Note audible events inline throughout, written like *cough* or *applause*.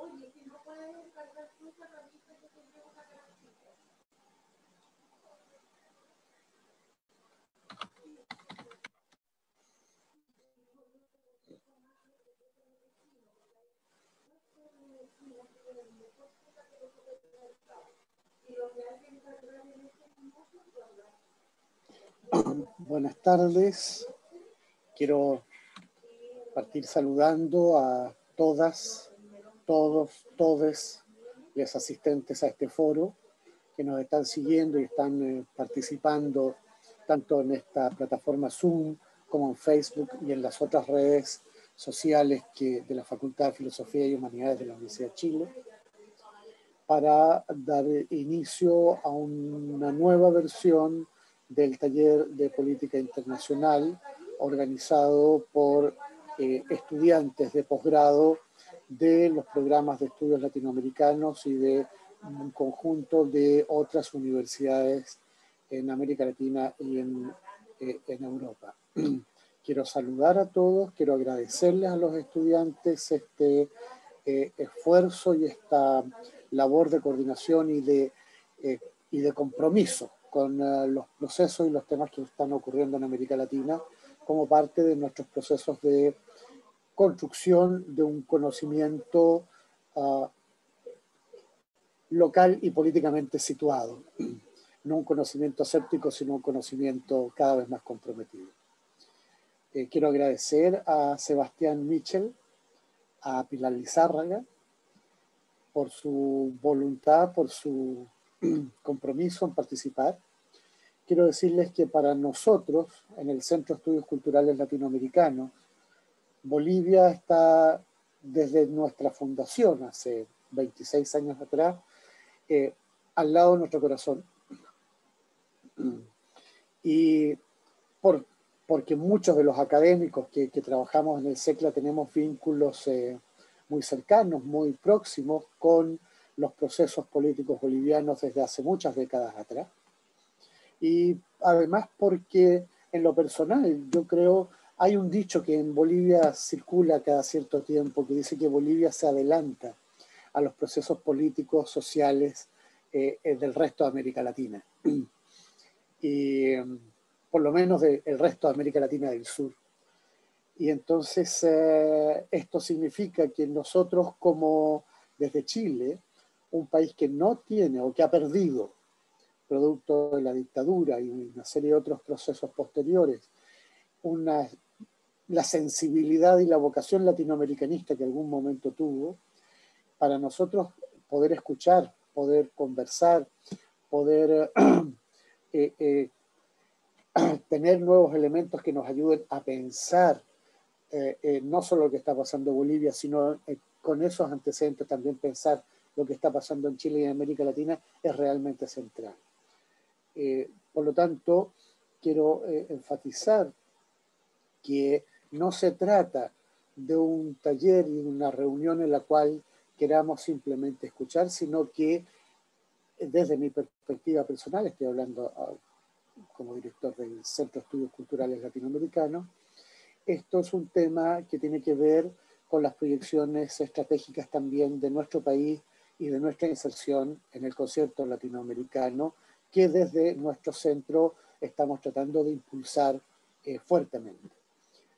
Oye, si no puedes descargar tus herramientas, yo te llevo a *clears throat* Buenas tardes. Quiero partir saludando a todas, todos, todes los asistentes a este foro que nos están siguiendo y están eh, participando tanto en esta plataforma Zoom como en Facebook y en las otras redes sociales que, de la Facultad de Filosofía y Humanidades de la Universidad de Chile para dar inicio a una nueva versión del taller de política internacional organizado por eh, estudiantes de posgrado de los programas de estudios latinoamericanos y de un conjunto de otras universidades en América Latina y en, eh, en Europa. *clears throat* Quiero saludar a todos, quiero agradecerles a los estudiantes este eh, esfuerzo y esta labor de coordinación y de, y de compromiso con eh, los procesos y los temas que están ocurriendo en América Latina como parte de nuestros procesos de construcción de un conocimiento ah, local y políticamente situado. No un conocimiento escéptico, sino un conocimiento cada vez más comprometido. Eh, quiero agradecer a Sebastián Michel, a Pilar Lizárraga, por su voluntad, por su *clears throat* compromiso en participar. Quiero decirles que para nosotros, en el Centro de Estudios Culturales Latinoamericanos, Bolivia está desde nuestra fundación, hace 26 años atrás, eh, al lado de nuestro corazón. *clears throat* Y por, porque muchos de los académicos que, trabajamos en el SECLA tenemos vínculos eh, muy cercanos, muy próximos con los procesos políticos bolivianos desde hace muchas décadas atrás. Y además porque en lo personal, yo creo, hay un dicho que en Bolivia circula cada cierto tiempo que dice que Bolivia se adelanta a los procesos políticos, sociales eh, eh, del resto de América Latina. *clears throat* Y por lo menos del resto de América Latina del Sur. Y entonces eh, esto significa que nosotros como desde Chile un país que no tiene o que ha perdido, producto de la dictadura y una serie de otros procesos posteriores, una, la sensibilidad y la vocación latinoamericanista que algún momento tuvo, para nosotros poder escuchar, poder conversar, poder eh, *clears throat* eh, *clears throat* tener nuevos elementos que nos ayuden a pensar eh, no solo lo que está pasando en Bolivia, sino con esos antecedentes también pensar lo que está pasando en Chile y en América Latina es realmente central. Eh, por lo tanto, quiero eh, enfatizar que no se trata de un taller y una reunión en la cual queramos simplemente escuchar, sino que desde mi perspectiva personal, estoy hablando ah, como director del Centro de Estudios Culturales Latinoamericanos, esto es un tema que tiene que ver con las proyecciones estratégicas también de nuestro país y de nuestra inserción en el concierto latinoamericano que desde nuestro centro estamos tratando de impulsar eh, fuertemente.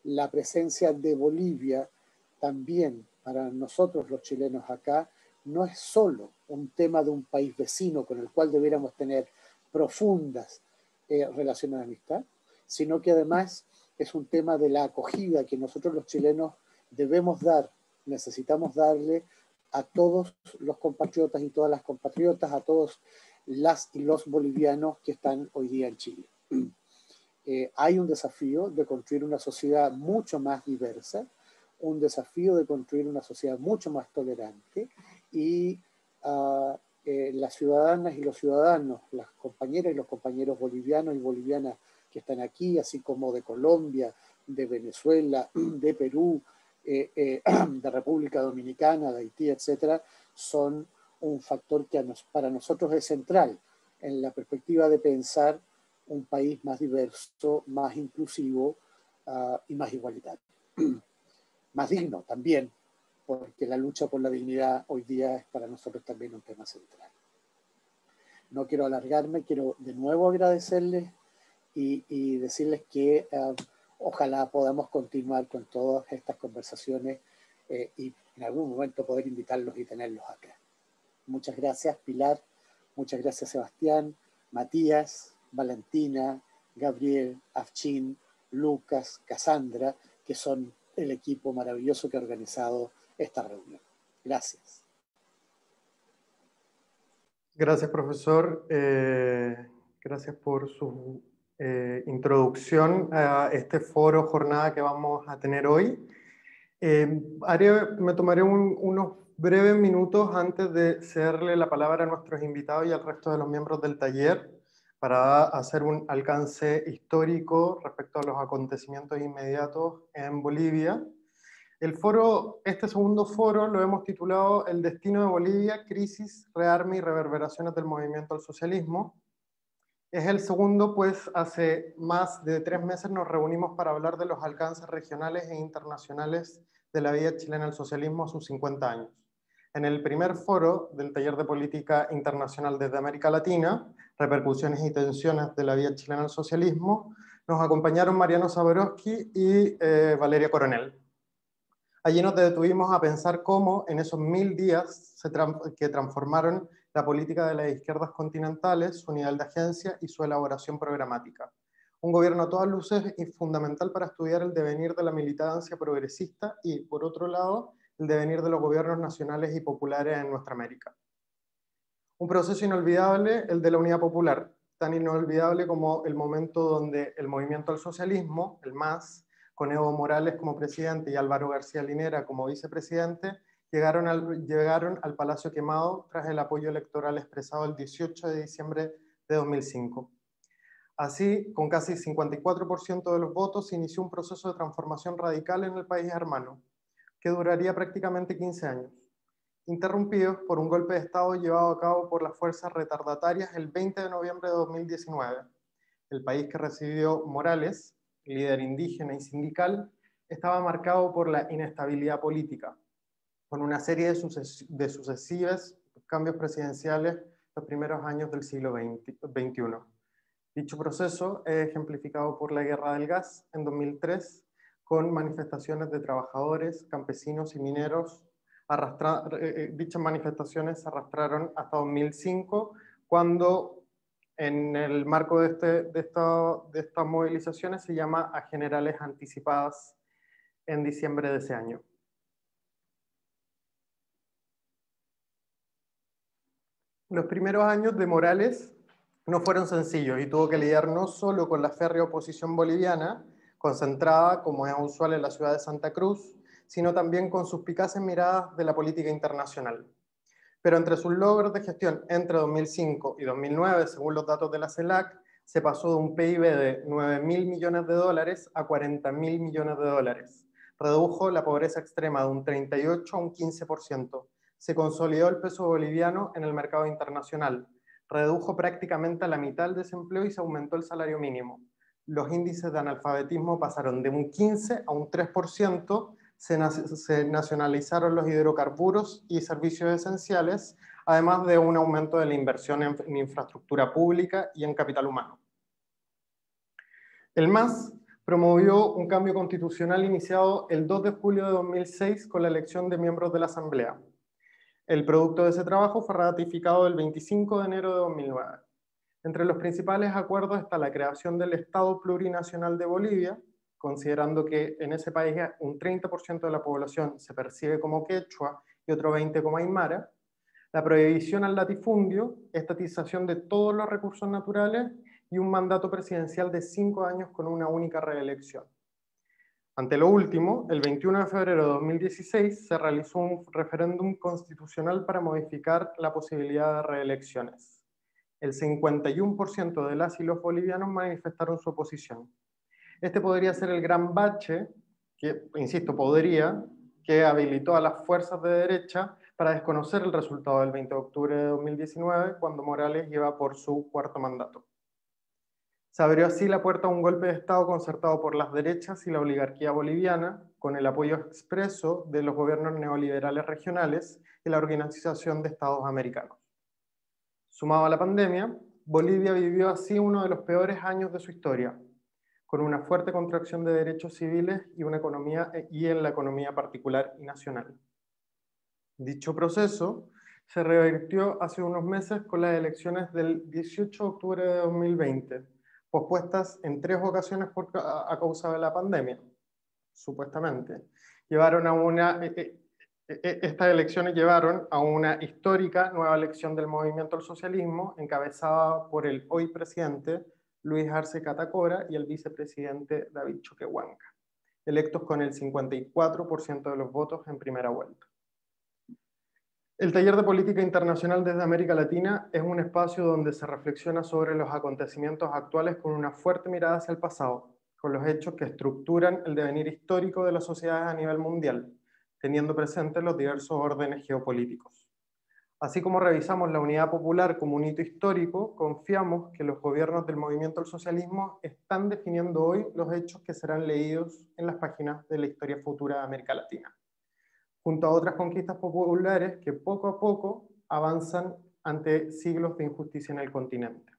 La presencia de Bolivia también para nosotros los chilenos acá no es solo un tema de un país vecino con el cual debiéramos tener profundas eh, relaciones de amistad, sino que además es un tema de la acogida que nosotros los chilenos debemos dar, necesitamos darle a todos los compatriotas y todas las compatriotas, a todos los bolivianos que están hoy día en Chile. *clears throat* Eh, hay un desafío de construir una sociedad mucho más diversa, un desafío de construir una sociedad mucho más tolerante y uh, las ciudadanas y los ciudadanos, las compañeras y los compañeros bolivianos y bolivianas que están aquí, así como de Colombia, de Venezuela, *clears throat* de Perú, eh, eh, *clears throat* de República Dominicana, de Haití, etcétera, son un factor que para nosotros es central en la perspectiva de pensar un país más diverso, más inclusivo ah, y más igualitario. *clears throat* más digno también, porque la lucha por la dignidad hoy día es para nosotros también un tema central. No quiero alargarme, quiero de nuevo agradecerles y, decirles que ah, ojalá podamos continuar con todas estas conversaciones eh, y en algún momento poder invitarlos y tenerlos acá. Muchas gracias, Pilar. Muchas gracias, Sebastián, Matías, Valentina, Gabriel, Afchin, Lucas, Cassandra, que son el equipo maravilloso que ha organizado esta reunión. Gracias. Gracias, profesor. Eh, gracias por su eh, introducción a este foro, jornada que vamos a tener hoy. Eh, me tomaré unos breves minutos antes de cederle la palabra a nuestros invitados y al resto de los miembros del taller para hacer un alcance histórico respecto a los acontecimientos inmediatos en Bolivia. El foro, este segundo foro lo hemos titulado El destino de Bolivia, crisis, rearme y reverberaciones del movimiento al socialismo. Es el segundo, pues hace más de tres meses nos reunimos para hablar de los alcances regionales e internacionales de la vida chilena al socialismo a sus 50 años. En el primer foro del Taller de Política Internacional desde América Latina, Repercusiones y Tensiones de la Vida Chilena al Socialismo, nos acompañaron Mariano Saborowski y eh, Valeria Coronel. Allí nos detuvimos a pensar cómo en esos mil días que transformaron la política de las izquierdas continentales, su nivel de agencia y su elaboración programática. Un gobierno a todas luces y fundamental para estudiar el devenir de la militancia progresista y, por otro lado, el devenir de los gobiernos nacionales y populares en nuestra América. Un proceso inolvidable, el de la Unidad Popular, tan inolvidable como el momento donde el movimiento al socialismo, el MAS, con Evo Morales como presidente y Álvaro García Linera como vicepresidente, llegaron al, Palacio Quemado tras el apoyo electoral expresado el 18 de diciembre de 2005. Así, con casi 54% de los votos, se inició un proceso de transformación radical en el país hermano, que duraría prácticamente 15 años, interrumpidos por un golpe de Estado llevado a cabo por las fuerzas retardatarias el 20 de noviembre de 2019. El país que recibió Morales, líder indígena y sindical, estaba marcado por la inestabilidad política, con una serie de, de sucesivos cambios presidenciales los primeros años del siglo XXI. Dicho proceso es ejemplificado por la Guerra del Gas en 2003 con manifestaciones de trabajadores, campesinos y mineros. Arrastra, eh, eh, dichas manifestaciones se arrastraron hasta 2005, cuando en el marco de, este, de, esta, de estas movilizaciones se llama a generales anticipadas en diciembre de ese año. Los primeros años de Morales no fueron sencillos y tuvo que lidiar no solo con la férrea oposición boliviana, concentrada, como es usual en la ciudad de Santa Cruz, sino también con sus picaces miradas de la política internacional. Pero entre sus logros de gestión entre 2005 y 2009, según los datos de la CELAC, se pasó de un PIB de 9 mil millones de dólares a 40 mil millones de dólares. Redujo la pobreza extrema de un 38 a un 15%. Se consolidó el peso boliviano en el mercado internacional. Redujo prácticamente a la mitad el desempleo y se aumentó el salario mínimo los índices de analfabetismo pasaron de un 15 a un 3%, se, se nacionalizaron los hidrocarburos y servicios esenciales, además de un aumento de la inversión en, infraestructura pública y en capital humano. El MAS promovió un cambio constitucional iniciado el 2 de julio de 2006 con la elección de miembros de la Asamblea. El producto de ese trabajo fue ratificado el 25 de enero de 2009. Entre los principales acuerdos está la creación del Estado Plurinacional de Bolivia, considerando que en ese país un 30% de la población se percibe como quechua y otro 20% como aymara, la prohibición al latifundio, estatización de todos los recursos naturales y un mandato presidencial de cinco años con una única reelección. Ante lo último, el 21 de febrero de 2016 se realizó un referéndum constitucional para modificar la posibilidad de reelecciones el 51% de las y los bolivianos manifestaron su oposición. Este podría ser el gran bache, que, insisto, podría, que habilitó a las fuerzas de derecha para desconocer el resultado del 20 de octubre de 2019, cuando Morales iba por su cuarto mandato. Se abrió así la puerta a un golpe de Estado concertado por las derechas y la oligarquía boliviana, con el apoyo expreso de los gobiernos neoliberales regionales y la Organización de Estados Americanos. Sumado a la pandemia, Bolivia vivió así uno de los peores años de su historia, con una fuerte contracción de derechos civiles y, una economía, y en la economía particular y nacional. Dicho proceso se revirtió hace unos meses con las elecciones del 18 de octubre de 2020, pospuestas en tres ocasiones por, a, causa de la pandemia, supuestamente. Llevaron a una, eh, eh, eh, estas elecciones llevaron a una histórica nueva elección del movimiento al socialismo, encabezada por el hoy presidente Luis Arce Catacora y el vicepresidente David Choquehuanca, electos con el 54% de los votos en primera vuelta. El taller de política internacional desde América Latina es un espacio donde se reflexiona sobre los acontecimientos actuales con una fuerte mirada hacia el pasado, con los hechos que estructuran el devenir histórico de las sociedades a nivel mundial, teniendo presentes los diversos órdenes geopolíticos. Así como revisamos la unidad popular como un hito histórico, confiamos que los gobiernos del movimiento al socialismo están definiendo hoy los hechos que serán leídos en las páginas de la historia futura de América Latina junto a otras conquistas populares que poco a poco avanzan ante siglos de injusticia en el continente.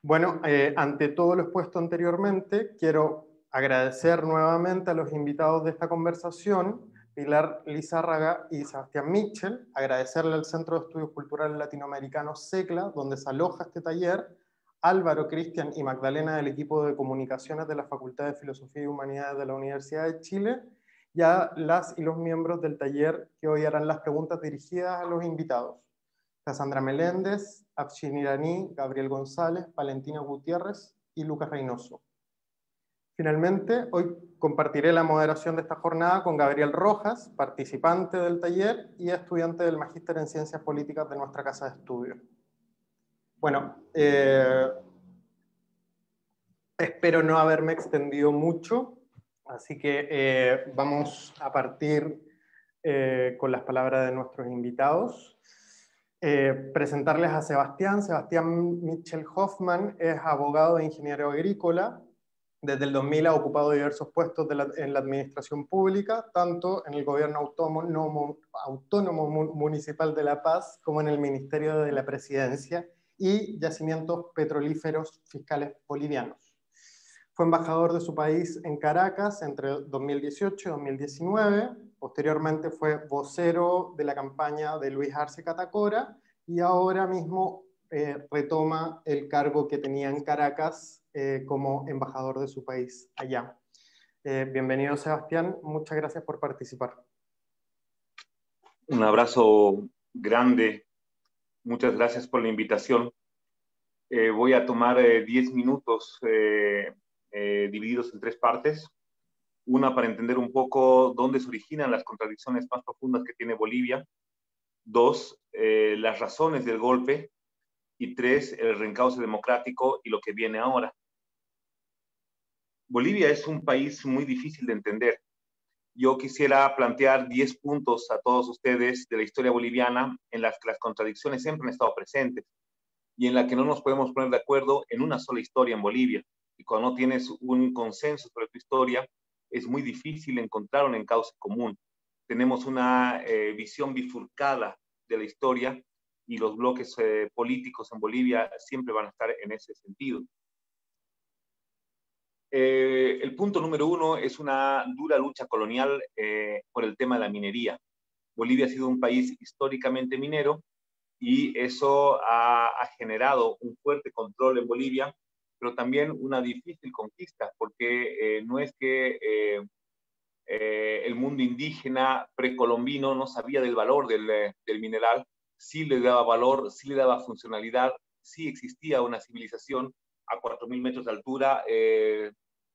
Bueno, eh, ante todo lo expuesto anteriormente, quiero agradecer nuevamente a los invitados de esta conversación, Pilar Lizárraga y Sebastián Mitchell, agradecerle al Centro de Estudios Culturales Latinoamericanos SECLA, donde se aloja este taller, Álvaro, Cristian y Magdalena del equipo de comunicaciones de la Facultad de Filosofía y Humanidades de la Universidad de Chile, ya las y los miembros del taller que hoy harán las preguntas dirigidas a los invitados. Cassandra Meléndez, Afshin Irani, Gabriel González, Valentina Gutiérrez y Lucas Reynoso. Finalmente, hoy compartiré la moderación de esta jornada con Gabriel Rojas, participante del taller y estudiante del Magíster en Ciencias Políticas de nuestra Casa de Estudio. Bueno, eh, espero no haberme extendido mucho. Así que eh, vamos a partir eh, con las palabras de nuestros invitados. Eh, presentarles a Sebastián. Sebastián Mitchell Hoffman es abogado e ingeniero agrícola. Desde el 2000 ha ocupado diversos puestos en la administración pública, tanto en el gobierno autónomo, autónomo municipal de La Paz como en el Ministerio de la Presidencia y yacimientos petrolíferos fiscales bolivianos. Fue embajador de su país en Caracas entre 2018 y 2019. Posteriormente fue vocero de la campaña de Luis Arce Catacora y ahora mismo eh, retoma el cargo que tenía en Caracas eh, como embajador de su país allá. Eh, bienvenido Sebastián, muchas gracias por participar. Un abrazo grande, muchas gracias por la invitación. voy a tomar 10 minutos eh, divididos en tres partes. Una para entender un poco dónde se originan las contradicciones más profundas que tiene Bolivia. Dos, eh, las razones del golpe. Y tres, el reencauce democrático y lo que viene ahora. Bolivia es un país muy difícil de entender. Yo quisiera plantear 10 puntos a todos ustedes de la historia boliviana en las que las contradicciones siempre han estado presentes y en la que no nos podemos poner de acuerdo en una sola historia en Bolivia y cuando no tienes un consenso sobre tu historia, es muy difícil encontrar un encauce común. Tenemos una eh, visión bifurcada de la historia y los bloques eh, políticos en Bolivia siempre van a estar en ese sentido. Eh, el punto número uno es una dura lucha colonial por el tema de la minería. Bolivia ha sido un país históricamente minero y eso ha, ha generado un fuerte control en Bolivia pero también una difícil conquista, porque eh, no es que eh, eh, el mundo indígena precolombino no sabía del valor del, del, mineral, sí le daba valor, sí le daba funcionalidad, sí existía una civilización a 4.000 metros de altura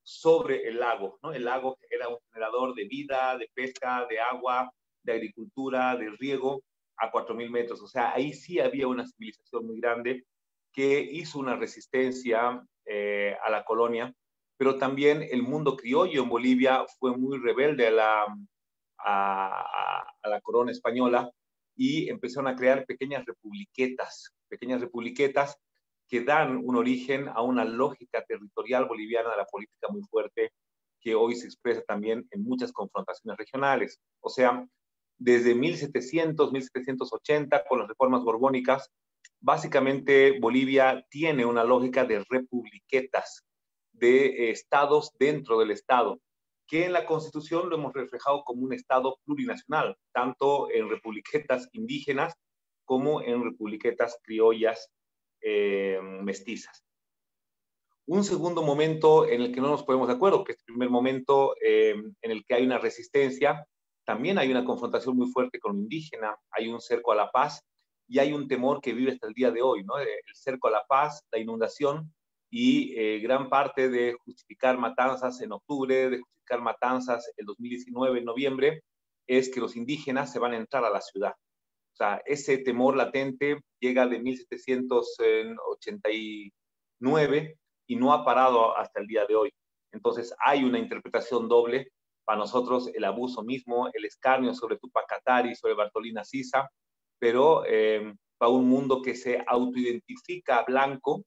sobre el lago. ¿no? El lago era un generador de vida, de pesca, de agua, de agricultura, de riego a 4.000 metros. O sea, ahí sí había una civilización muy grande que hizo una resistencia eh, a la colonia, pero también el mundo criollo en Bolivia fue muy rebelde a la, a, la corona española y empezaron a crear pequeñas republiquetas, pequeñas republiquetas que dan un origen a una lógica territorial boliviana de la política muy fuerte que hoy se expresa también en muchas confrontaciones regionales. O sea, desde 1700, 1780, con las reformas borbónicas, básicamente Bolivia tiene una lógica de republiquetas, de estados dentro del Estado, que en la Constitución lo hemos reflejado como un Estado plurinacional, tanto en republiquetas indígenas como en republiquetas criollas eh, mestizas. Un segundo momento en el que no nos ponemos de acuerdo, que es el primer momento eh, en el que hay una resistencia, también hay una confrontación muy fuerte con lo indígena, hay un cerco a la paz y hay un temor que vive hasta el día de hoy, ¿no? El cerco a la paz, la inundación y eh, gran parte de justificar matanzas en octubre, de justificar matanzas el 2019 en noviembre, es que los indígenas se van a entrar a la ciudad. O sea, ese temor latente llega de 1789 y no ha parado hasta el día de hoy. Entonces hay una interpretación doble. Para nosotros el abuso mismo, el escarnio sobre Tupac Katari, sobre Bartolina Sisa, pero eh, para un mundo que se autoidentifica blanco,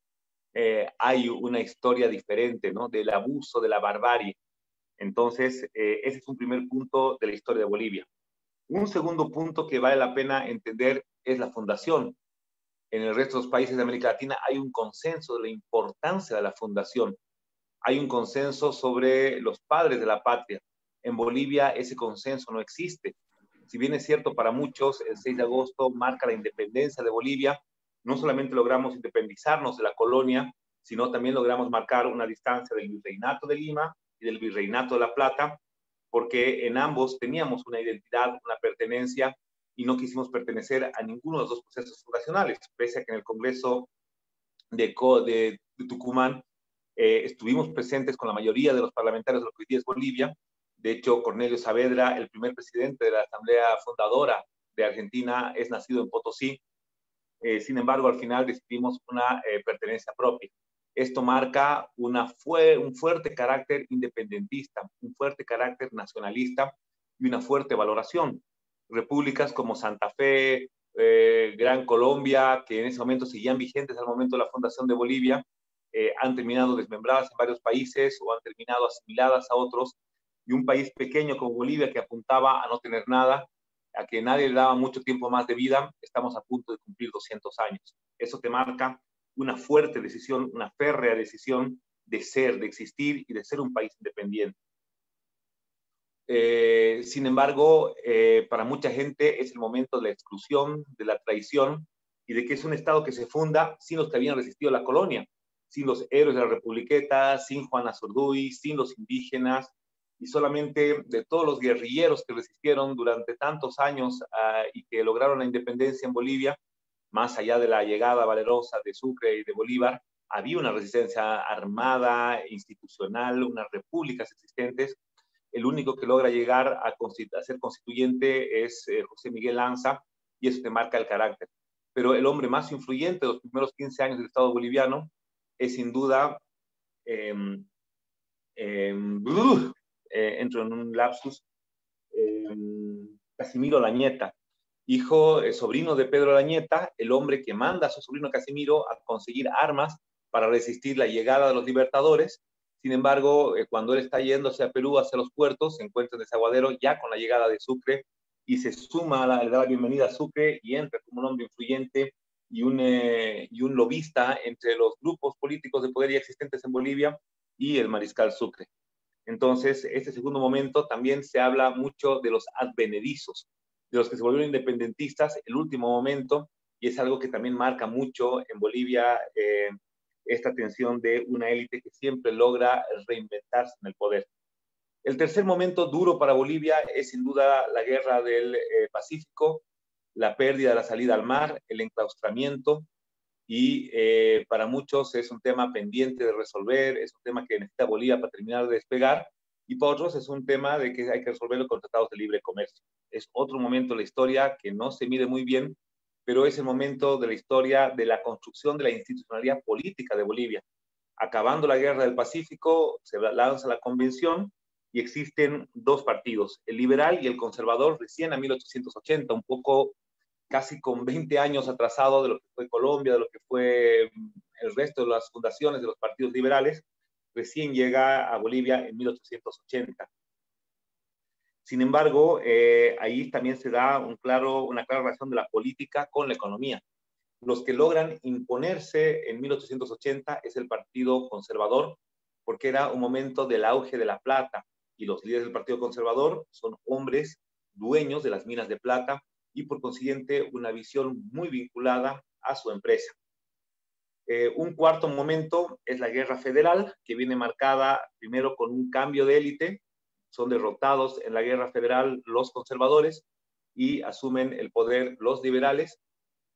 eh, hay una historia diferente, ¿no? Del abuso, de la barbarie. Entonces, eh, ese es un primer punto de la historia de Bolivia. Un segundo punto que vale la pena entender es la fundación. En el resto de los países de América Latina hay un consenso de la importancia de la fundación. Hay un consenso sobre los padres de la patria. En Bolivia ese consenso no existe. Si bien es cierto para muchos, el 6 de agosto marca la independencia de Bolivia, no solamente logramos independizarnos de la colonia, sino también logramos marcar una distancia del virreinato de Lima y del virreinato de La Plata, porque en ambos teníamos una identidad, una pertenencia, y no quisimos pertenecer a ninguno de los dos procesos fundacionales, pese a que en el Congreso de, de, Tucumán eh, estuvimos presentes con la mayoría de los parlamentarios de lo que hoy día es Bolivia. De hecho, Cornelio Saavedra, el primer presidente de la Asamblea Fundadora de Argentina, es nacido en Potosí, eh, sin embargo, al final decidimos una eh, pertenencia propia. Esto marca una fue, un fuerte carácter independentista, un fuerte carácter nacionalista y una fuerte valoración. Repúblicas como Santa Fe, eh, Gran Colombia, que en ese momento seguían vigentes al momento de la fundación de Bolivia, han terminado desmembradas en varios países o han terminado asimiladas a otros. Y un país pequeño como Bolivia que apuntaba a no tener nada, a que nadie le daba mucho tiempo más de vida, estamos a punto de cumplir 200 años. Eso te marca una fuerte decisión, una férrea decisión de ser, de existir y de ser un país independiente. Eh, sin embargo, eh, para mucha gente es el momento de la exclusión, de la traición y de que es un Estado que se funda sin los que habían resistido la colonia, sin los héroes de la Republiqueta, sin Juana Zurduy, sin los indígenas, y solamente de todos los guerrilleros que resistieron durante tantos años ah, y que lograron la independencia en Bolivia, más allá de la llegada valerosa de Sucre y de Bolívar, había una resistencia armada, institucional, unas repúblicas existentes. El único que logra llegar a, ser constituyente es eh, José Miguel Lanza, y eso te marca el carácter. Pero el hombre más influyente de los primeros 15 años del Estado boliviano es sin duda eh, entro en un lapsus, eh, Casimiro Lañeta, hijo, eh, sobrino de Pedro Lañeta, el hombre que manda a su sobrino Casimiro a conseguir armas para resistir la llegada de los libertadores. Sin embargo, cuando él está yendo hacia Perú, hacia los puertos, se encuentra en Desaguadero ya con la llegada de Sucre y se suma, a le da la bienvenida a Sucre y entra como un hombre influyente y un, y un lobista entre los grupos políticos de poder ya existentes en Bolivia y el mariscal Sucre. Entonces, este segundo momento también se habla mucho de los advenedizos, de los que se volvieron independentistas, el último momento, y es algo que también marca mucho en Bolivia eh, esta tensión de una élite que siempre logra reinventarse en el poder. El tercer momento duro para Bolivia es sin duda la guerra del eh, Pacífico, la pérdida de la salida al mar, el enclaustramiento, y eh, para muchos es un tema pendiente de resolver, es un tema que necesita Bolivia para terminar de despegar, y para otros es un tema de que hay que resolverlo con tratados de libre comercio. Es otro momento de la historia que no se mide muy bien, pero es el momento de la historia de la construcción de la institucionalidad política de Bolivia. Acabando la guerra del Pacífico, se lanza la convención y existen dos partidos, el liberal y el conservador, recién a 1880, un poco casi con 20 años atrasado de lo que fue Colombia, de lo que fue el resto de las fundaciones de los partidos liberales, recién llega a Bolivia en 1880. Sin embargo, eh, ahí también se da una clara relación de la política con la economía. Los que logran imponerse en 1880 es el Partido Conservador, porque era un momento del auge de la plata y los líderes del Partido Conservador son hombres dueños de las minas de plata y por consiguiente una visión muy vinculada a su empresa. Eh, un cuarto momento es la guerra federal, que viene marcada primero con un cambio de élite. Son derrotados en la guerra federal los conservadores y asumen el poder los liberales.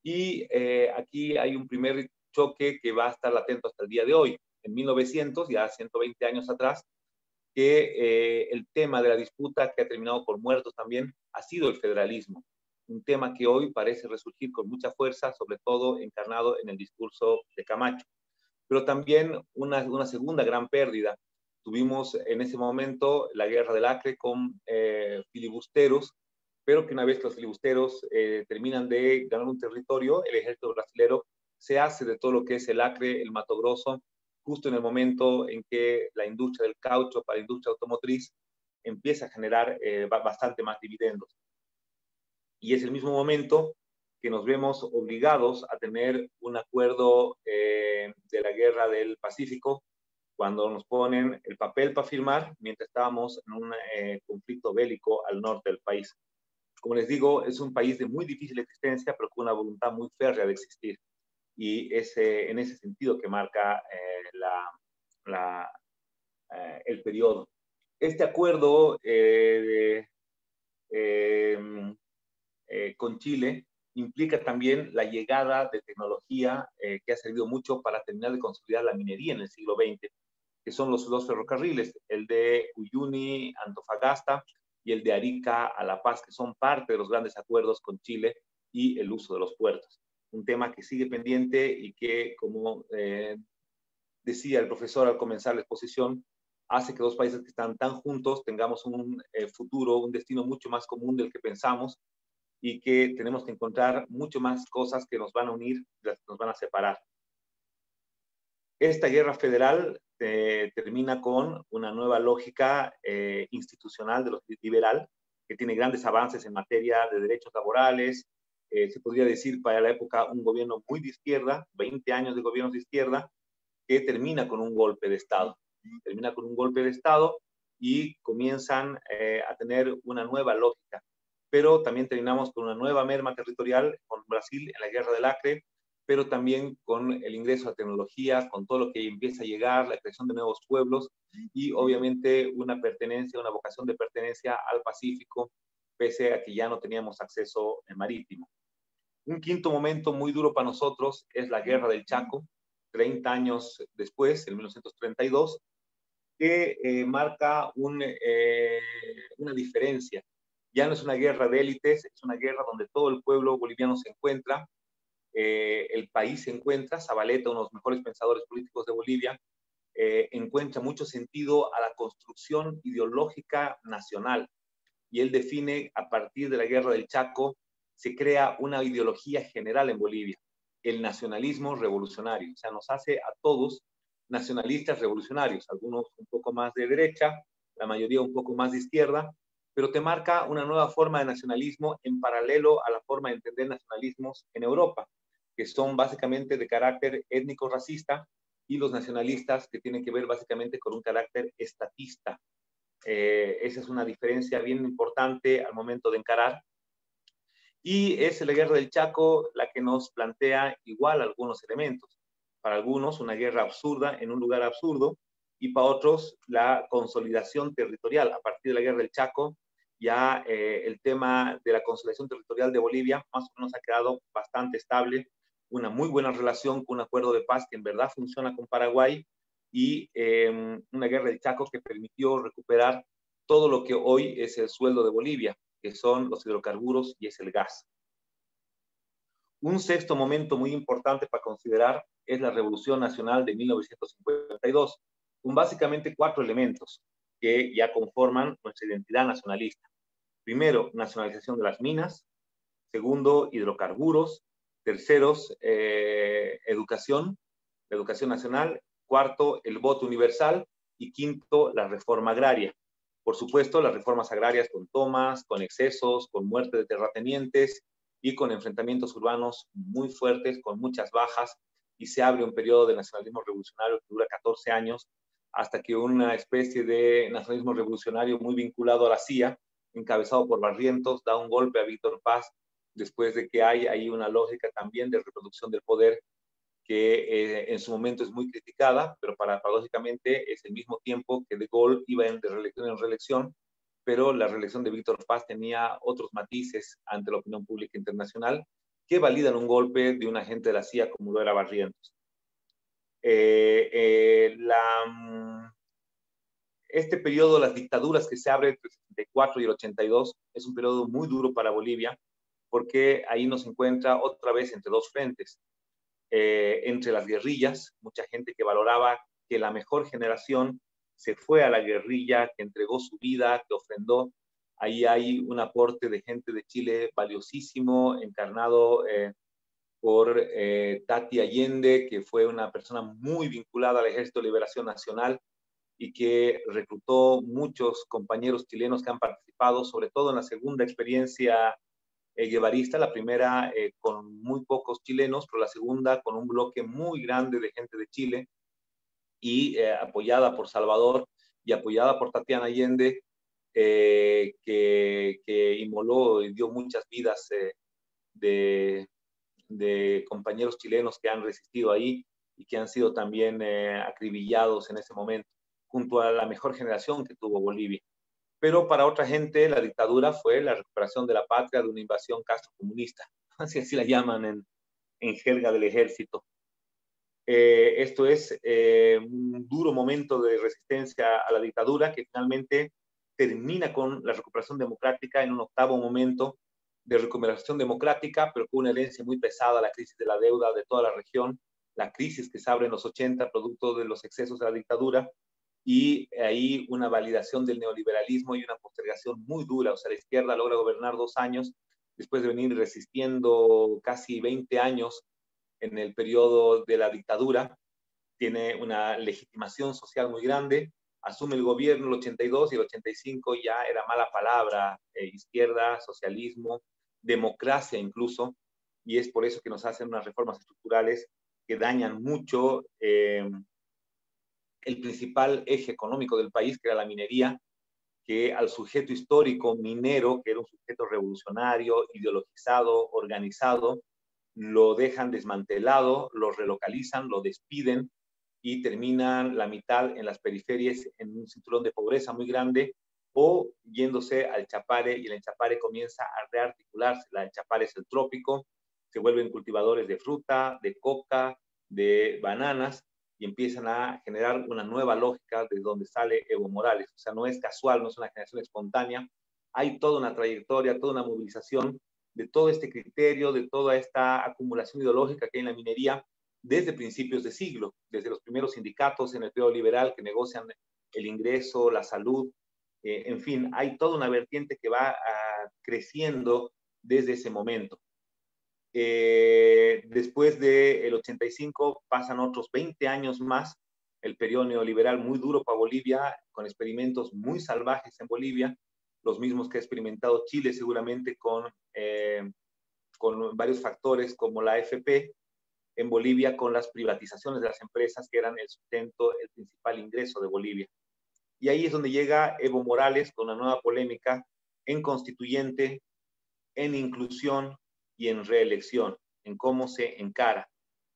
Y eh, aquí hay un primer choque que va a estar latente hasta el día de hoy. En 1900, ya 120 años atrás, que eh, el tema de la disputa que ha terminado por muertos también ha sido el federalismo un tema que hoy parece resurgir con mucha fuerza, sobre todo encarnado en el discurso de Camacho. Pero también una, una segunda gran pérdida. Tuvimos en ese momento la guerra del Acre con eh, filibusteros, pero que una vez que los filibusteros eh, terminan de ganar un territorio, el ejército brasilero se hace de todo lo que es el Acre, el Mato Grosso, justo en el momento en que la industria del caucho para la industria automotriz empieza a generar eh, bastante más dividendos y es el mismo momento que nos vemos obligados a tener un acuerdo eh, de la guerra del Pacífico cuando nos ponen el papel para firmar mientras estábamos en un eh, conflicto bélico al norte del país. Como les digo, es un país de muy difícil existencia, pero con una voluntad muy férrea de existir. Y es en ese sentido que marca eh, la, la, el periodo. Este acuerdo eh, eh, con Chile implica también la llegada de tecnología eh, que ha servido mucho para terminar de consolidar la minería en el siglo XX, que son los dos ferrocarriles, el de Uyuni, Antofagasta y el de Arica a La Paz, que son parte de los grandes acuerdos con Chile y el uso de los puertos. Un tema que sigue pendiente y que, como eh, decía el profesor al comenzar la exposición, hace que dos países que están tan juntos tengamos un futuro, un destino mucho más común del que pensamos y que tenemos que encontrar mucho más cosas que nos van a unir, las que nos van a separar. Esta guerra federal eh, termina con una nueva lógica eh, institucional de los liberal, que tiene grandes avances en materia de derechos laborales, eh, se podría decir para la época un gobierno muy de izquierda, 20 años de gobierno de izquierda, que termina con un golpe de Estado. Termina con un golpe de Estado y comienzan a tener una nueva lógica pero también terminamos con una nueva merma territorial con Brasil en la guerra del Acre, pero también con el ingreso a tecnología, con todo lo que empieza a llegar, la creación de nuevos pueblos y obviamente una pertenencia, una vocación de pertenencia al Pacífico, pese a que ya no teníamos acceso marítimo. Un quinto momento muy duro para nosotros es la guerra del Chaco, 30 años después, en 1932, que eh, marca un, eh, una diferencia ya no es una guerra de élites, es una guerra donde todo el pueblo boliviano se encuentra, eh, el país se encuentra, Zabaleta, uno de los mejores pensadores políticos de Bolivia, eh, encuentra mucho sentido a la construcción ideológica nacional. Y él define, a partir de la guerra del Chaco, se crea una ideología general en Bolivia, el nacionalismo revolucionario. O sea, nos hace a todos nacionalistas revolucionarios, algunos un poco más de derecha, la mayoría un poco más de izquierda, pero te marca una nueva forma de nacionalismo en paralelo a la forma de entender nacionalismos en Europa, que son básicamente de carácter étnico-racista y los nacionalistas que tienen que ver básicamente con un carácter estatista. Eh, esa es una diferencia bien importante al momento de encarar. Y es la guerra del Chaco la que nos plantea igual algunos elementos. Para algunos, una guerra absurda en un lugar absurdo, y para otros, la consolidación territorial. A partir de la guerra del Chaco, ya eh, el tema de la consolidación territorial de Bolivia más o menos ha quedado bastante estable, una muy buena relación con un acuerdo de paz que en verdad funciona con Paraguay y em, una guerra del Chaco que permitió recuperar todo lo que hoy es el sueldo de Bolivia, que son los hidrocarburos y es el gas. Un sexto momento muy importante para considerar es la Revolución Nacional de 1952, con básicamente cuatro elementos que ya conforman nuestra identidad nacionalista. Primero, nacionalización de las minas. Segundo, hidrocarburos. Terceros, eh, educación, la educación nacional, cuarto, el voto universal y quinto, la reforma agraria. Por supuesto, las reformas agrarias con tomas, con excesos, con muerte de terratenientes y con enfrentamientos urbanos muy fuertes, con muchas bajas, y se abre un periodo de nacionalismo revolucionario que dura 14 años, hasta que una especie de nacionalismo revolucionario muy vinculado a la CIA, encabezado por Barrientos, da un golpe a Víctor Paz, después de que hay ahí una lógica también de reproducción del poder que eh, en su momento es muy criticada, pero paradójicamente es el mismo tiempo que De Gaulle iba de reelección en reelección, pero la reelección de Víctor Paz tenía otros matices ante la opinión pública internacional que validan un golpe de un agente de la CIA como lo era Barrientos. Eh, eh, la, mm, este periodo, las dictaduras que se abren entre el 74 y el 82, es un periodo muy duro para Bolivia, porque ahí nos encuentra otra vez entre dos frentes. Eh, entre las guerrillas, mucha gente que valoraba que la mejor generación se fue a la guerrilla, que entregó su vida, que ofrendó. Ahí hay un aporte de gente de Chile valiosísimo, encarnado eh, por eh, Tati Allende, que fue una persona muy vinculada al Ejército de Liberación Nacional y que reclutó muchos compañeros chilenos que han participado, sobre todo en la segunda experiencia eh, guevarista, la primera eh, con muy pocos chilenos, pero la segunda con un bloque muy grande de gente de Chile y eh, apoyada por Salvador y apoyada por Tatiana Allende, que, que, inmoló y dio muchas vidas de, de, compañeros chilenos que han resistido ahí y que han sido también acribillados en ese momento, junto a la mejor generación que tuvo Bolivia pero para otra gente la dictadura fue la recuperación de la patria de una invasión castro-comunista, *laughs* así, así la llaman en, en jerga del ejército. Eh, esto es eh, un duro momento de resistencia a la dictadura que finalmente termina con la recuperación democrática en un octavo momento de recuperación democrática, pero con una herencia muy pesada, la crisis de la deuda de toda la región, la crisis que se abre en los 80 producto de los excesos de la dictadura, y ahí una validación del neoliberalismo y una postergación muy dura. O sea, la izquierda logra gobernar dos años después de venir resistiendo casi 20 años en el periodo de la dictadura. Tiene una legitimación social muy grande. Asume el gobierno el 82 y el 85 ya era mala palabra, eh, izquierda, socialismo, democracia incluso. Y es por eso que nos hacen unas reformas estructurales que dañan mucho eh, el principal eje económico del país, que era la minería, que al sujeto histórico minero, que era un sujeto revolucionario, ideologizado, organizado, lo dejan desmantelado, lo relocalizan, lo despiden y terminan la mitad en las periferias en un cinturón de pobreza muy grande o yéndose al Chapare y el Chapare comienza a rearticularse. La Chapare es el trópico, se vuelven cultivadores de fruta, de coca, de bananas empiezan a generar una nueva lógica de donde sale Evo Morales. O sea, no es casual, no es una generación espontánea, hay toda una trayectoria, toda una movilización de todo este criterio, de toda esta acumulación ideológica que hay en la minería desde principios de siglo, desde los primeros sindicatos en el periodo liberal que negocian el ingreso, la salud, eh, en fin, hay toda una vertiente que va ah, creciendo desde ese momento. Eh, después del 85 pasan otros 20 años más, el periodo neoliberal muy duro para Bolivia, con experimentos muy salvajes en Bolivia, los mismos que ha experimentado Chile seguramente con, eh, con varios factores como la AFP, en Bolivia con las privatizaciones de las empresas que eran el sustento, el principal ingreso de Bolivia. Y ahí es donde llega Evo Morales con una nueva polémica en constituyente, en inclusión, y en reelección, en cómo se encara.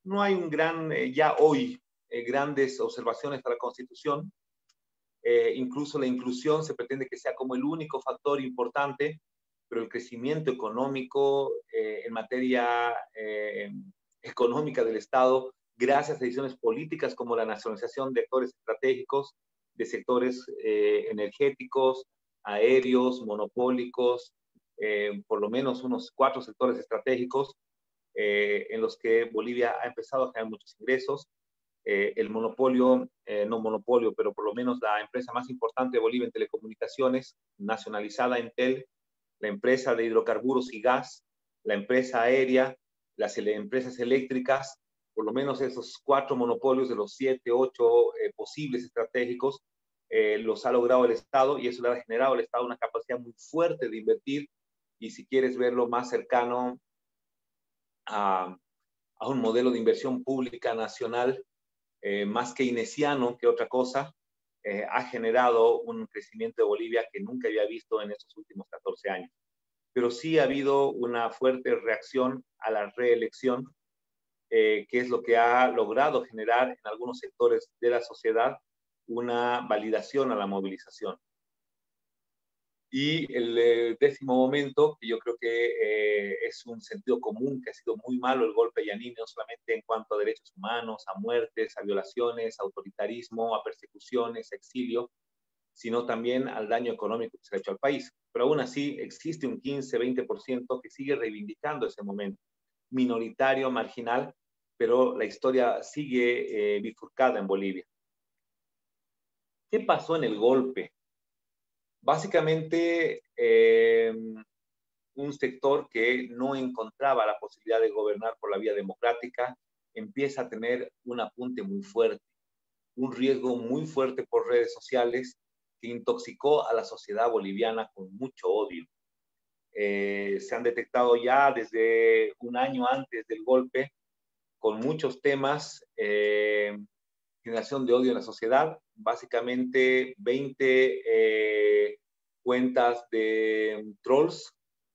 No hay un gran, eh, ya hoy, eh, grandes observaciones para la Constitución. Eh, incluso la inclusión se pretende que sea como el único factor importante, pero el crecimiento económico en materia económica del Estado, gracias a decisiones políticas como la nacionalización de actores estratégicos, de sectores energéticos, aéreos, monopólicos, eh, por lo menos unos cuatro sectores estratégicos eh, en los que Bolivia ha empezado a generar muchos ingresos. Eh, el monopolio, no monopolio, pero por lo menos la empresa más importante de Bolivia en telecomunicaciones, nacionalizada Entel, la empresa de hidrocarburos y gas, la empresa aérea, las empresas eléctricas, por lo menos esos cuatro monopolios de los siete, ocho eh, posibles estratégicos, eh, los ha logrado el Estado y eso le ha generado al Estado una capacidad muy fuerte de invertir y si quieres verlo más cercano a, un modelo de inversión pública nacional eh, más keynesiano que otra cosa, ha generado un crecimiento de Bolivia que nunca había visto en estos últimos 14 años. Pero sí ha habido una fuerte reacción a la reelección eh, que es lo que ha logrado generar en algunos sectores de la sociedad una validación a la movilización. Y el eh, décimo momento, que yo creo que eh, es un sentido común, que ha sido muy malo el golpe Yanini, no solamente en cuanto a derechos humanos, a muertes, a violaciones, a autoritarismo, a persecuciones, exilio, sino también al daño económico que se ha hecho al país. Pero aún así existe un 15-20% que sigue reivindicando ese momento minoritario, marginal, pero la historia sigue eh, bifurcada en Bolivia. ¿Qué pasó en el golpe? Básicamente, eh, un sector que no encontraba la posibilidad de gobernar por la vía democrática empieza a tener un apunte muy fuerte, un riesgo muy fuerte por redes sociales que intoxicó a la sociedad boliviana con mucho odio. Eh, se han detectado ya desde un año antes del golpe con muchos temas, eh, generación de odio en la sociedad, básicamente 20 eh, cuentas de trolls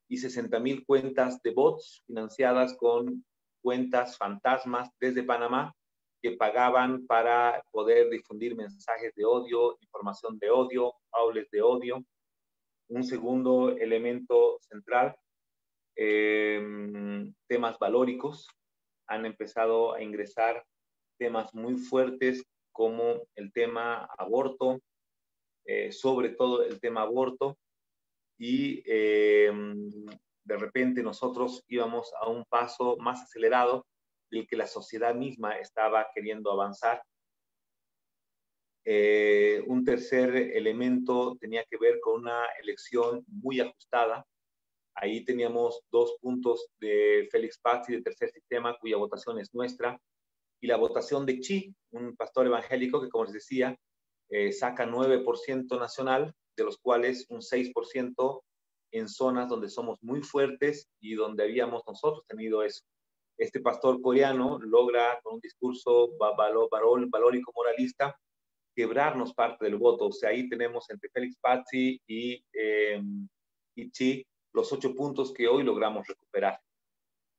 y 60 mil cuentas de bots financiadas con cuentas fantasmas desde Panamá que pagaban para poder difundir mensajes de odio, información de odio, aules de odio. Un segundo elemento central, eh, temas valóricos, han empezado a ingresar temas muy fuertes como el tema aborto, eh, sobre todo el tema aborto, y eh, de repente nosotros íbamos a un paso más acelerado del que la sociedad misma estaba queriendo avanzar. Eh, un tercer elemento tenía que ver con una elección muy ajustada, Ahí teníamos dos puntos de Félix Pazzi de Tercer Sistema, cuya votación es nuestra, y la votación de Chi, un pastor evangélico que, como les decía, eh, saca 9% nacional, de los cuales un 6% en zonas donde somos muy fuertes y donde habíamos nosotros tenido eso. Este pastor coreano logra, con un discurso valórico moralista, quebrarnos parte del voto. O sea, ahí tenemos entre Félix Pazzi y, eh, y Chi los ocho puntos que hoy logramos recuperar.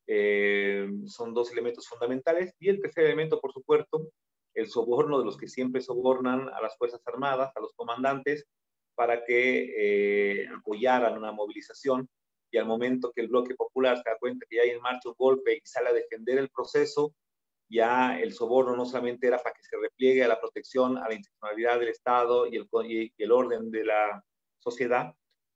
Eh, son dos elementos fundamentales. Y el tercer elemento, por supuesto, el soborno de los que siempre sobornan a las Fuerzas Armadas, a los comandantes, para que eh, apoyaran una movilización. Y al momento que el bloque popular se da cuenta que ya hay en marcha un golpe y sale a defender el proceso, ya el soborno no solamente era para que se repliegue a la protección, a la institucionalidad del Estado y el, y el orden de la sociedad,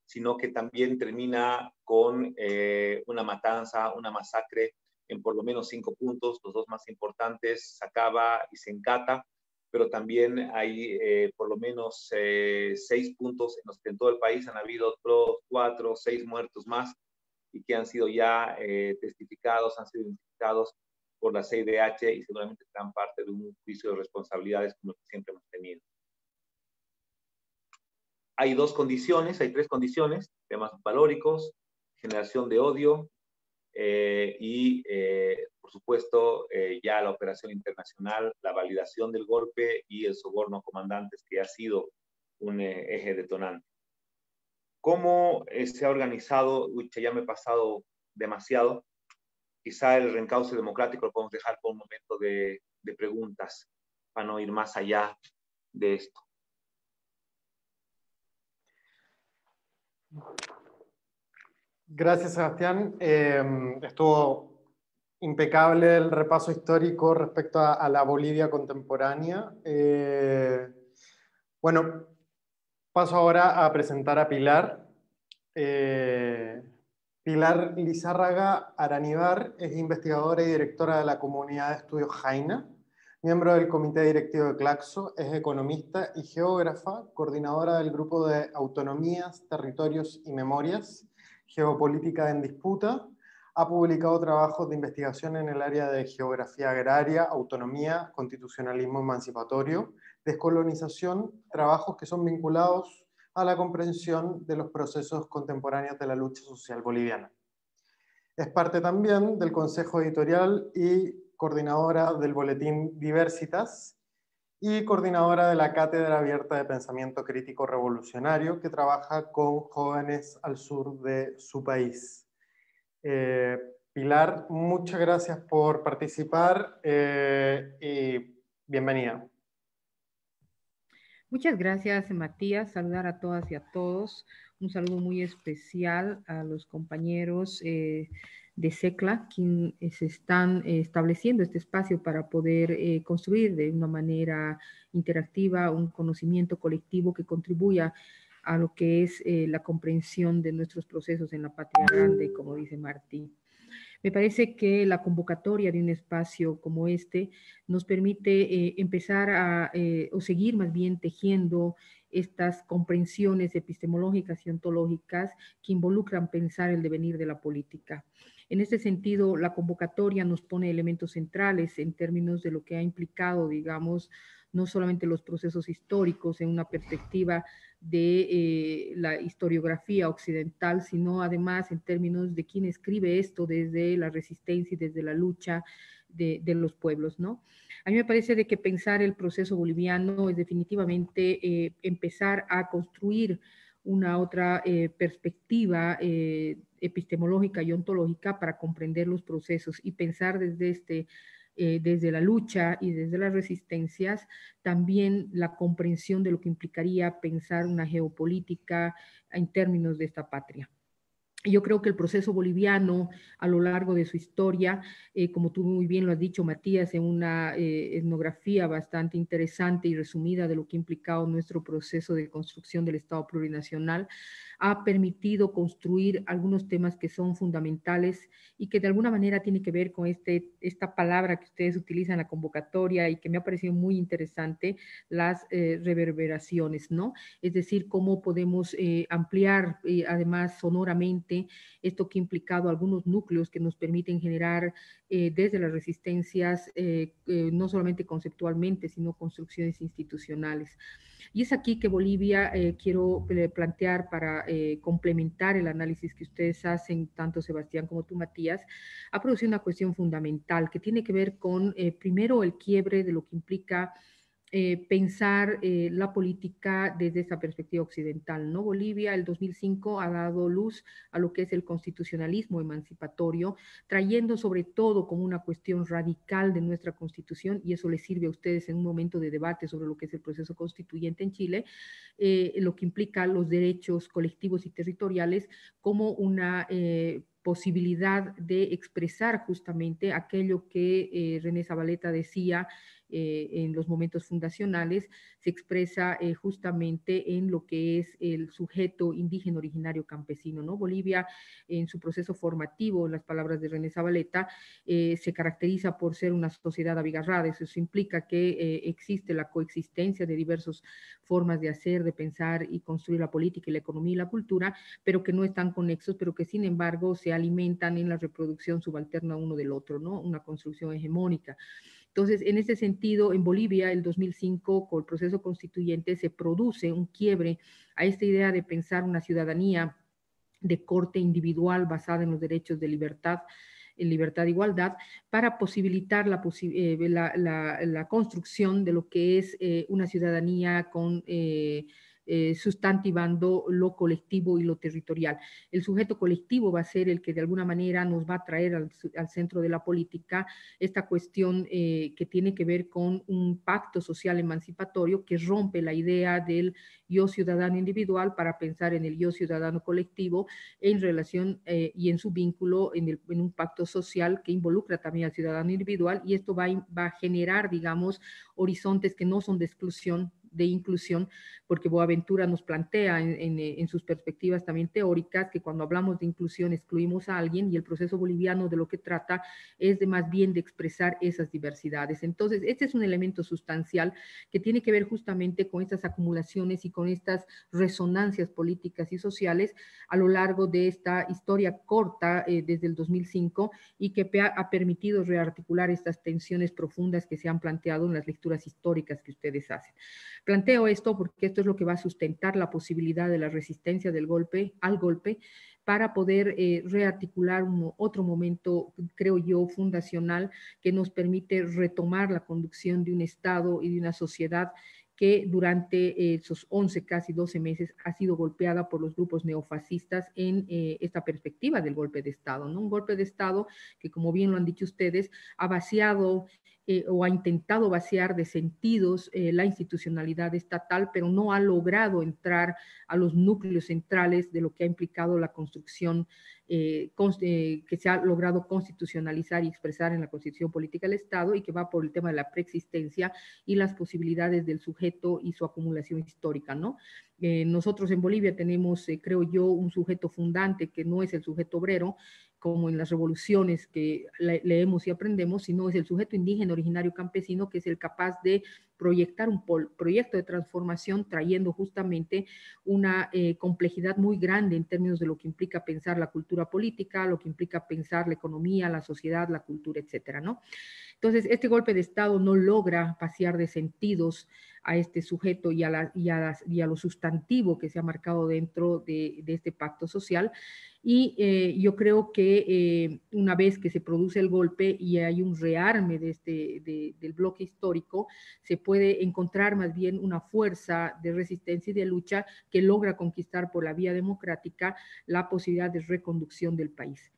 sino que también termina con eh, una matanza, una masacre en por lo menos cinco puntos, los dos más importantes, Sacaba y Sencata, pero también hay eh, por lo menos eh, seis puntos en los que en todo el país han habido otros cuatro, seis muertos más y que han sido ya testificados, han sido identificados por la CIDH y seguramente serán parte de un juicio de responsabilidades como el que siempre hemos tenido hay dos condiciones, hay tres condiciones, temas valóricos, generación de odio eh, y, eh, por supuesto, eh, ya la operación internacional, la validación del golpe y el soborno a comandantes, que ha sido un eje detonante. ¿Cómo se ha organizado? Uy, ya me he pasado demasiado. Quizá el reencauce democrático lo podemos dejar por un momento de preguntas, para no ir más allá de esto. Gracias, Sebastián. Eh, estuvo impecable el repaso histórico respecto a, la Bolivia contemporánea. Eh, bueno, paso ahora a presentar a Pilar. Eh, Pilar Lizárraga Aranibar es investigadora y directora de la comunidad de estudios Jaina miembro del comité directivo de Claxo, es economista y geógrafa, coordinadora del grupo de Autonomías, Territorios y Memorias, Geopolítica en Disputa. ha publicado trabajos de investigación en el área de geografía agraria, autonomía, constitucionalismo emancipatorio, descolonización, trabajos que son vinculados a la comprensión de los procesos contemporáneos de la lucha social boliviana. Es parte también del Consejo Editorial y coordinadora del boletín Diversitas y coordinadora de la Cátedra Abierta de Pensamiento Crítico Revolucionario que trabaja con jóvenes al sur de su país. Eh, Pilar, muchas gracias por participar eh, y bienvenida. Muchas gracias, Matías. Saludar a todas y a todos. Un saludo muy especial a los compañeros eh, de SECLA, quienes están estableciendo este espacio para poder construir de una manera interactiva un conocimiento colectivo que contribuya a lo que es eh, la comprensión de nuestros procesos en la patria grande, como dice Martín. Me parece que la convocatoria de un espacio como este nos permite eh, empezar a, eh, o seguir más bien tejiendo estas comprensiones epistemológicas y ontológicas que involucran pensar el devenir de la política. En este sentido, la convocatoria nos pone elementos centrales en términos de lo que ha implicado, digamos, no solamente los procesos históricos en una perspectiva de eh, la historiografía occidental, sino además en términos de quién escribe esto desde la resistencia y desde la lucha de, los pueblos, ¿no? A mí me parece de que pensar el proceso boliviano es definitivamente eh, empezar a construir una otra eh, perspectiva epistemológica y ontológica para comprender los procesos y pensar desde este eh, desde la lucha y desde las resistencias, también la comprensión de lo que implicaría pensar una geopolítica en términos de esta patria. Yo creo que el proceso boliviano a lo largo de su historia, eh, como tú muy bien lo has dicho, Matías, en una eh, etnografía bastante interesante y resumida de lo que ha implicado nuestro proceso de construcción del Estado plurinacional, ha permitido construir algunos temas que son fundamentales y que de alguna manera tiene que ver con este, esta palabra que ustedes utilizan en la convocatoria y que me ha parecido muy interesante, las eh, reverberaciones, ¿no? Es decir, cómo podemos ampliar además sonoramente esto que ha implicado algunos núcleos que nos permiten generar eh, desde las resistencias, eh, eh, no solamente conceptualmente, sino construcciones institucionales. Y es aquí que Bolivia quiero plantear para complementar el análisis que ustedes hacen, tanto Sebastián como tú, Matías, ha producido una cuestión fundamental que tiene que ver con, primero, el quiebre de lo que implica eh, pensar eh, la política desde esa perspectiva occidental. ¿no? Bolivia, el 2005, ha dado luz a lo que es el constitucionalismo emancipatorio, trayendo sobre todo como una cuestión radical de nuestra constitución, y eso les sirve a ustedes en un momento de debate sobre lo que es el proceso constituyente en Chile, eh, lo que implica los derechos colectivos y territoriales como una posibilidad de expresar justamente aquello que René Zabaleta decía eh, en los momentos fundacionales, se expresa eh, justamente en lo que es el sujeto indígena originario campesino. ¿no? Bolivia, en su proceso formativo, en las palabras de René Zabaleta, eh, se caracteriza por ser una sociedad abigarrada. Eso, implica que existe la coexistencia de diversas formas de hacer, de pensar y construir la política la economía y la cultura, pero que no están conexos, pero que sin embargo se alimentan en la reproducción subalterna uno del otro, ¿no? Una construcción hegemónica. Entonces, en ese sentido, en Bolivia, el 2005, con el proceso constituyente, se produce un quiebre a esta idea de pensar una ciudadanía de corte individual basada en los derechos de libertad, en libertad e igualdad, para posibilitar la, eh, construcción de lo que es eh, una ciudadanía con... Eh, eh, sustantivando lo colectivo y lo territorial. El sujeto colectivo va a ser el que de alguna manera nos va a traer al, centro de la política esta cuestión eh, que tiene que ver con un pacto social emancipatorio que rompe la idea del yo ciudadano individual para pensar en el yo ciudadano colectivo en relación eh, y en su vínculo en, un pacto social que involucra también al ciudadano individual y esto va a generar, digamos, horizontes que no son de exclusión de inclusión, porque Boaventura nos plantea en, sus perspectivas también teóricas que cuando hablamos de inclusión excluimos a alguien y el proceso boliviano de lo que trata es de más bien de expresar esas diversidades. Entonces, este es un elemento sustancial que tiene que ver justamente con estas acumulaciones y con estas resonancias políticas y sociales a lo largo de esta historia corta eh, desde el 2005 y que ha permitido rearticular estas tensiones profundas que se han planteado en las lecturas históricas que ustedes hacen. Planteo esto porque esto es lo que va a sustentar la posibilidad de la resistencia del golpe al golpe para poder eh, rearticular otro momento, creo yo, fundacional que nos permite retomar la conducción de un Estado y de una sociedad que durante esos 11, casi 12 meses ha sido golpeada por los grupos neofascistas en eh, esta perspectiva del golpe de Estado, ¿no? Un golpe de Estado que, como bien lo han dicho ustedes, ha vaciado eh, o ha intentado vaciar de sentidos eh, la institucionalidad estatal, pero no ha logrado entrar a los núcleos centrales de lo que ha implicado la construcción eh, que se ha logrado constitucionalizar y expresar en la Constitución Política del Estado y que va por el tema de la preexistencia y las posibilidades del sujeto y su acumulación histórica, ¿no? nosotros en Bolivia tenemos, creo yo, un sujeto fundante que no es el sujeto obrero, como en las revoluciones que leemos y aprendemos, sino es el sujeto indígena originario campesino que es el capaz de proyectar un proyecto de transformación trayendo justamente una eh, complejidad muy grande en términos de lo que implica pensar la cultura política, lo que implica pensar la economía, la sociedad, la cultura, etcétera, ¿no? Entonces, este golpe de Estado no logra pasear de sentidos a este sujeto y a, la, y a, lo sustantivo que se ha marcado dentro de, este pacto social. Y eh, yo creo que eh, una vez que se produce el golpe y hay un rearme de este, del bloque histórico, se puede encontrar más bien una fuerza de resistencia y de lucha que logra conquistar por la vía democrática la posibilidad de reconducción del país.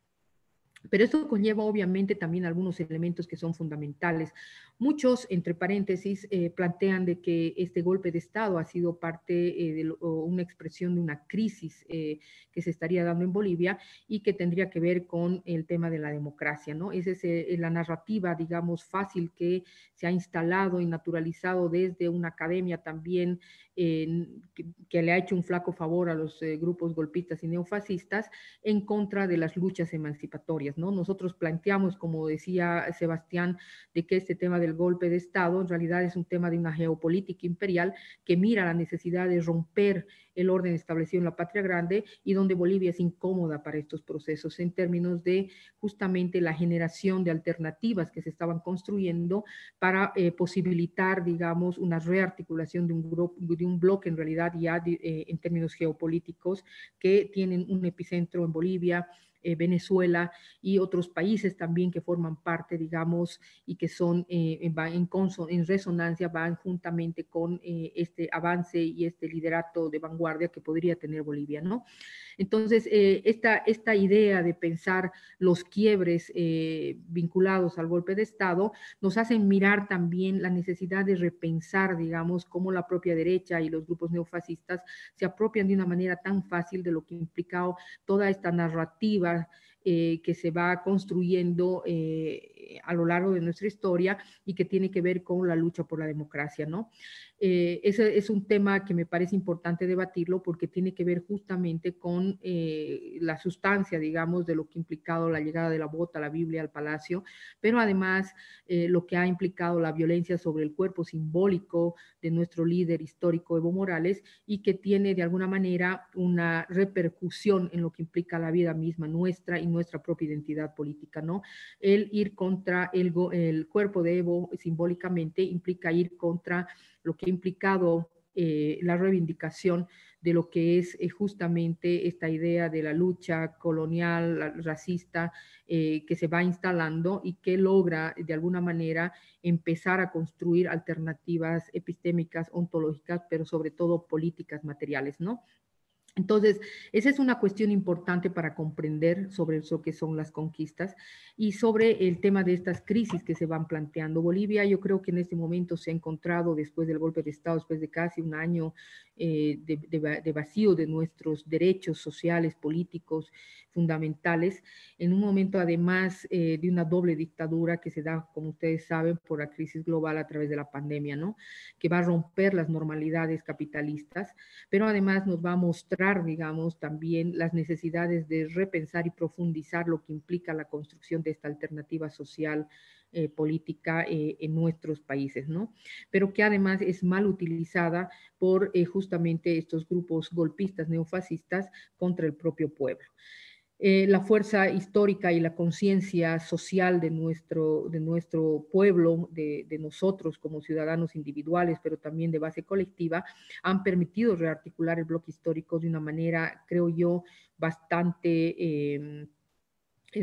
Pero esto conlleva obviamente también algunos elementos que son fundamentales. Muchos, entre paréntesis, eh, plantean de que este golpe de Estado ha sido parte eh, de una expresión de una crisis eh, que se estaría dando en Bolivia y que tendría que ver con el tema de la democracia, ¿no? Esa es la narrativa, digamos, fácil que se ha instalado y naturalizado desde una academia también que, le ha hecho un flaco favor a los grupos golpistas y neofascistas en contra de las luchas emancipatorias, ¿no? Nosotros planteamos, como decía Sebastián, de que este tema del golpe de Estado en realidad es un tema de una geopolítica imperial que mira la necesidad de romper el orden establecido en la patria grande y donde Bolivia es incómoda para estos procesos en términos de justamente la generación de alternativas que se estaban construyendo para eh, posibilitar, digamos, una rearticulación de un, de un bloque en realidad ya eh, en términos geopolíticos que tienen un epicentro en Bolivia, eh, Venezuela y otros países también que forman parte, digamos, y que son eh, en, en, resonancia, van juntamente con eh, este avance y este liderato de vanguardia que podría tener Bolivia, ¿no? Entonces, esta, esta idea de pensar los quiebres vinculados al golpe de Estado nos hacen mirar también la necesidad de repensar, digamos, cómo la propia derecha y los grupos neofascistas se apropian de una manera tan fácil de lo que implicado toda esta narrativa are eh, que se va construyendo eh, a lo largo de nuestra historia y que tiene que ver con la lucha por la democracia, ¿no? Eh, ese es un tema que me parece importante debatirlo porque tiene que ver justamente con la sustancia, digamos, de lo que ha implicado la llegada de la bota, la Biblia al palacio, pero además lo que ha implicado la violencia sobre el cuerpo simbólico de nuestro líder histórico Evo Morales y que tiene de alguna manera una repercusión en lo que implica la vida misma nuestra nuestra propia identidad política, ¿no? El ir contra el, el cuerpo de Evo simbólicamente implica ir contra lo que ha implicado eh, la reivindicación de lo que es eh, justamente esta idea de la lucha colonial, racista, eh, que se va instalando y que logra de alguna manera empezar a construir alternativas epistémicas, ontológicas, pero sobre todo políticas materiales, ¿no? Entonces, esa es una cuestión importante para comprender sobre eso que son las conquistas y sobre el tema de estas crisis que se van planteando. Bolivia, yo creo que en este momento se ha encontrado, después del golpe de Estado, después de casi un año eh, de, vacío de nuestros derechos sociales, políticos, fundamentales, en un momento además eh, de una doble dictadura que se da, como ustedes saben, por la crisis global a través de la pandemia, ¿no? Que va a romper las normalidades capitalistas, pero además nos va a mostrar, digamos, también las necesidades de repensar y profundizar lo que implica la construcción de esta alternativa social eh, política eh, en nuestros países, ¿no? Pero que además es mal utilizada por eh, justamente estos grupos golpistas neofascistas contra el propio pueblo. la fuerza histórica y la conciencia social de nuestro, de nuestro pueblo, de, nosotros como ciudadanos individuales, pero también de base colectiva, han permitido rearticular el bloque histórico de una manera, creo yo, bastante em,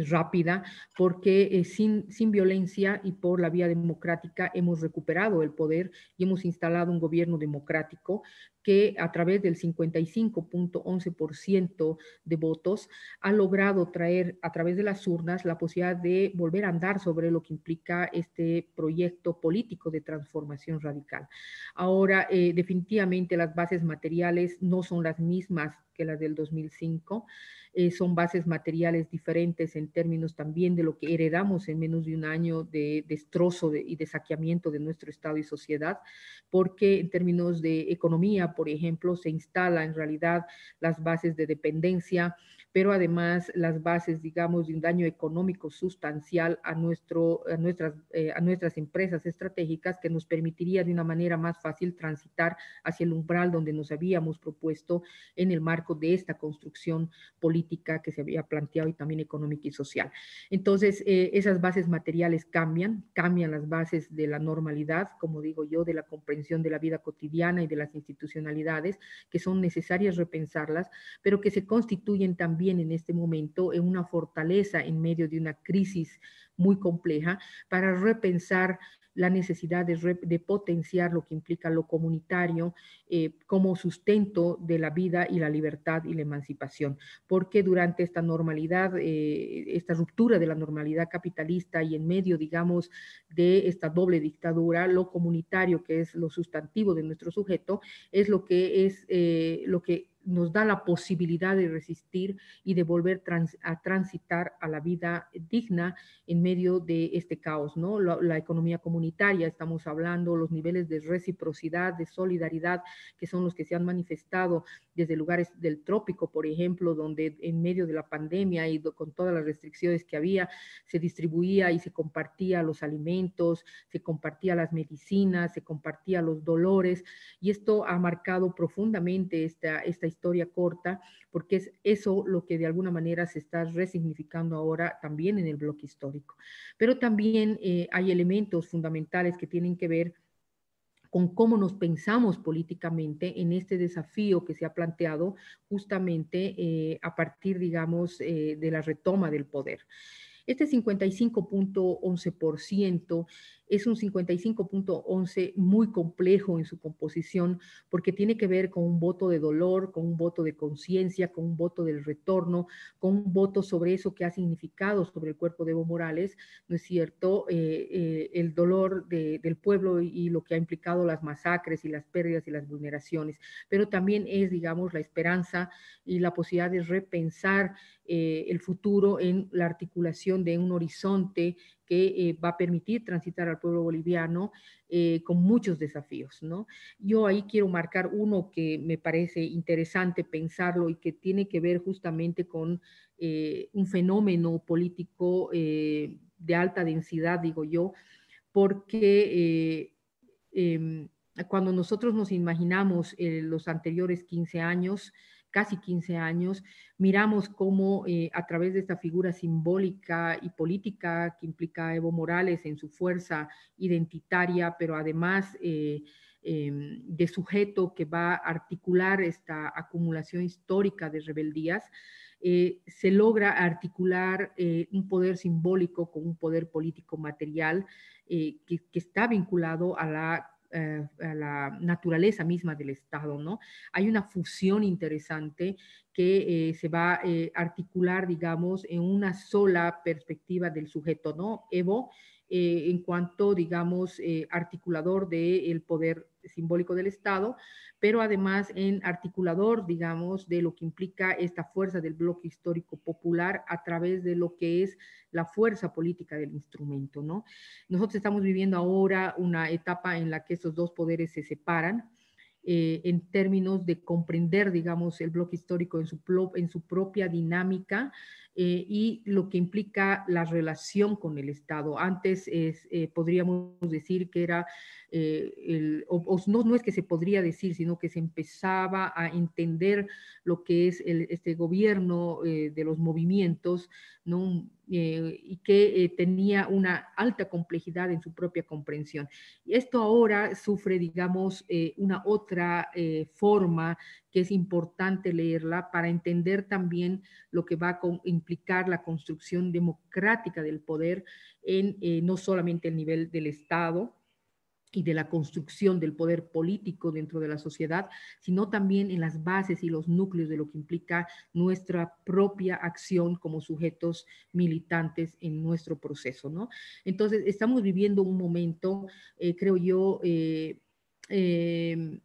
rápida, porque eh, sin, sin violencia y por la vía democrática hemos recuperado el poder y hemos instalado un gobierno democrático que a través del 55.11% de votos ha logrado traer a través de las urnas la posibilidad de volver a andar sobre lo que implica este proyecto político de transformación radical. Ahora, eh, definitivamente las bases materiales no son las mismas que las del 2005. Eh, son bases materiales diferentes en términos también de lo que heredamos en menos de un año de destrozo y de saqueamiento de nuestro Estado y sociedad, porque en términos de economía, por ejemplo, se instala en realidad las bases de dependencia, pero además las bases, digamos, de un daño económico sustancial a, nuestro, a, nuestras, eh, a nuestras empresas estratégicas que nos permitiría de una manera más fácil transitar hacia el umbral donde nos habíamos propuesto en el marco de esta construcción política que se había planteado y también económica y social. Entonces, eh, esas bases materiales cambian, cambian las bases de la normalidad, como digo yo, de la comprensión de la vida cotidiana y de las institucionalidades, que son necesarias repensarlas, pero que se constituyen también en este momento en una fortaleza en medio de una crisis muy compleja para repensar la necesidad de, potenciar lo que implica lo comunitario eh, como sustento de la vida y la libertad y la emancipación, porque durante esta normalidad, eh, esta ruptura de la normalidad capitalista y en medio, digamos, de esta doble dictadura, lo comunitario, que es lo sustantivo de nuestro sujeto, es lo que es eh, lo que nos da la posibilidad de resistir y de volver a transitar a la vida digna en medio de este caos, ¿no? La, economía comunitaria, estamos hablando, los niveles de reciprocidad, de solidaridad, que son los que se han manifestado desde lugares del trópico, por ejemplo, donde en medio de la pandemia y con todas las restricciones que había, se distribuía y se compartía los alimentos, se compartía las medicinas, se compartía los dolores, y esto ha marcado profundamente esta, esta historia historia corta, porque es eso lo que de alguna manera se está resignificando ahora también en el bloque histórico. Pero también eh, hay elementos fundamentales que tienen que ver con cómo nos pensamos políticamente en este desafío que se ha planteado justamente eh, a partir, digamos, eh, de la retoma del poder. Este 55.11% es un 55.11 muy complejo en su composición porque tiene que ver con un voto de dolor, con un voto de conciencia, con un voto del retorno, con un voto sobre eso que ha significado sobre el cuerpo de Evo Morales, ¿no es cierto? Eh, eh, el dolor del pueblo y lo que ha implicado las masacres y las pérdidas y las vulneraciones, pero también es, digamos, la esperanza y la posibilidad de repensar eh, el futuro en la articulación de un horizonte que eh, va a permitir transitar al pueblo boliviano eh, con muchos desafíos, ¿no? Yo ahí quiero marcar uno que me parece interesante pensarlo y que tiene que ver justamente con eh, un fenómeno político de alta densidad, digo yo, porque em, cuando nosotros nos imaginamos los anteriores 15 años, casi 15 años, miramos cómo eh, a través de esta figura simbólica y política que implica Evo Morales en su fuerza identitaria, pero además eh, em, de sujeto que va a articular esta acumulación histórica de rebeldías, eh, se logra articular un poder simbólico con un poder político material que, que está vinculado a la eh, a la naturaleza misma del Estado, ¿no? Hay una fusión interesante que eh, se va a eh, articular, digamos, en una sola perspectiva del sujeto, ¿no? Evo, en cuanto, digamos, articulador del poder simbólico del Estado, pero además en articulador, digamos, de lo que implica esta fuerza del bloque histórico popular a través de lo que es la fuerza política del instrumento, ¿no? Nosotros estamos viviendo ahora una etapa en la que estos dos poderes se separan, eh, en términos de comprender, digamos, el bloque histórico en su, en su propia dinámica eh, y lo que implica la relación con el Estado. Antes es, eh, podríamos decir que era, el, no, no es que se podría decir, sino que se empezaba a entender lo que es el, este gobierno de los movimientos, ¿no? Eh, y que eh, tenía una alta complejidad en su propia comprensión. Y esto ahora sufre, digamos, eh, una otra forma que es importante leerla para entender también lo que va a la construcción democrática del poder en no solamente el nivel del Estado, y de la construcción del poder político dentro de la sociedad, sino también en las bases y los núcleos de lo que implica nuestra propia acción como sujetos militantes en nuestro proceso, ¿no? Entonces, estamos viviendo un momento, eh, creo yo, eh, eh,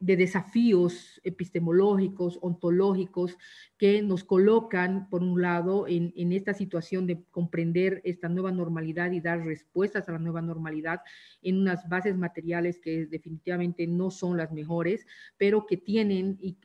de desafíos epistemológicos, ontológicos, que nos colocan, por un lado, en, esta situación de comprender esta nueva normalidad y dar respuestas a la nueva normalidad en unas bases materiales que definitivamente no son las mejores, pero que tienen y,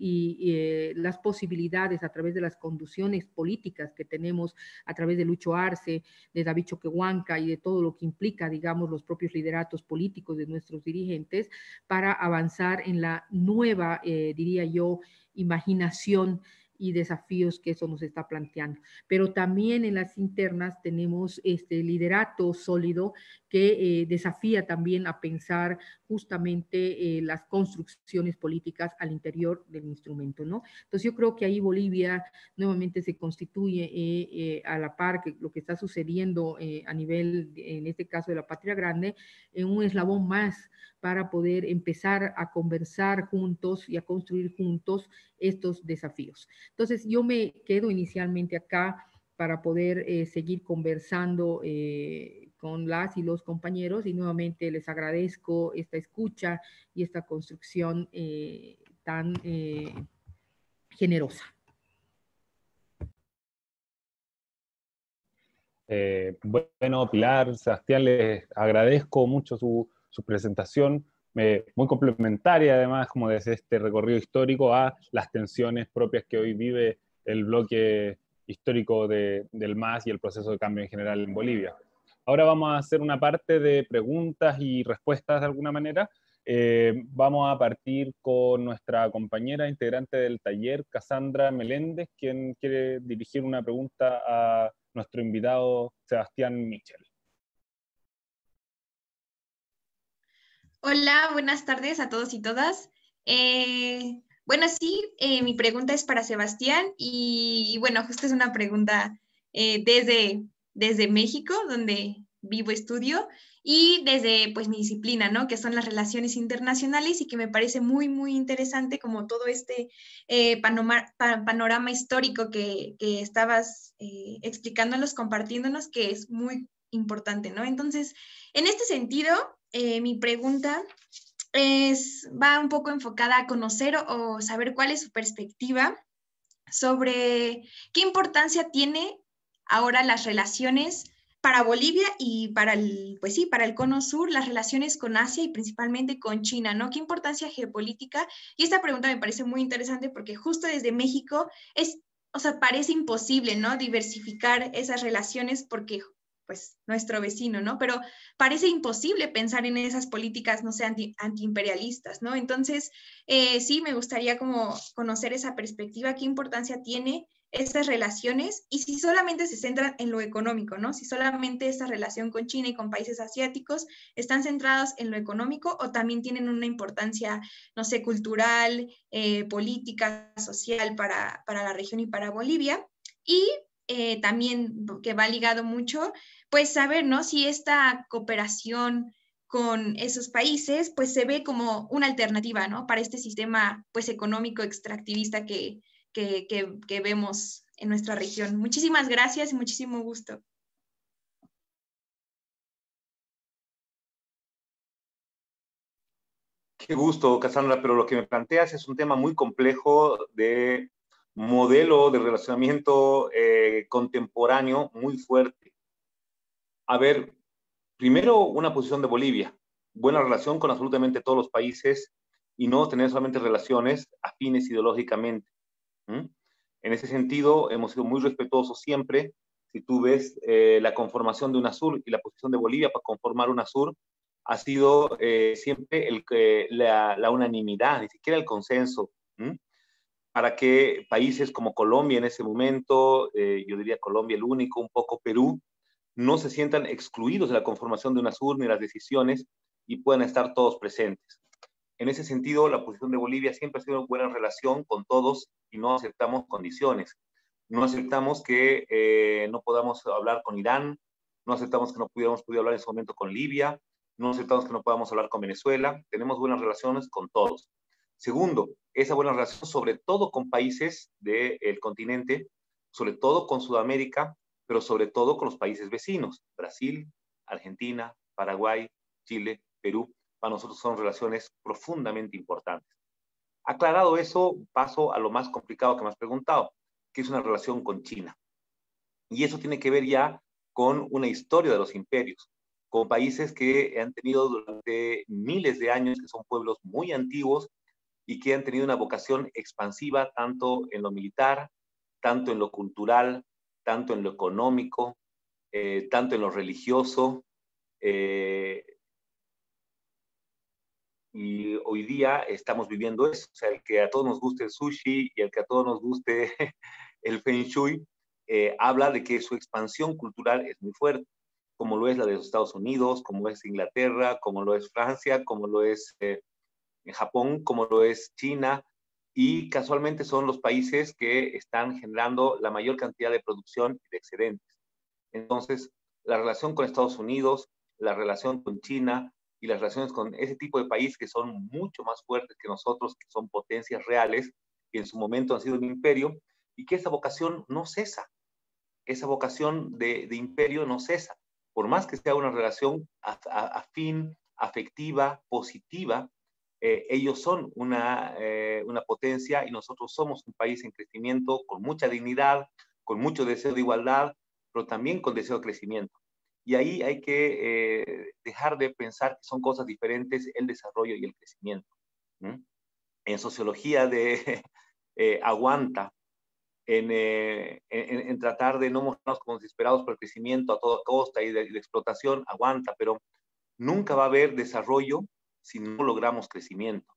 eh, las posibilidades a través de las conducciones políticas que tenemos a través de Lucho Arce, de David Choquehuanca y de todo lo que implica, digamos, los propios lideratos políticos de nuestros dirigentes para avanzar en la nueva, eh, diría yo, imaginación y desafíos que eso nos está planteando. Pero también en las internas tenemos este liderato sólido que eh, desafía también a pensar justamente eh, las construcciones políticas al interior del instrumento, ¿no? Entonces yo creo que ahí Bolivia nuevamente se constituye eh, a la par que lo que está sucediendo a nivel, en este caso de la patria grande, en un eslabón más para poder empezar a conversar juntos y a construir juntos estos desafíos. Entonces, yo me quedo inicialmente acá para poder eh, seguir conversando eh, con las y los compañeros y nuevamente les agradezco esta escucha y esta construcción eh, tan generosa. bueno, Pilar, Sebastián, les agradezco mucho su, su presentación, muy complementaria además como desde este recorrido histórico a las tensiones propias que hoy vive el bloque histórico del MAS y el proceso de cambio en general en Bolivia. Ahora vamos a hacer una parte de preguntas y respuestas de alguna manera. Eh, vamos a partir con nuestra compañera integrante del taller, Cassandra Meléndez, quien quiere dirigir una pregunta a nuestro invitado Sebastián Michel. Hola, buenas tardes a todos y todas. Eh, bueno, sí, eh, mi pregunta es para Sebastián y, bueno, justo es una pregunta eh, desde, desde México, donde vivo, estudio, y desde pues mi disciplina, ¿no? Que son las relaciones internacionales y que me parece muy, muy interesante como todo este panorama, histórico que, que estabas explicándonos, compartiéndonos, que es muy importante, ¿no? Entonces, en este sentido, eh, mi pregunta es, va un poco enfocada a conocer o, saber cuál es su perspectiva sobre qué importancia tiene ahora las relaciones para Bolivia y para el, pues sí, para el cono sur, las relaciones con Asia y principalmente con China, ¿no? ¿Qué importancia geopolítica? Y esta pregunta me parece muy interesante porque justo desde México es, o sea, parece imposible, ¿no? Diversificar esas relaciones porque pues nuestro vecino, ¿no? Pero parece imposible pensar en esas políticas, no sé, anti, antiimperialistas, ¿no? Entonces, eh, sí, me gustaría como conocer esa perspectiva, qué importancia tiene estas relaciones y si solamente se centran en lo económico, ¿no? Si solamente esta relación con China y con países asiáticos están centrados en lo económico o también tienen una importancia, no sé, cultural, eh, política, social para, para la región y para Bolivia. Y eh, también que va ligado mucho, pues saber, ¿no? Si esta cooperación con esos países, pues se ve como una alternativa, ¿no? Para este sistema, pues, económico extractivista que, que, que, vemos en nuestra región. Muchísimas gracias y muchísimo gusto. Qué gusto, Cassandra, pero lo que me planteas es un tema muy complejo de modelo de relacionamiento eh, contemporáneo muy fuerte. A ver, primero una posición de Bolivia, buena relación con absolutamente todos los países y no tener solamente relaciones afines ideológicamente. En ese sentido, hemos sido muy respetuosos siempre. Si tú ves eh, la conformación de UNASUR y la posición de Bolivia para conformar UNASUR, ha sido eh, siempre el, la, la, unanimidad, ni siquiera el consenso, para que países como Colombia en ese momento, eh, yo diría Colombia el único, un poco Perú, no se sientan excluidos de la conformación de UNASUR ni las decisiones y puedan estar todos presentes. En ese sentido, la posición de Bolivia siempre ha sido una buena relación con todos y no aceptamos condiciones. No aceptamos que eh, no podamos hablar con Irán, no aceptamos que no pudiéramos poder hablar en ese momento con Libia, no aceptamos que no podamos hablar con Venezuela, tenemos buenas relaciones con todos. Segundo, esa buena relación sobre todo con países del continente, sobre todo con Sudamérica, pero sobre todo con los países vecinos, Brasil, Argentina, Paraguay, Chile, Perú, para nosotros son relaciones profundamente importantes. Aclarado eso, paso a lo más complicado que me has preguntado, que es una relación con China. Y eso tiene que ver ya con una historia de los imperios, con países que han tenido durante miles de años, que son pueblos muy antiguos y que han tenido una vocación expansiva tanto en lo militar, tanto en lo cultural, tanto en lo económico, eh, tanto en lo religioso. Eh, y hoy día estamos viviendo eso, o sea, el que a todos nos guste el sushi y el que a todos nos guste *laughs* el feng shui, eh, habla de que su expansión cultural es muy fuerte, como lo es la de los Estados Unidos, como es Inglaterra, como lo es Francia, como lo es Japón, como lo es China, y casualmente son los países que están generando la mayor cantidad de producción y de excedentes. Entonces, la relación con Estados Unidos, la relación con China, y las relaciones con ese tipo de países que son mucho más fuertes que nosotros, que son potencias reales, que en su momento han sido un imperio, y que esa vocación no cesa. Esa vocación de, imperio no cesa. Por más que sea una relación afín, afectiva, positiva, eh, ellos son una, eh, una potencia y nosotros somos un país en crecimiento con mucha dignidad, con mucho deseo de igualdad, pero también con deseo de crecimiento. Y ahí hay que eh, dejar de pensar que son cosas diferentes el desarrollo y el crecimiento. En sociología de *laughs* eh, aguanta, eh, en, en, tratar de no mostrarnos como desesperados por el crecimiento a toda costa y de, explotación, aguanta, pero nunca va a haber desarrollo si no logramos crecimiento.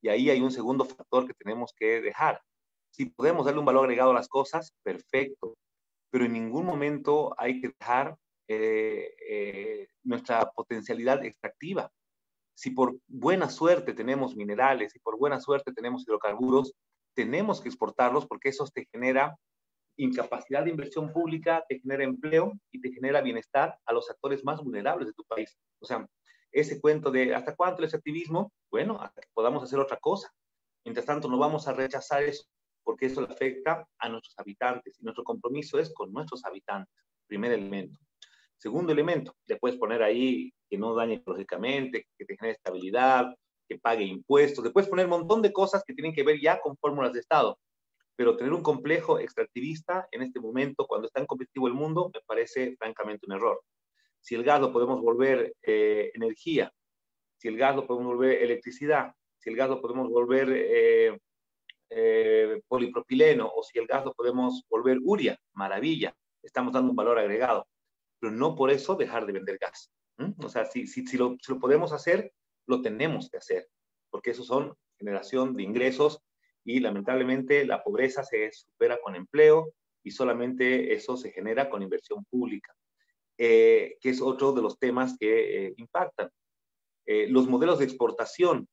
Y ahí hay un segundo factor que tenemos que dejar. Si podemos darle un valor agregado a las cosas, perfecto, pero en ningún momento hay que dejar eh, eh, nuestra potencialidad extractiva. Si por buena suerte tenemos minerales, y por buena suerte tenemos hidrocarburos, tenemos que exportarlos porque eso te genera incapacidad de inversión pública, te genera empleo y te genera bienestar a los actores más vulnerables de tu país. O sea, ese cuento de hasta cuánto es activismo, bueno, hasta que podamos hacer otra cosa. Mientras tanto, no vamos a rechazar eso porque eso le afecta a nuestros habitantes y nuestro compromiso es con nuestros habitantes, primer elemento. Segundo elemento, le puedes poner ahí que no dañe ecológicamente, que te genere estabilidad, que pague impuestos, le puedes poner un montón de cosas que tienen que ver ya con fórmulas de Estado. Pero tener un complejo extractivista en este momento, cuando está en competitivo el mundo, me parece francamente un error. Si el gas lo podemos volver eh, energía, si el gas lo podemos volver electricidad, si el gas lo podemos volver eh, eh, polipropileno o si el gas lo podemos volver uria, maravilla, estamos dando un valor agregado pero no por eso dejar de vender gas. O sea, si, si, si, lo, si, lo, podemos hacer, lo tenemos que hacer, porque eso son generación de ingresos y lamentablemente la pobreza se supera con empleo y solamente eso se genera con inversión pública, eh, que es otro de los temas que eh, impactan. Eh, los modelos de exportación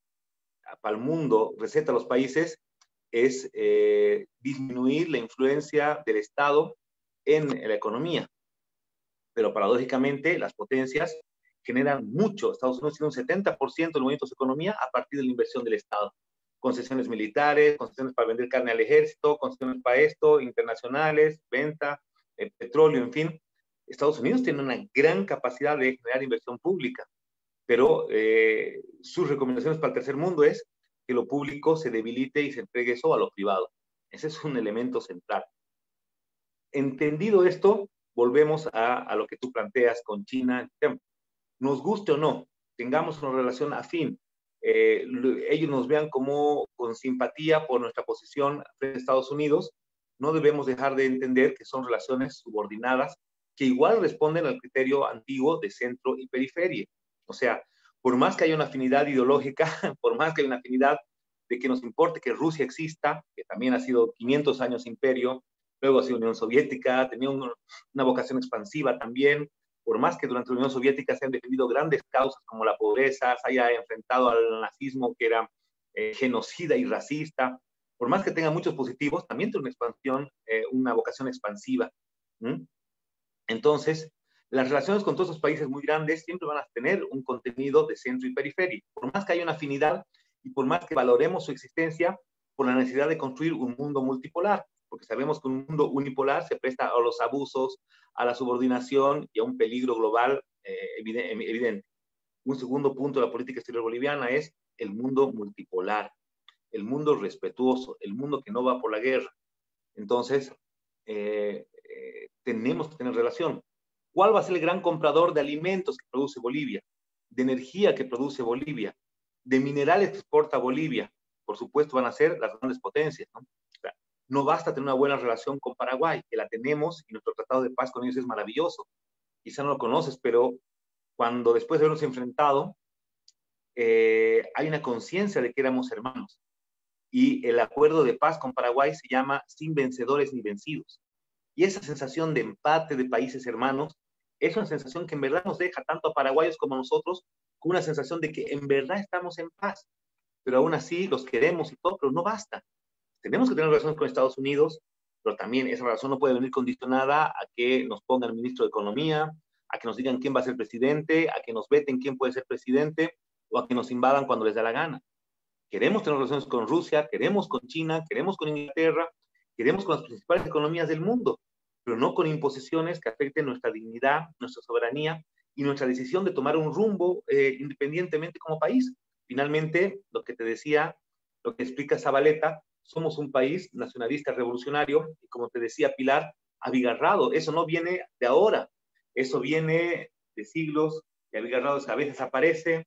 para el mundo, receta a los países, es disminuir la influencia del Estado en la economía pero paradójicamente las potencias generan mucho. Estados Unidos tiene un 70% del movimiento de su economía a partir de la inversión del Estado. Concesiones militares, concesiones para vender carne al ejército, concesiones para esto, internacionales, venta, petróleo, en fin. Estados Unidos tiene una gran capacidad de generar inversión pública. pero eh, sus recomendaciones para el tercer mundo es que lo público se debilite y se entregue eso a lo privado. Ese es un elemento central. Entendido esto, volvemos a, lo que tú planteas con China. Nos guste o no, tengamos una relación afín, eh, ellos nos vean como con simpatía por nuestra posición frente a Estados Unidos, no debemos dejar de entender que son relaciones subordinadas que igual responden al criterio antiguo de centro y periferia. O sea, por más que haya una afinidad ideológica, *laughs* por más que haya una afinidad de que nos importe que Rusia exista, que también ha sido 500 años imperio, luego ha sido Unión Soviética, tenía una vocación expansiva también, por más que durante la Unión Soviética se han defendido grandes causas como la pobreza, se haya enfrentado al nazismo que era eh, genocida y racista, por más que tenga muchos positivos, también tiene una expansión, eh, una vocación expansiva. Entonces, las relaciones con todos esos países muy grandes siempre van a tener un contenido de centro y periferia. Por más que haya una afinidad y por más que valoremos su existencia, por la necesidad de construir un mundo multipolar, porque sabemos que un mundo unipolar se presta a los abusos, a la subordinación y a un peligro global eh, evidente. Un segundo punto de la política exterior boliviana es el mundo multipolar, el mundo respetuoso, el mundo que no va por la guerra. Entonces, eh, eh, tenemos que tener relación. ¿Cuál va a ser el gran comprador de alimentos que produce Bolivia? De energía que produce Bolivia, de minerales que exporta Bolivia. Por supuesto, van a ser las grandes potencias. ¿no? no basta tener una buena relación con Paraguay, que la tenemos y nuestro tratado de paz con ellos es maravilloso. Quizá no lo conoces, pero cuando después de habernos enfrentado, eh, hay una conciencia de que éramos hermanos. Y el acuerdo de paz con Paraguay se llama sin vencedores ni vencidos. Y esa sensación de empate de países hermanos es una sensación que en verdad nos deja tanto a paraguayos como a nosotros con una sensación de que en verdad estamos en paz. Pero aún así los queremos y todo, pero no basta. Tenemos que tener relaciones con Estados Unidos, pero también esa relación no puede venir condicionada a que nos pongan ministro de Economía, a que nos digan quién va a ser presidente, a que nos veten quién puede ser presidente o a que nos invadan cuando les da la gana. Queremos tener relaciones con Rusia, queremos con China, queremos con Inglaterra, queremos con las principales economías del mundo, pero no con imposiciones que afecten nuestra dignidad, nuestra soberanía y nuestra decisión de tomar un rumbo eh, independientemente como país. Finalmente, lo que te decía, lo que explica Zabaleta, somos un país nacionalista revolucionario y como te decía Pilar, abigarrado. Eso no viene de ahora, eso viene de siglos y abigarrado a veces aparece,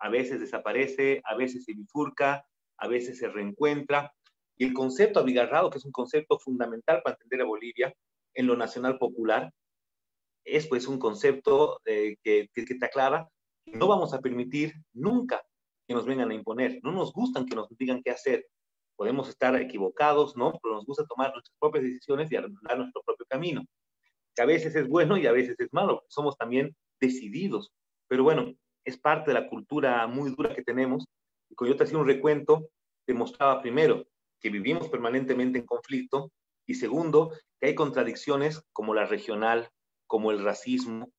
a veces desaparece, a veces se bifurca, a veces se reencuentra. Y el concepto abigarrado, que es un concepto fundamental para entender a Bolivia en lo nacional popular, es pues un concepto eh, que, que, te aclara no vamos a permitir nunca que nos vengan a imponer. No nos gustan que nos digan qué hacer podemos estar equivocados, ¿no? Pero nos gusta tomar nuestras propias decisiones y arreglar nuestro propio camino. Que a veces es bueno y a veces es malo, somos también decididos. Pero bueno, es parte de la cultura muy dura que tenemos. Y cuando yo te hacía un recuento, te mostraba primero que vivimos permanentemente en conflicto y segundo, que hay contradicciones como la regional, como el racismo,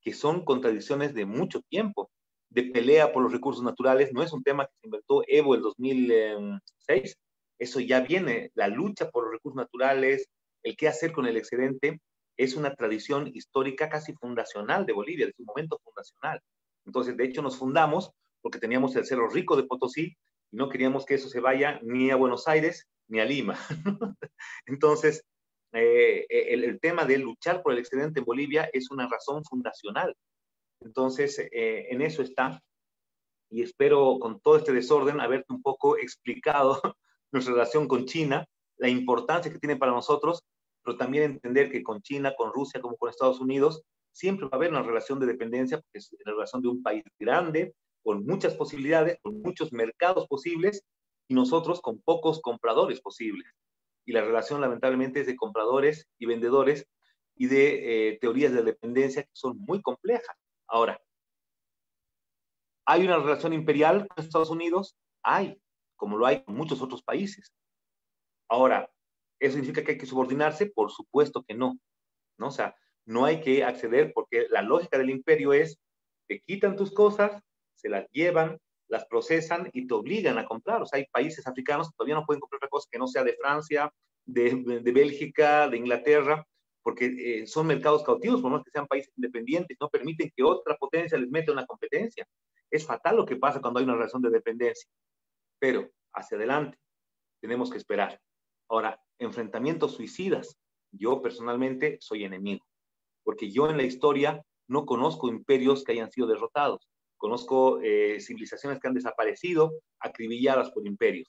que son contradicciones de mucho tiempo de pelea por los recursos naturales no es un tema que se inventó Evo el 2006, eso ya viene, la lucha por los recursos naturales, el qué hacer con el excedente, es una tradición histórica casi fundacional de Bolivia, de su momento fundacional. Entonces, de hecho, nos fundamos porque teníamos el Cerro Rico de Potosí y no queríamos que eso se vaya ni a Buenos Aires ni a Lima. *laughs* Entonces, eh, el, el, tema de luchar por el excedente en Bolivia es una razón fundacional. Entonces, eh, en eso está. Y espero con todo este desorden haberte un poco explicado *laughs* nuestra relación con China, la importancia que tiene para nosotros, pero también entender que con China, con Rusia, como con Estados Unidos, siempre va a haber una relación de dependencia, porque es la relación de un país grande, con muchas posibilidades, con muchos mercados posibles, y nosotros con pocos compradores posibles. Y la relación lamentablemente es de compradores y vendedores y de eh, teorías de dependencia que son muy complejas. Ahora, ¿hay una relación imperial con Estados Unidos? Hay, como lo hay con muchos otros países. Ahora, ¿eso significa que hay que subordinarse? Por supuesto que no. ¿no? O sea, no hay que acceder porque la lógica del imperio es que quitan tus cosas, se las llevan, las procesan y te obligan a comprar. O sea, hay países africanos que todavía no pueden comprar otra cosa que no sea de Francia, de, de Bélgica, de Inglaterra, porque son mercados cautivos, por más que sean países independientes, no permiten que otra potencia les meta una competencia. Es fatal lo que pasa cuando hay una relación de dependencia. Pero hacia adelante tenemos que esperar. Ahora, enfrentamientos suicidas. Yo personalmente soy enemigo, porque yo en la historia no conozco imperios que hayan sido derrotados. Conozco eh, civilizaciones que han desaparecido, acribilladas por imperios.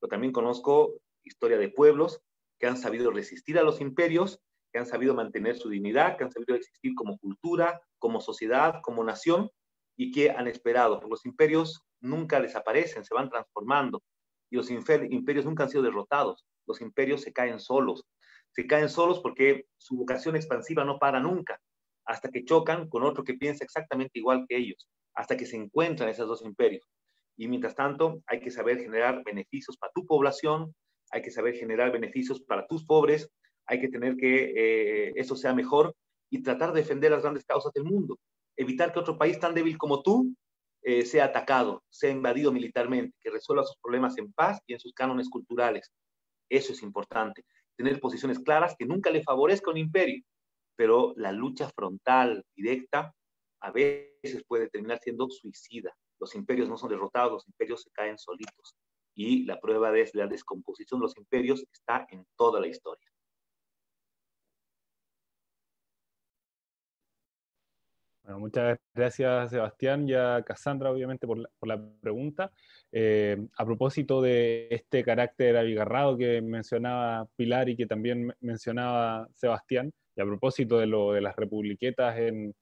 Pero también conozco historia de pueblos que han sabido resistir a los imperios, que han sabido mantener su dignidad, que han sabido existir como cultura, como sociedad, como nación, y que han esperado. Los imperios nunca desaparecen, se van transformando. Y los imperios nunca han sido derrotados. Los imperios se caen solos. Se caen solos porque su vocación expansiva no para nunca, hasta que chocan con otro que piensa exactamente igual que ellos, hasta que se encuentran esos dos imperios. Y mientras tanto, hay que saber generar beneficios para tu población, hay que saber generar beneficios para tus pobres, hay que tener que eh, eso sea mejor y tratar de defender las grandes causas del mundo. Evitar que otro país tan débil como tú eh, sea atacado, sea invadido militarmente, que resuelva sus problemas en paz y en sus cánones culturales. Eso es importante. Tener posiciones claras que nunca le favorezca un imperio, pero la lucha frontal, directa, a veces puede terminar siendo suicida. Los imperios no son derrotados, los imperios se caen solitos. Y la prueba de la descomposición de los imperios está en toda la historia. muchas gracias Sebastián y a Cassandra, obviamente, por la, pregunta. Eh, a propósito de este carácter abigarrado que mencionaba Pilar y que también mencionaba Sebastián, y a propósito de, lo, de las republiquetas en,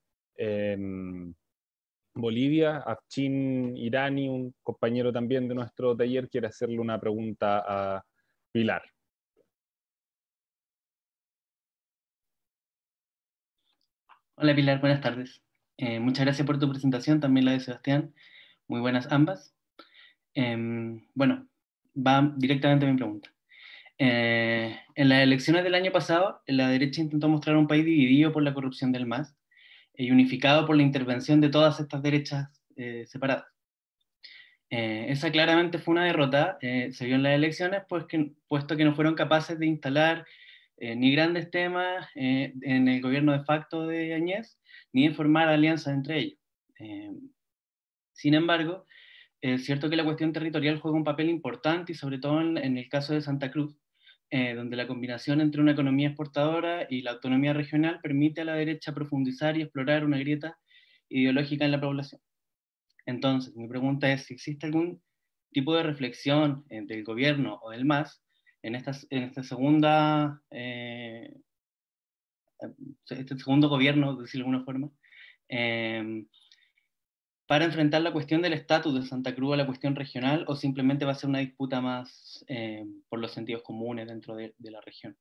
Bolivia, Afchin Irani, un compañero también de nuestro taller, quiere hacerle una pregunta a Pilar. Hola Pilar, buenas tardes. Eh, muchas gracias por tu presentación, también la de Sebastián. Muy buenas ambas. Em, bueno, va directamente a mi pregunta. Eh, en las elecciones del año pasado, la derecha intentó mostrar un país dividido por la corrupción del MAS y unificado por la intervención de todas estas derechas eh, separadas. esa claramente fue una derrota, se vio en las elecciones, pues puesto que no fueron capaces de instalar ni grandes temas en el gobierno de facto de Añez, ni de formar alianzas entre ellos. Eh, sin embargo, es cierto que la cuestión territorial juega un papel importante y sobre todo en, el caso de Santa Cruz, eh, donde la combinación entre una economía exportadora y la autonomía regional permite a la derecha profundizar y explorar una grieta ideológica en la población. Entonces, mi pregunta es si existe algún tipo de reflexión eh, del gobierno o del MAS en esta, en esta segunda este segundo gobierno, de decirlo de alguna forma, para enfrentar la cuestión del estatus de Santa Cruz a la cuestión regional o simplemente va a ser una disputa más em, por los sentidos comunes dentro de, la región?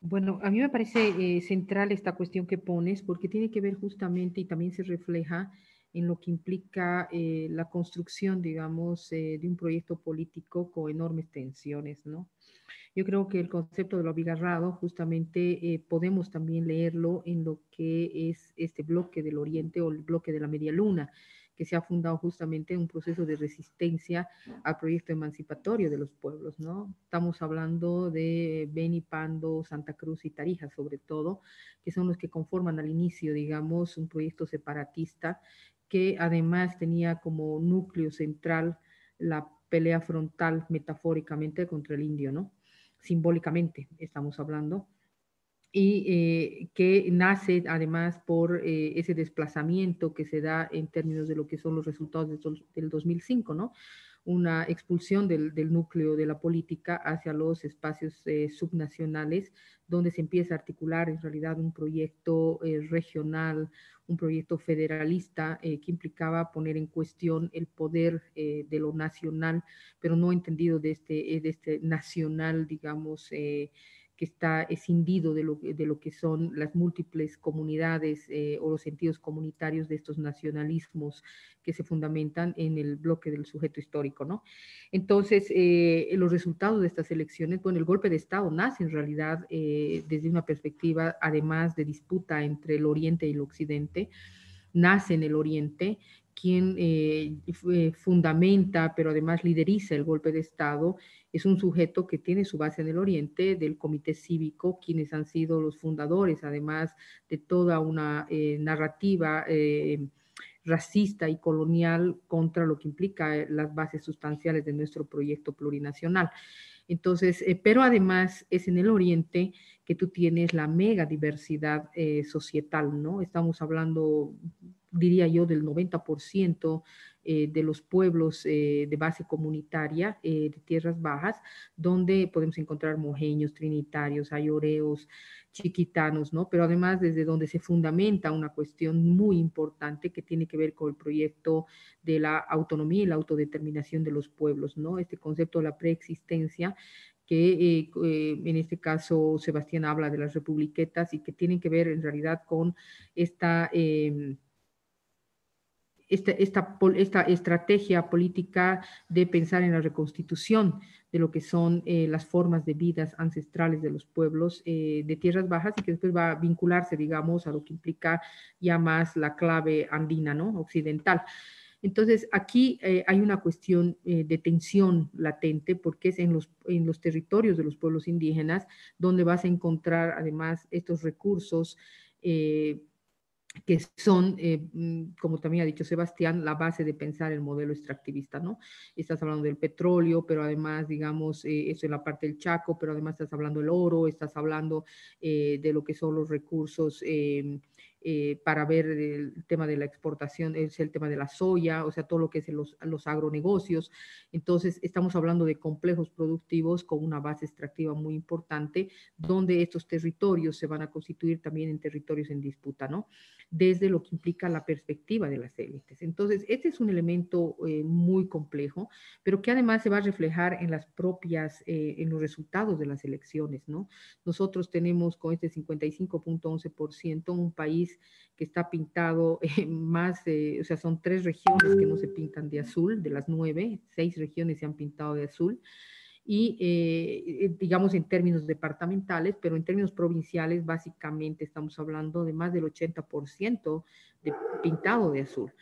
Bueno, a mí me parece eh, central esta cuestión que pones porque tiene que ver justamente y también se refleja en lo que implica eh, la construcción, digamos, eh, de un proyecto político con enormes tensiones, ¿no? Yo creo que el concepto de lo abigarrado justamente eh, podemos también leerlo en lo que es este bloque del Oriente o el bloque de la Media Luna, que se ha fundado justamente en un proceso de resistencia al proyecto emancipatorio de los pueblos, ¿no? Estamos hablando de Beni, Pando, Santa Cruz y Tarija, sobre todo, que son los que conforman al inicio, digamos, un proyecto separatista que además tenía como núcleo central la pelea frontal metafóricamente contra el indio, ¿no? simbólicamente estamos hablando, y eh, que nace además por eh, ese desplazamiento que se da en términos de lo que son los resultados del 2005, ¿no? Una expulsión del, núcleo de la política hacia los espacios eh, subnacionales, donde se empieza a articular en realidad un proyecto regional, un proyecto federalista que implicaba poner en cuestión el poder de lo nacional, pero no entendido de este, de este nacional, digamos, que está escindido de lo, de lo que son las múltiples comunidades eh, o los sentidos comunitarios de estos nacionalismos que se fundamentan en el bloque del sujeto histórico, ¿no? Entonces, eh, los resultados de estas elecciones, bueno, el golpe de Estado nace en realidad eh, desde una perspectiva, además de disputa entre el Oriente y el Occidente, nace en el Oriente, quien fundamenta, pero además lideriza el golpe de Estado, es un sujeto que tiene su base en el Oriente, del Comité Cívico, quienes han sido los fundadores, además de toda una eh, narrativa eh, racista y colonial contra lo que implica las bases sustanciales de nuestro proyecto plurinacional. Entonces, pero además es en el Oriente que tú tienes la mega diversidad societal, ¿no? Estamos hablando, diría yo, del 90% eh, de los pueblos eh, de base comunitaria eh, de tierras bajas, donde podemos encontrar mojeños, trinitarios, ayoreos, chiquitanos, ¿no? Pero además desde donde se fundamenta una cuestión muy importante que tiene que ver con el proyecto de la autonomía y la autodeterminación de los pueblos, ¿no? Este concepto de la preexistencia que en este caso Sebastián habla de las republiquetas y que tienen que ver en realidad con esta em, esta, esta, estrategia política de pensar en la reconstitución de lo que son eh, las formas de vidas ancestrales de los pueblos eh, de tierras bajas y que después va a vincularse, digamos, a lo que implica ya más la clave andina, ¿no? Occidental. Entonces, aquí eh, hay una cuestión de tensión latente porque es en los, en los territorios de los pueblos indígenas donde vas a encontrar además estos recursos que son, eh, mm, como también ha dicho Sebastián, la base de pensar el modelo extractivista, ¿no? Estás hablando del petróleo, pero además, digamos, eh, eso en la parte del Chaco, pero además estás hablando del oro, estás hablando eh, de lo que son los recursos eh, para ver el tema de la exportación, es el tema de la soya, o sea, todo lo que es los, los agronegocios. Entonces, estamos hablando de complejos productivos con una base extractiva muy importante, donde estos territorios se van a constituir también en territorios en disputa, ¿no? Desde lo que implica la perspectiva de las élites. Entonces, este es un elemento eh, muy complejo, pero que además se va a reflejar en las propias, eh, en los resultados de las elecciones, ¿no? Nosotros tenemos con este 55.11% un país que está pintado más, o sea, son tres regiones que no se pintan de azul, de las nueve, seis regiones se han pintado de azul. Y eh, eh, digamos en términos departamentales, pero en términos provinciales, básicamente estamos hablando de más del 80% de pintado de azul.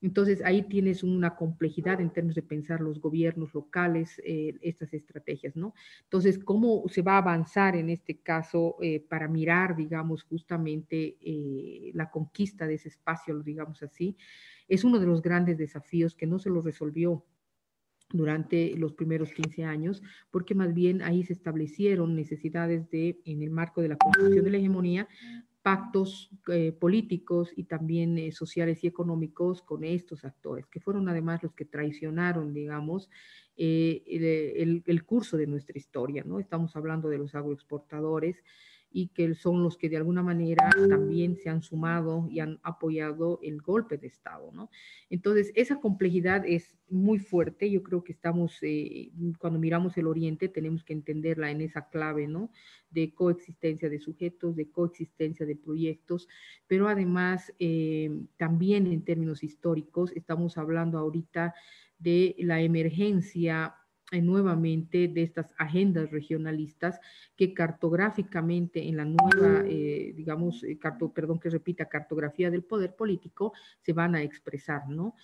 Entonces ahí tienes una complejidad en términos de pensar los gobiernos locales, eh, estas estrategias, ¿no? Entonces, ¿cómo se va a avanzar en este caso eh, para mirar, digamos, justamente eh, la conquista de ese espacio, digamos así? Es uno de los grandes desafíos que no se lo resolvió durante los primeros 15 años, porque más bien ahí se establecieron necesidades de, en el marco de la construcción de la hegemonía, pactos eh, políticos y también eh, sociales y económicos con estos actores, que fueron además los que traicionaron, digamos, eh, el, el, curso de nuestra historia, ¿no? Estamos hablando de los agroexportadores, y que son los que de alguna manera también se han sumado y han apoyado el golpe de Estado, ¿no? Entonces, esa complejidad es muy fuerte. Yo creo que estamos, eh, cuando miramos el Oriente, tenemos que entenderla en esa clave, ¿no? De coexistencia de sujetos, de coexistencia de proyectos, pero además eh, también en términos históricos, estamos hablando ahorita de la emergencia nuevamente de estas agendas regionalistas que cartográficamente en la nueva, eh, digamos, eh, perdón que repita, cartografía del poder político se van a expresar, ¿no?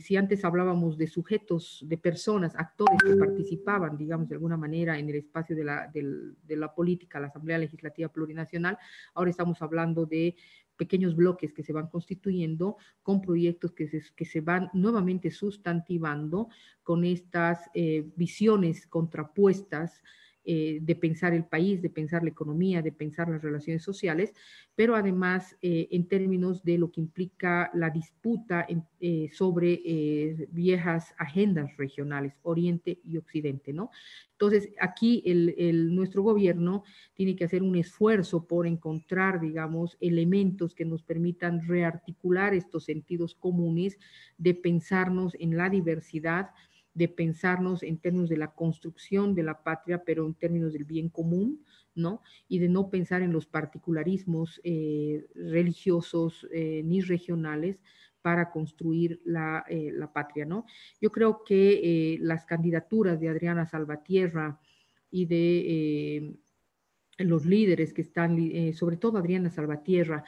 si antes hablábamos de sujetos, de personas, actores que participaban, digamos, de alguna manera en el espacio de la, de la política, la Asamblea Legislativa Plurinacional, ahora estamos hablando de pequeños bloques que se van constituyendo con proyectos que se, que se van nuevamente sustantivando con estas eh, visiones contrapuestas eh, de pensar el país, de pensar la economía, de pensar las relaciones sociales, pero además eh, en términos de lo que implica la disputa eh, sobre viejas agendas regionales, Oriente y Occidente, ¿no? Entonces, aquí el, nuestro gobierno tiene que hacer un esfuerzo por encontrar, digamos, elementos que nos permitan rearticular estos sentidos comunes de pensarnos en la diversidad, de pensarnos en términos de la construcción de la patria, pero en términos del bien común, ¿no? Y de no pensar en los particularismos eh, religiosos eh, ni regionales para construir la, eh, la, patria, ¿no? Yo creo que las candidaturas de Adriana Salvatierra y de los líderes que están, sobre todo Adriana Salvatierra,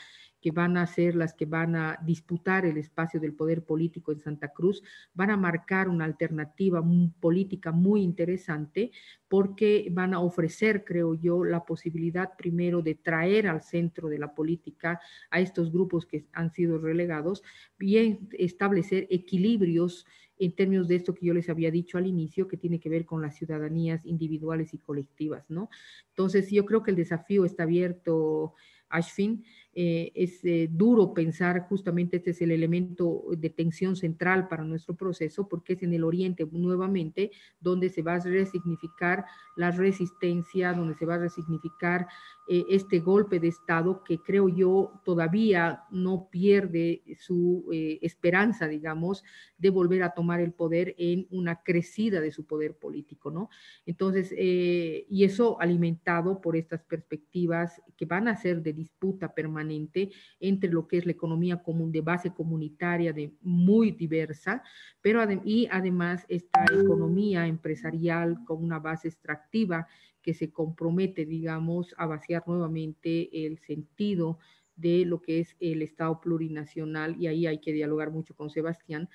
que van a ser las que van a disputar el espacio del poder político en Santa Cruz, van a marcar una alternativa política muy interesante porque van a ofrecer, creo yo, la posibilidad primero de traer al centro de la política a estos grupos que han sido relegados, bien establecer equilibrios en términos de esto que yo les había dicho al inicio, que tiene que ver con las ciudadanías individuales y colectivas, ¿no? Entonces, yo creo que el desafío está abierto, Ashfin, eh, es eh, duro pensar justamente este es el elemento de tensión central para nuestro proceso porque es en el oriente nuevamente donde se va a resignificar la resistencia, donde se va a resignificar eh, este golpe de Estado que creo yo todavía no pierde su esperanza, digamos, de volver a tomar el poder en una crecida de su poder político, ¿no? Entonces, y eso alimentado por estas perspectivas que van a ser de disputa permanente entre lo que es la economía común de base comunitaria de muy diversa, pero y además esta economía empresarial con una base extractiva que se compromete, digamos, a vaciar nuevamente el sentido de lo que es el Estado plurinacional y ahí hay que dialogar mucho con Sebastián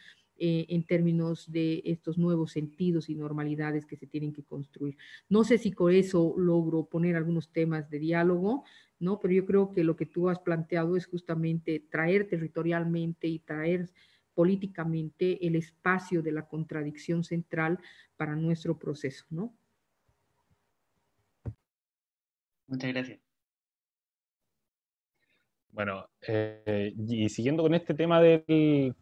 eh, en términos de estos nuevos sentidos y normalidades que se tienen que construir. No sé si con eso logro poner algunos temas de diálogo, ¿no? Pero yo creo que lo que tú has planteado es justamente traer territorialmente y traer políticamente el espacio de la contradicción central para nuestro proceso, ¿no? Muchas gracias. Bueno, eh, y siguiendo con este tema de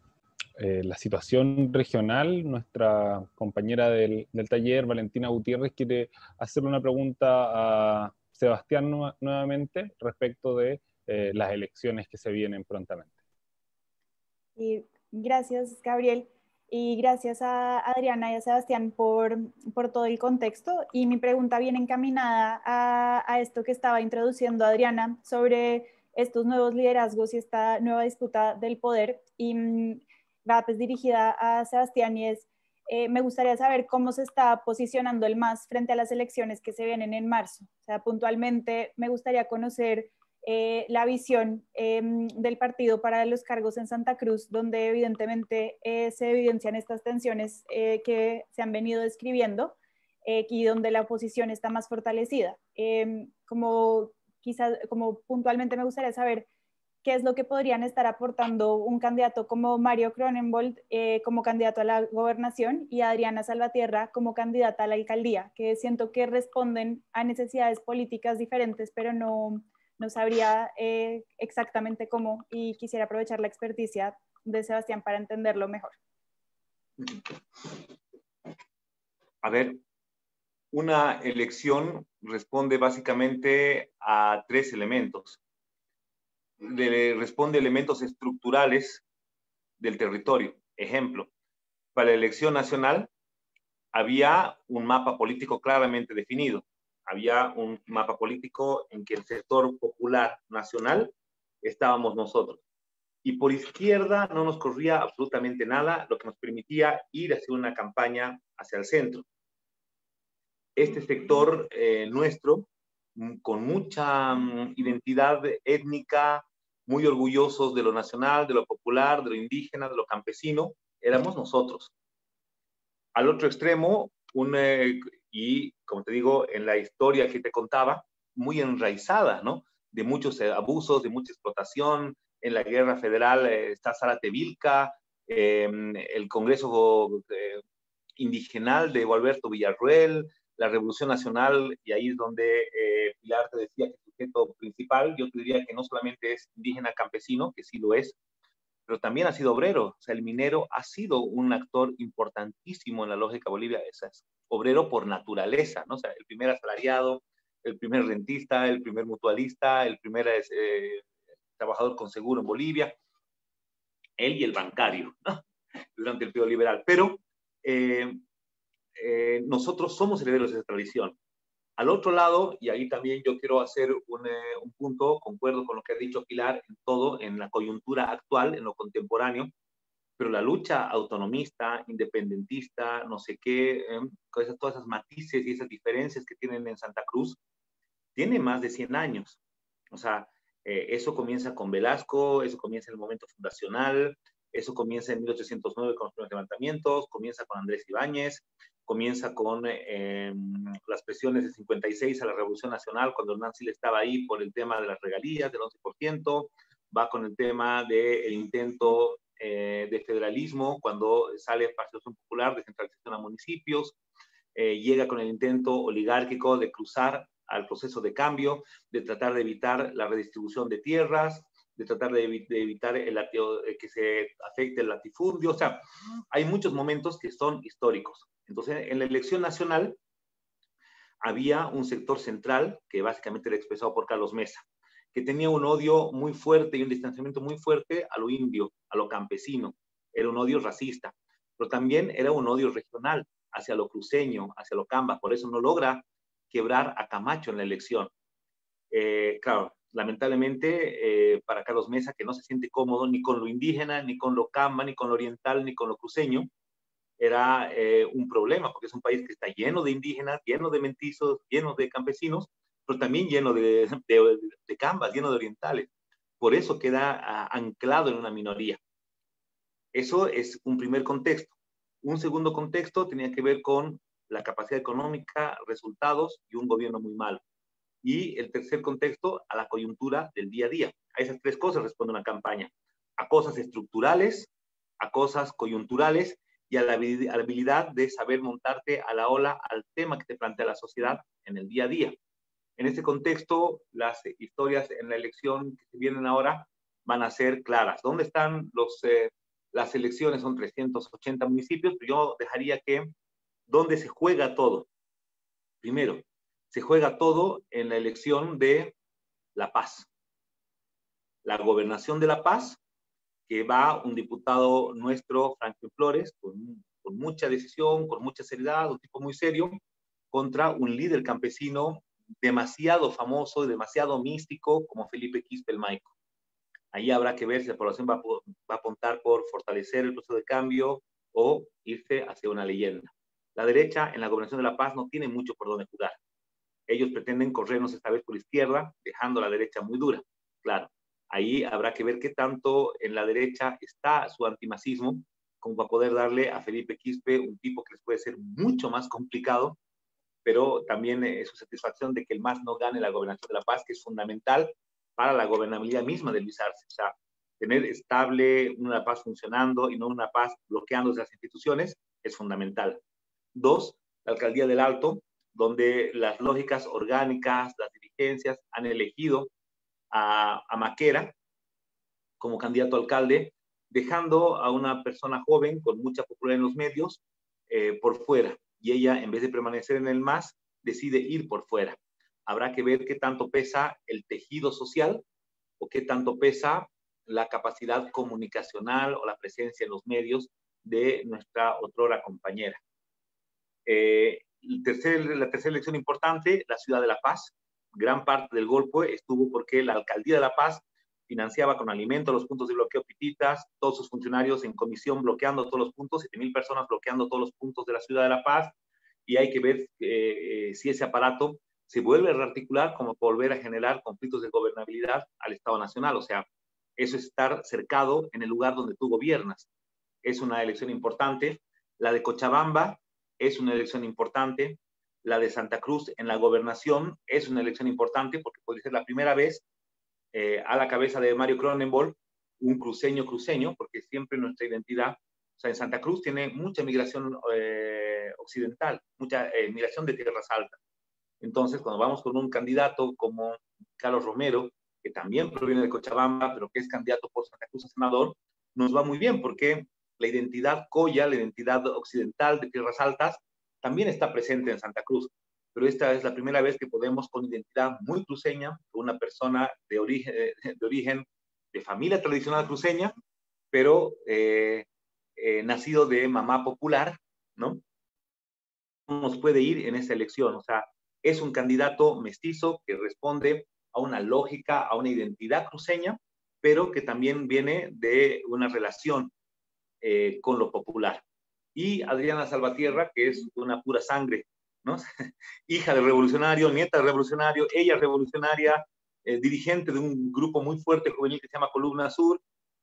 eh, la situación regional, nuestra compañera del, del, taller, Valentina Gutiérrez, quiere hacerle una pregunta a, Sebastián nuevamente respecto de eh, las elecciones que se vienen prontamente. Y gracias, Gabriel. Y gracias a Adriana y a Sebastián por, por todo el contexto. Y mi pregunta viene encaminada a, a, esto que estaba introduciendo Adriana sobre estos nuevos liderazgos y esta nueva disputa del poder. Y mm, va pues dirigida a Sebastián y es, eh, me gustaría saber cómo se está posicionando el MAS frente a las elecciones que se vienen en marzo. O sea, puntualmente me gustaría conocer eh, la visión em, del partido para los cargos en Santa Cruz, donde evidentemente eh, se evidencian estas tensiones que se han venido describiendo y donde la oposición está más fortalecida. Em, como quizás, como puntualmente me gustaría saber qué es lo que podrían estar aportando un candidato como Mario Cronenbold eh, como candidato a la gobernación y Adriana Salvatierra como candidata a la alcaldía, que siento que responden a necesidades políticas diferentes, pero no, no sabría eh, exactamente cómo y quisiera aprovechar la experticia de Sebastián para entenderlo mejor. A ver, una elección responde básicamente a tres elementos le responde elementos estructurales del territorio. Ejemplo, para la elección nacional había un mapa político claramente definido. Había un mapa político en que el sector popular nacional estábamos nosotros. Y por izquierda no nos corría absolutamente nada, lo que nos permitía ir hacia una campaña hacia el centro. Este sector eh, nuestro, con mucha mm, identidad étnica, muy orgullosos de lo nacional, de lo popular, de lo indígena, de lo campesino, éramos nosotros. Al otro extremo, eh, y como te digo, en la historia que te contaba, muy enraizada, ¿no? De muchos eh, abusos, de mucha explotación. En la guerra federal eh, está Zaratevilca, em, el Congreso indigenal de Gualberto Villarruel, la Revolución Nacional, y ahí es donde Pilar te decía que principal, yo te diría que no solamente es indígena campesino, que sí lo es, pero también ha sido obrero. O sea, el minero ha sido un actor importantísimo en la lógica Bolivia. Es, obrero por naturaleza, ¿no? O sea, el primer asalariado, el primer rentista, el primer mutualista, el primer eh, trabajador con seguro en Bolivia, él y el bancario, ¿no? *laughs* Durante el periodo liberal. Pero eh, eh, nosotros somos herederos de esa tradición. Al otro lado, y ahí también yo quiero hacer un, eh, un, punto, concuerdo con lo que ha dicho Pilar, en todo, en la coyuntura actual, en lo contemporáneo, pero la lucha autonomista, independentista, no sé qué, eh, todas esas matices y esas diferencias que tienen en Santa Cruz, tiene más de 100 años. O sea, Eh, eso comienza con Velasco, eso comienza en el momento fundacional, eso comienza en 1809 con los primeros levantamientos, comienza con Andrés Ibáñez, comienza con em, las presiones de 56 a la Revolución Nacional, cuando Hernán Siles estaba ahí por el tema de las regalías del 11%, va con el tema del intento eh, de federalismo, cuando sale el Partido Popular, de centralización a municipios, eh, llega con el intento oligárquico de cruzar al proceso de cambio, de tratar de evitar la redistribución de tierras, de tratar de, evitar el, eh, que se afecte el latifundio. O sea, hay muchos momentos que son históricos. Entonces, en la elección nacional había un sector central que básicamente era expresado por Carlos Mesa, que tenía un odio muy fuerte y un distanciamiento muy fuerte a lo indio, a lo campesino. Era un odio racista, pero también era un odio regional hacia lo cruceño, hacia lo camba. Por eso no logra quebrar a Camacho en la elección. Eh, claro, lamentablemente eh, para Carlos Mesa, que no se siente cómodo ni con lo indígena, ni con lo camba, ni con lo oriental, ni con lo cruceño, era eh, un problema, porque es un país que está lleno de indígenas, lleno de mentizos, lleno de campesinos, pero también lleno de, de, cambas, lleno de orientales. Por eso queda anclado en una minoría. Eso es un primer contexto. Un segundo contexto tenía que ver con la capacidad económica, resultados y un gobierno muy malo. Y el tercer contexto, a la coyuntura del día a día. A esas tres cosas responde una campaña. A cosas estructurales, a cosas coyunturales y a la habilidad de saber montarte a la ola al tema que te plantea la sociedad en el día a día. En este contexto, las historias en la elección que vienen ahora van a ser claras. ¿Dónde están los, eh, las elecciones? Son 380 municipios, pero yo dejaría que ¿Dónde se juega todo. Primero, se juega todo en la elección de La Paz. La gobernación de La Paz, que va un diputado nuestro, Franklin Flores, con, mucha decisión, con mucha seriedad, un tipo muy serio, contra un líder campesino demasiado famoso y demasiado místico como Felipe Quispe el Maico. Ahí habrá que ver si la población va, va a apuntar por fortalecer el proceso de cambio o irse hacia una leyenda. La derecha en la gobernación de La Paz no tiene mucho por dónde jugar. Ellos pretenden corrernos esta vez por izquierda, dejando la derecha muy dura. Claro, ahí habrá que ver qué tanto en la derecha está su antimacismo, como para poder darle a Felipe Quispe un tipo que les puede ser mucho más complicado, pero también es su satisfacción de que el MAS no gane la gobernación de La Paz, que es fundamental para la gobernabilidad misma de Luis. O sea, tener estable una paz funcionando y no una paz bloqueando las instituciones es fundamental. Dos, la alcaldía del Alto, donde las lógicas orgánicas, las dirigencias han elegido a, Maquera como candidato a alcalde, dejando a una persona joven con mucha popularidad en los medios eh, por fuera. Y ella, en vez de permanecer en el MAS, decide ir por fuera. Habrá que ver qué tanto pesa el tejido social o qué tanto pesa la capacidad comunicacional o la presencia en los medios de nuestra otrora compañera. Eh, la tercera elección importante, la ciudad de La Paz. Gran parte del golpe estuvo porque la alcaldía de La Paz financiaba con alimento los puntos de bloqueo Pititas, todos sus funcionarios en comisión bloqueando todos los puntos, 7.000 personas bloqueando todos los puntos de la ciudad de La Paz, y hay que ver eh, eh, si ese aparato se vuelve a rearticular como volver a generar conflictos de gobernabilidad al Estado Nacional. O sea, eso es estar cercado en el lugar donde tú gobiernas. Es una elección importante. La de Cochabamba, es una elección importante. La de Santa Cruz en la gobernación es una elección importante porque puede ser la primera vez eh, a la cabeza de Mario Cronenbol un cruceño cruceño, porque siempre nuestra identidad, o sea, en Santa Cruz tiene mucha migración eh, occidental, mucha eh, migración de tierras altas. Entonces, cuando vamos con un candidato como Carlos Romero, que también proviene de Cochabamba, pero que es candidato por Santa Cruz a senador, nos va muy bien porque la identidad coya, la identidad occidental de Tierras Altas, también está presente en Santa Cruz. Pero esta es la primera vez que podemos, con identidad muy cruceña, una persona de origen, de, origen, de familia tradicional cruceña, pero eh, eh, nacido de mamá popular, ¿no? Nos puede ir en esa elección. O sea, es un candidato mestizo que responde a una lógica, a una identidad cruceña, pero que también viene de una relación eh, con lo popular. Y Adriana Salvatierra, que es una pura sangre, ¿no? *laughs* hija de revolucionario, nieta de revolucionario, ella revolucionaria, dirigente de un grupo muy fuerte juvenil que se llama Columna Sur,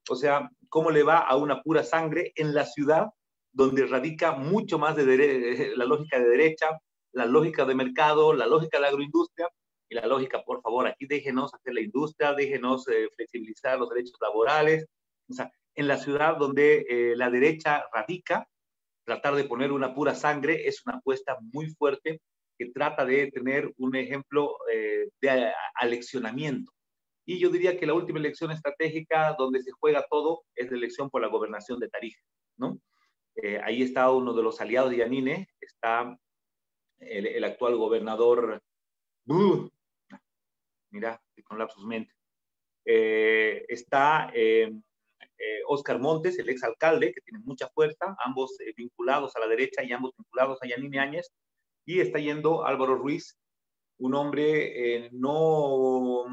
o sea, cómo le va a una pura sangre en la ciudad donde radica mucho más de *laughs* la lógica de derecha, la lógica de mercado, la lógica de la agroindustria y la lógica, por favor, aquí déjenos hacer la industria, déjenos eh, flexibilizar los derechos laborales. O sea, en la ciudad donde eh, la derecha radica, tratar de poner una pura sangre es una apuesta muy fuerte que trata de tener un ejemplo eh, de aleccionamiento. Y yo diría que la última elección estratégica donde se juega todo es la elección por la gobernación de Tarija, ¿no? Eh, ahí está uno de los aliados de Yanine, está el, actual gobernador, mira, con lapsus mente, eh, está Oscar Montes, el exalcalde, que tiene mucha fuerza, ambos vinculados a la derecha y ambos vinculados a Yanine Áñez, y está yendo Álvaro Ruiz, un hombre eh, no,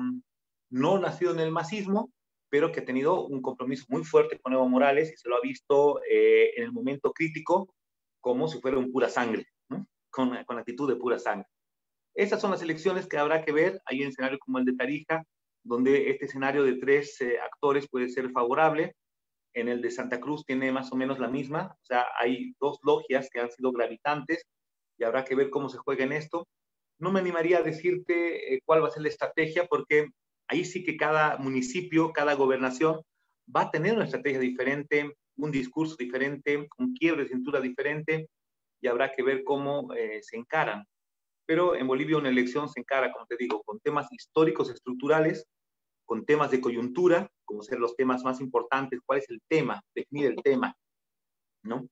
no nacido en el masismo, pero que ha tenido un compromiso muy fuerte con Evo Morales y se lo ha visto eh, en el momento crítico como si fuera un pura sangre, con, con actitud de pura sangre. Esas son las elecciones que habrá que ver. Hay un escenario como el de Tarija, donde este escenario de tres eh, actores puede ser favorable. En el de Santa Cruz tiene más o menos la misma. O sea, hay dos logias que han sido gravitantes y habrá que ver cómo se juega en esto. No me animaría a decirte eh, cuál va a ser la estrategia porque ahí sí que cada municipio, cada gobernación va a tener una estrategia diferente, un discurso diferente, un quiebre de cintura diferente y habrá que ver cómo eh, se encaran. Pero en Bolivia una elección se encara, como te digo, con temas históricos, estructurales, con temas de coyuntura, como ser los temas más importantes, cuál es el tema, definir el tema, ¿no?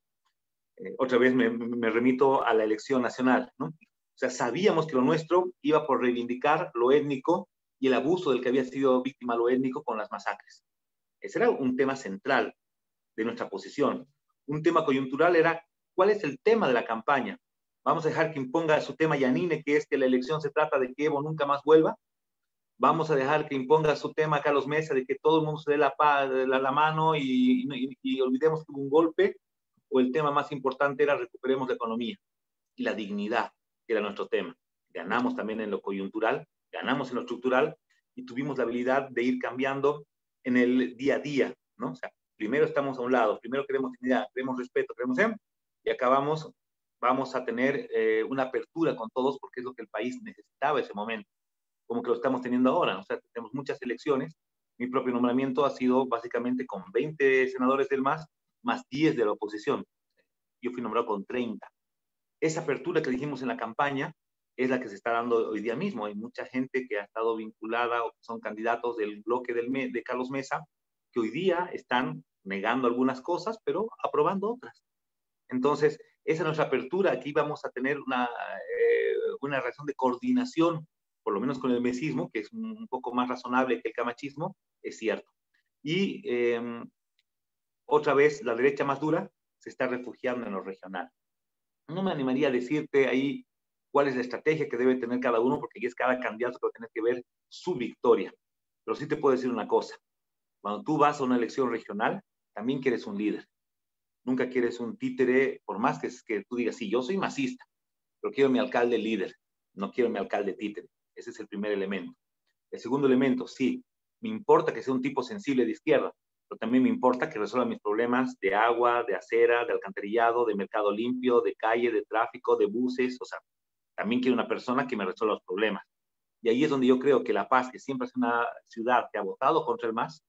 Eh, otra vez me, remito a la elección nacional, ¿no? O sea, sabíamos que lo nuestro iba por reivindicar lo étnico y el abuso del que había sido víctima lo étnico con las masacres. Ese era un tema central de nuestra posición. Un tema coyuntural era cuál es el tema de la campaña. Vamos a dejar que imponga su tema Yanine, que es que la elección se trata de que Evo nunca más vuelva. Vamos a dejar que imponga su tema Carlos Mesa, de que todo el mundo se dé la, la, la mano y, y, y olvidemos que hubo un golpe o el tema más importante era recuperemos la economía y la dignidad, que era nuestro tema. Ganamos también en lo coyuntural, ganamos en lo estructural y tuvimos la habilidad de ir cambiando en el día a día, ¿no? O sea, primero estamos a un lado, primero queremos dignidad, queremos respeto, queremos em, y acabamos, vamos a tener eh, una apertura con todos porque es lo que el país necesitaba ese momento, como que lo estamos teniendo ahora, o sea, tenemos muchas elecciones, mi propio nombramiento ha sido básicamente con 20 senadores del MAS más 10 de la oposición. Yo fui nombrado con 30. Esa apertura que dijimos en la campaña es la que se está dando hoy día mismo. Hay mucha gente que ha estado vinculada o son candidatos del bloque del de Carlos Mesa que hoy día están negando algunas cosas, pero aprobando otras. Entonces, esa es nuestra apertura. Aquí vamos a tener una, eh, una razón de coordinación, por lo menos con el mesismo, que es un poco más razonable que el camachismo, es cierto. Y eh, otra vez la derecha más dura se está refugiando en lo regional. No me animaría a decirte ahí cuál es la estrategia que debe tener cada uno, porque es cada candidato que va a tener que ver su victoria. Pero sí te puedo decir una cosa. Cuando tú vas a una elección regional, también quieres un líder. Nunca quieres un títere, por más que, tú digas, sí, yo soy masista, pero quiero mi alcalde líder, no quiero mi alcalde títere. Ese es el primer elemento. El segundo elemento, sí, me importa que sea un tipo sensible de izquierda, pero también me importa que resuelva mis problemas de agua, de acera, de alcantarillado, de mercado limpio, de calle, de tráfico, de buses, o sea, también quiero una persona que me resuelva los problemas. Y ahí es donde yo creo que La Paz, que siempre es una ciudad que ha votado contra el MAS,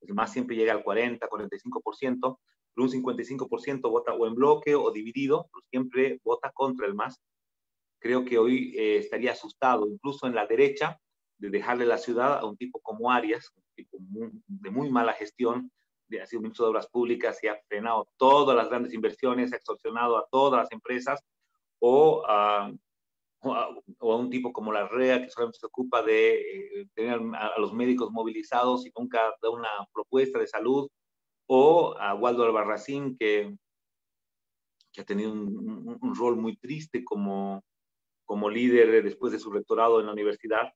el MAS siempre llega al 40, 45%, un 55% vota o en bloque o dividido, pero siempre vota contra el MAS. Creo que hoy eh, estaría asustado, incluso en la derecha, de dejarle la ciudad a un tipo como Arias, tipo de muy mala gestión, de, ha sido ministro de Obras Públicas y ha frenado todas las grandes inversiones, ha extorsionado a todas las empresas, o a, un tipo como la REA, que solamente se ocupa de eh, tener a, los médicos movilizados y nunca da una propuesta de salud, o a Waldo Albarracín, que, que ha tenido un, rol muy triste como, como líder después de su rectorado en la universidad.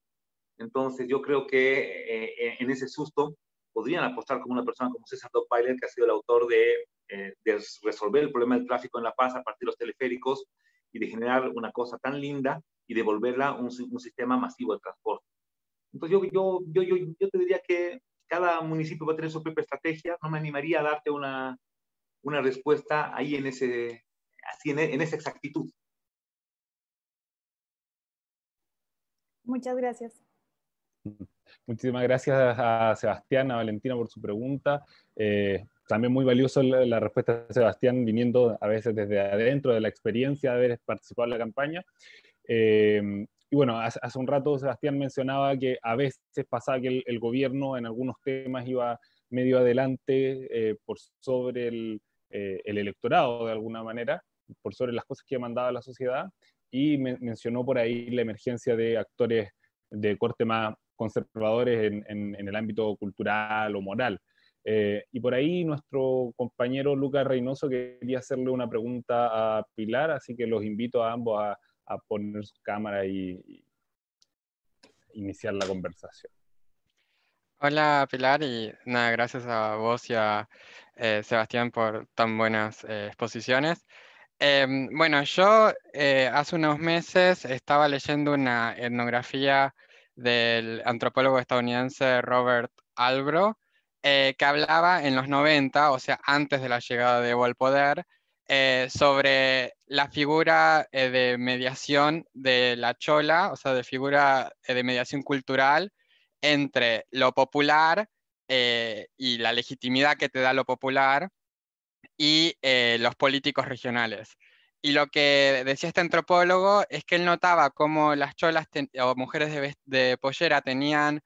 Entonces yo creo que eh, en ese susto podrían apostar como una persona como César Doppler, que ha sido el autor de, eh, de, resolver el problema del tráfico en La Paz a partir de los teleféricos y de generar una cosa tan linda y devolverla un, un sistema masivo de transporte. Entonces yo, yo, yo, yo te diría que cada municipio va a tener su propia estrategia. No me animaría a darte una, una respuesta ahí en, ese, así en, en esa exactitud. Muchas gracias. Muchísimas gracias a Sebastián, a Valentina por su pregunta. Eh, también muy valioso la, respuesta de Sebastián viniendo a veces desde adentro de la experiencia de haber participado en la campaña. Eh, y bueno, hace, un rato Sebastián mencionaba que a veces pasaba que el, gobierno en algunos temas iba medio adelante eh, por sobre el, el, electorado de alguna manera, por sobre las cosas que mandaba la sociedad, y mencionó por ahí la emergencia de actores de corte más conservadores en, el ámbito cultural o moral. Eh, y por ahí nuestro compañero Lucas Reynoso quería hacerle una pregunta a Pilar, así que los invito a ambos a, poner su cámara y, iniciar la conversación. Hola Pilar y nada, gracias a vos y a eh, Sebastián por tan buenas eh, exposiciones. Em, bueno, yo hace unos meses estaba leyendo una etnografía del antropólogo estadounidense Robert Albro, eh, que hablaba en los 90, o sea, antes de la llegada de Evo al poder, eh, sobre la figura eh, de mediación de la chola, o sea, de figura de mediación cultural entre lo popular y la legitimidad que te da lo popular y los políticos regionales. Y lo que decía este antropólogo es que él notaba cómo las cholas o mujeres de, pollera tenían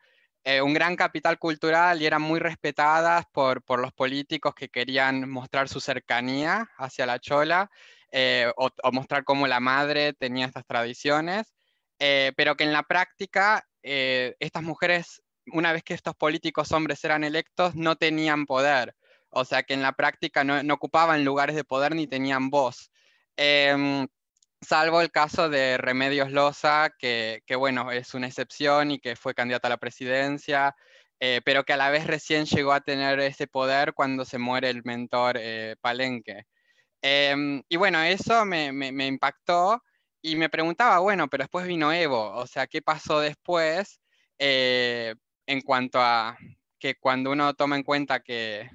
eh, un gran capital cultural y eran muy respetadas por, por, los políticos que querían mostrar su cercanía hacia la chola eh, o, mostrar cómo la madre tenía estas tradiciones, eh, pero que en la práctica estas mujeres, una vez que estos políticos hombres eran electos, no tenían poder. O sea que en la práctica no, no ocupaban lugares de poder ni tenían voz. Salvo el caso de Remedios Loza, que, bueno, es una excepción y que fue candidata a la presidencia, eh, pero que a la vez recién llegó a tener ese poder cuando se muere el mentor eh, Palenque. Em, y bueno, eso me, impactó y me preguntaba, bueno, pero después vino Evo, o sea, ¿qué pasó después eh, en cuanto a que cuando uno toma en cuenta que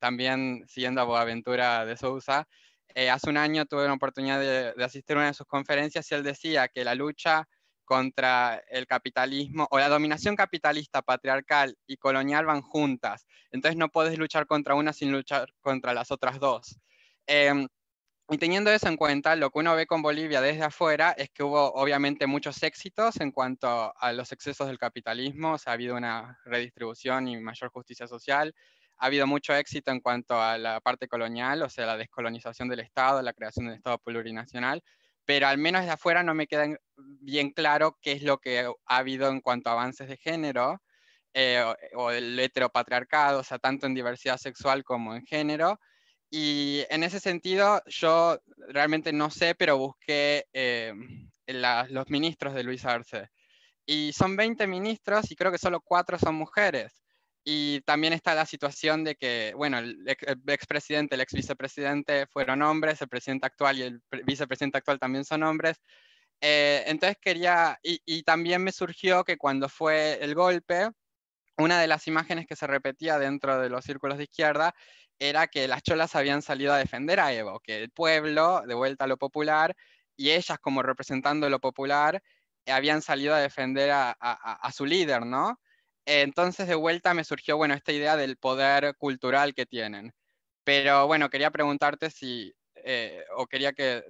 también siguiendo a Boaventura de Sousa, eh, hace un año tuve la oportunidad de, asistir a una de sus conferencias y él decía que la lucha contra el capitalismo o la dominación capitalista, patriarcal y colonial van juntas. Entonces no puedes luchar contra una sin luchar contra las otras dos. Em, y teniendo eso en cuenta, lo que uno ve con Bolivia desde afuera es que hubo obviamente muchos éxitos en cuanto a los excesos del capitalismo, o sea, ha habido una redistribución y mayor justicia social, ha habido mucho éxito en cuanto a la parte colonial, o sea, la descolonización del Estado, la creación del Estado plurinacional, pero al menos de afuera no me queda bien claro qué es lo que ha habido en cuanto a avances de género eh, o, el heteropatriarcado, o sea, tanto en diversidad sexual como en género. Y en ese sentido, yo realmente no sé, pero busqué eh, los ministros de Luis Arce. Y son 20 ministros y creo que solo 4 son mujeres. Y también está la situación de que, bueno, el expresidente, el ex vicepresidente fueron hombres, el presidente actual y el vicepresidente actual también son hombres. Eh, entonces quería, y, también me surgió que cuando fue el golpe, una de las imágenes que se repetía dentro de los círculos de izquierda era que las cholas habían salido a defender a Evo, que el pueblo, de vuelta a lo popular, y ellas como representando lo popular, habían salido a defender a, a su líder, ¿no? Entonces de vuelta me surgió, bueno, esta idea del poder cultural que tienen. Pero bueno, quería preguntarte si, eh, o quería que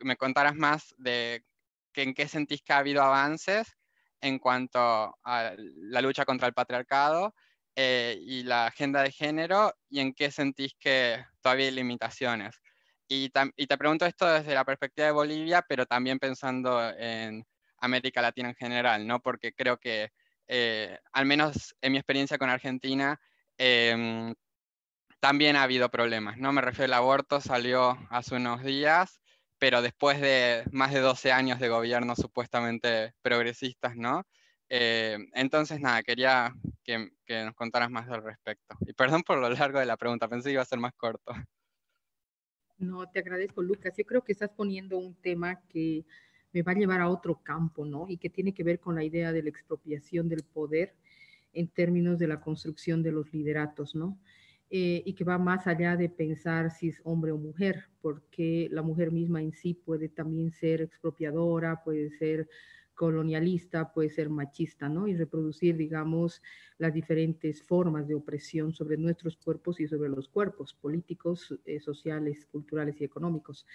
me contaras más de que en qué sentís que ha habido avances en cuanto a la lucha contra el patriarcado eh, y la agenda de género y en qué sentís que todavía hay limitaciones. Y, y, te pregunto esto desde la perspectiva de Bolivia, pero también pensando en América Latina en general, ¿no? Porque creo que eh, al menos en mi experiencia con Argentina, em, también ha habido problemas. No me refiero al aborto, salió hace unos días, pero después de más de 12 años de gobierno supuestamente progresistas, ¿no? Eh, entonces, nada, quería que, que, nos contaras más al respecto. Y perdón por lo largo de la pregunta, pensé que iba a ser más corto. No, te agradezco, Lucas. Yo creo que estás poniendo un tema que me va a llevar a otro campo, ¿no? Y que tiene que ver con la idea de la expropiación del poder en términos de la construcción de los lideratos, ¿no? Eh, y que va más allá de pensar si es hombre o mujer, porque la mujer misma en sí puede también ser expropiadora, puede ser colonialista, puede ser machista, ¿no? Y reproducir, digamos, las diferentes formas de opresión sobre nuestros cuerpos y sobre los cuerpos políticos, eh, sociales, culturales y económicos.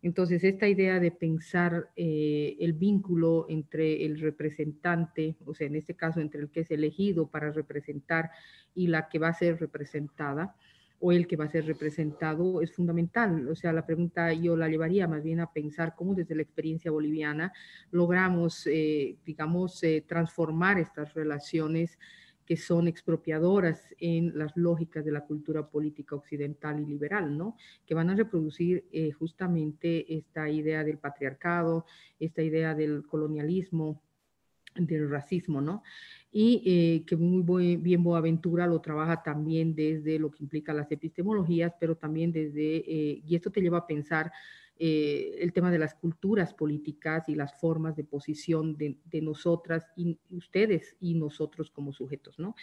Entonces, esta idea de pensar eh, el vínculo entre el representante, o sea, en este caso, entre el que es elegido para representar y la que va a ser representada, o el que va a ser representado, es fundamental. O sea, la pregunta yo la llevaría más bien a pensar cómo desde la experiencia boliviana logramos, eh, digamos, eh, transformar estas relaciones que son expropiadoras en las lógicas de la cultura política occidental y liberal, ¿no? Que van a reproducir eh, justamente esta idea del patriarcado, esta idea del colonialismo, del racismo, ¿no? Y eh, que muy bien Boaventura lo trabaja también desde lo que implica las epistemologías, pero también desde, eh, y esto te lleva a pensar eh, el tema de las culturas políticas y las formas de posición de, nosotras y ustedes y nosotros como sujetos, ¿no?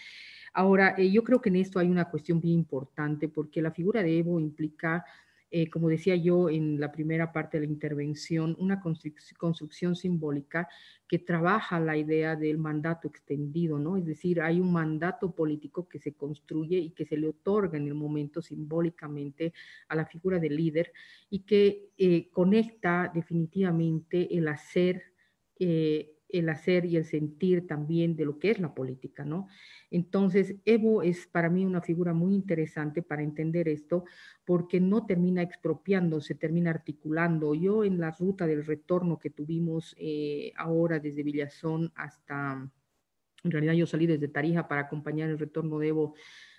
Ahora, eh, yo creo que en esto hay una cuestión bien importante porque la figura de Evo implica eh, como decía yo en la primera parte de la intervención, una construcción simbólica que trabaja la idea del mandato extendido, ¿no? Es decir, hay un mandato político que se construye y que se le otorga en el momento simbólicamente a la figura del líder y que eh, conecta definitivamente el hacer eh, el hacer y el sentir también de lo que es la política, ¿no? Entonces, Evo es para mí una figura muy interesante para entender esto, porque no termina expropiando, se termina articulando. Yo en la ruta del retorno que tuvimos eh, ahora desde Villazón hasta, en realidad yo salí desde Tarija para acompañar el retorno de Evo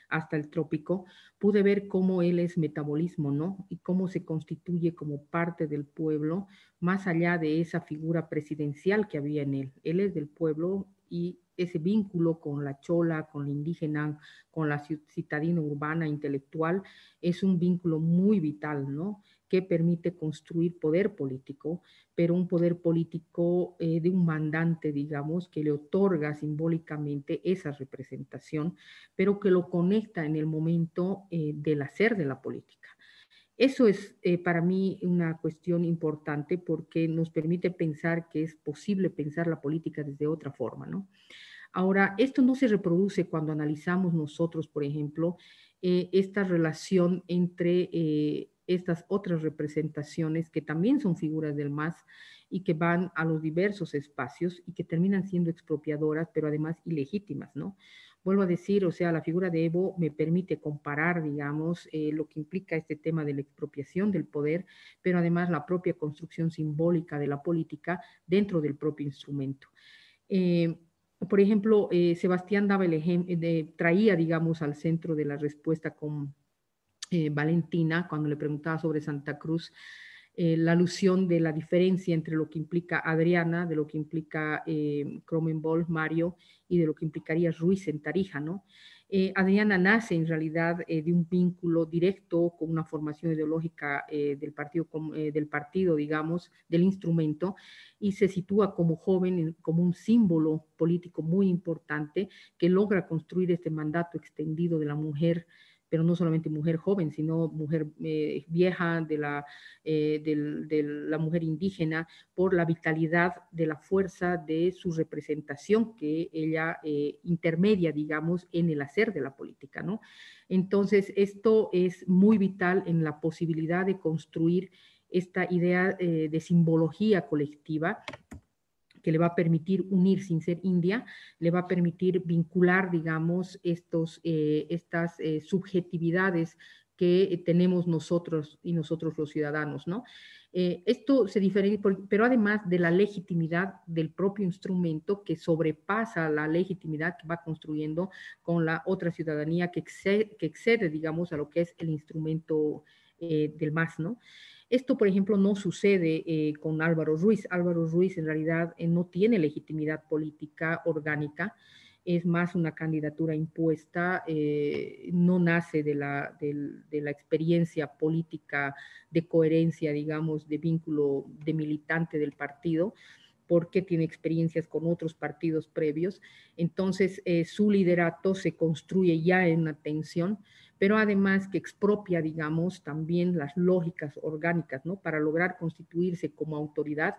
hasta el trópico, pude ver cómo él es metabolismo, ¿no? Y cómo se constituye como parte del pueblo, más allá de esa figura presidencial que había en él. Él es del pueblo y ese vínculo con la chola, con la indígena, con la citadina urbana intelectual, es un vínculo muy vital, ¿no? Que permite construir poder político, pero un poder político eh, de un mandante, digamos, que le otorga simbólicamente esa representación, pero que lo conecta en el momento eh, del hacer de la política. Eso es eh, para mí una cuestión importante porque nos permite pensar que es posible pensar la política desde otra forma, ¿no? Ahora, esto no se reproduce cuando analizamos nosotros, por ejemplo, esta relación entre estas otras representaciones que también son figuras del MAS y que van a los diversos espacios y que terminan siendo expropiadoras, pero además ilegítimas, ¿no? Vuelvo a decir, o sea, la figura de Evo me permite comparar, digamos, eh, lo que implica este tema de la expropiación del poder, pero además la propia construcción simbólica de la política dentro del propio instrumento. Eh, por ejemplo, eh, Sebastián daba el ejemplo, traía, digamos, al centro de la respuesta con eh, Valentina cuando le preguntaba sobre Santa Cruz, eh, la alusión de la diferencia entre lo que implica Adriana, de lo que implica eh, Cromenbol, Mario, y de lo que implicaría Ruiz en Tarija, ¿no? Eh, Adriana nace en realidad de un vínculo directo con una formación ideológica del, partido, del partido, digamos, del instrumento, y se sitúa como joven, como un símbolo político muy importante que logra construir este mandato extendido de la mujer pero no solamente mujer joven, sino mujer eh, vieja, de la, eh, de la mujer indígena, por la vitalidad de la fuerza de su representación que ella eh, intermedia, digamos, en el hacer de la política, ¿no? Entonces, esto es muy vital en la posibilidad de construir esta idea de simbología colectiva que le va a permitir unir sin ser India, le va a permitir vincular, digamos, estos, eh, estas eh, subjetividades que tenemos nosotros y nosotros los ciudadanos, ¿no? Eh, esto se diferencia, pero además de la legitimidad del propio instrumento que sobrepasa la legitimidad que va construyendo con la otra ciudadanía que excede, digamos, a lo que es el instrumento del MAS, ¿no? Esto, por ejemplo, no sucede eh, con Álvaro Ruiz. Álvaro Ruiz en realidad eh, no tiene legitimidad política orgánica es más una candidatura impuesta, eh, no nace de la, de la, experiencia política de coherencia, digamos, de vínculo de militante del partido, porque tiene experiencias con otros partidos previos. Entonces, su liderato se construye ya en una tensión, pero además que expropia, digamos, también las lógicas orgánicas, ¿no? Para lograr constituirse como autoridad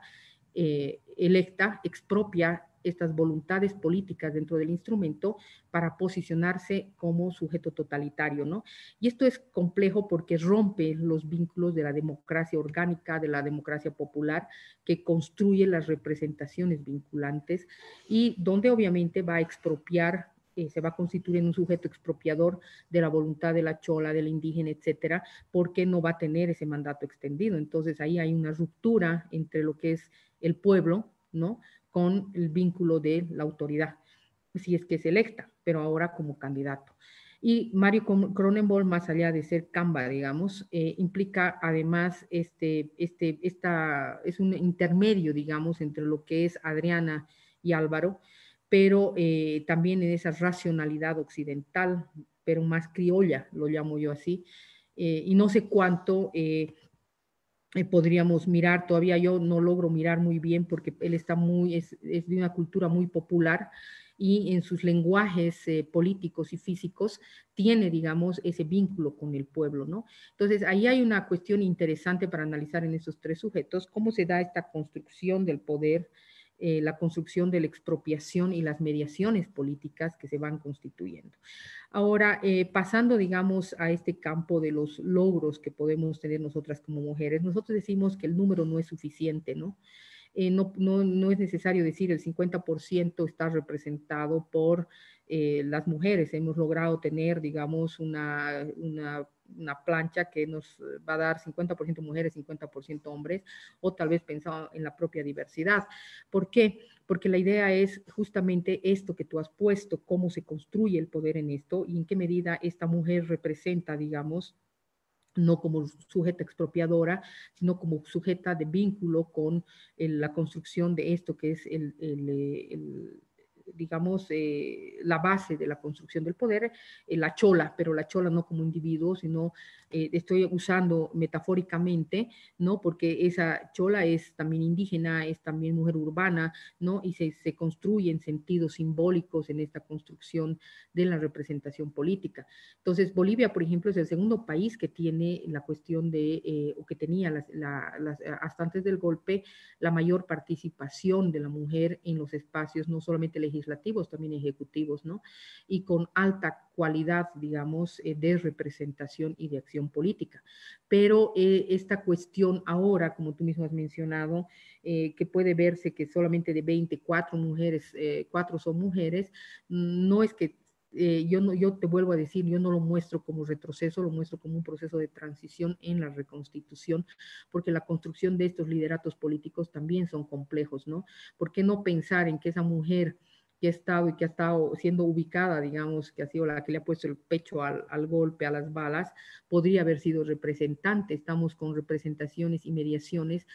eh, electa, expropia estas voluntades políticas dentro del instrumento para posicionarse como sujeto totalitario, ¿no? Y esto es complejo porque rompe los vínculos de la democracia orgánica, de la democracia popular, que construye las representaciones vinculantes y donde obviamente va a expropiar eh, se va a constituir en un sujeto expropiador de la voluntad de la chola, del indígena, etcétera, porque no va a tener ese mandato extendido. Entonces ahí hay una ruptura entre lo que es el pueblo, ¿no? con el vínculo de la autoridad, si es que es electa, pero ahora como candidato. Y Mario Cronenberg, más allá de ser Canva, digamos, eh, implica además este, este, esta, es un intermedio, digamos, entre lo que es Adriana y Álvaro, pero eh, también en esa racionalidad occidental, pero más criolla, lo llamo yo así, eh, y no sé cuánto eh, podríamos mirar, todavía yo no logro mirar muy bien porque él está muy, es, de una cultura muy popular y en sus lenguajes eh, políticos y físicos tiene, digamos, ese vínculo con el pueblo, ¿no? Entonces, ahí hay una cuestión interesante para analizar en esos tres sujetos, cómo se da esta construcción del poder, eh, la construcción de la expropiación y las mediaciones políticas que se van constituyendo. Ahora, eh, pasando, digamos, a este campo de los logros que podemos tener nosotras como mujeres, nosotros decimos que el número no es suficiente, ¿no? Eh, no, no, no, es necesario decir el 50% está representado por las mujeres. Hemos logrado tener, digamos, una, una una plancha que nos eh, va a dar 50% mujeres, 50% hombres, o tal vez pensado en la propia diversidad. ¿Por qué? Porque la idea es justamente esto que tú has puesto, cómo se construye el poder en esto y en qué medida esta mujer representa, digamos, no como sujeta expropiadora, sino como sujeta de vínculo con la construcción de esto que es el, el digamos, eh, la base de la construcción del poder, eh, la chola, pero la chola no como individuo, sino eh, estoy usando metafóricamente, ¿no? Porque esa chola es también indígena, es también mujer urbana, ¿no? Y se, se construye en sentidos simbólicos en esta construcción de la representación política. Entonces, Bolivia, por ejemplo, es el segundo país que tiene la cuestión de, o que tenía hasta antes del golpe, la mayor participación de la mujer en los espacios, no solamente legislativos, legislativos, también ejecutivos, ¿no? Y con alta cualidad, digamos, eh, de representación y de acción política. Pero eh, esta cuestión ahora, como tú mismo has mencionado, eh, que puede verse que solamente de 24 mujeres, cuatro son mujeres, no es que yo, no, yo te vuelvo a decir, yo no lo muestro como retroceso, lo muestro como un proceso de transición en la reconstitución, porque la construcción de estos lideratos políticos también son complejos, ¿no? ¿Por qué no pensar en que esa mujer que ha estado y que ha estado siendo ubicada, digamos, que ha sido la que le ha puesto el pecho al, golpe, a las balas, podría haber sido representante. Estamos con representaciones y mediaciones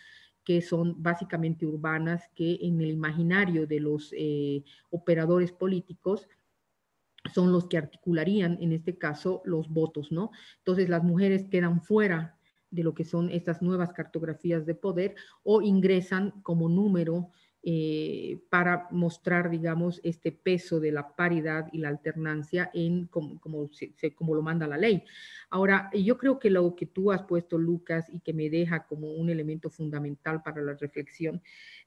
que son básicamente urbanas, que en el imaginario de los eh, operadores políticos son los que articularían, en este caso, los votos, ¿no? Entonces las mujeres quedan fuera de lo que son estas nuevas cartografías de poder o ingresan como número eh, para mostrar, digamos, este peso de la paridad y la alternancia en como, como, como, lo manda la ley. Ahora, yo creo que lo que tú has puesto, Lucas, y que me deja como un elemento fundamental para la reflexión,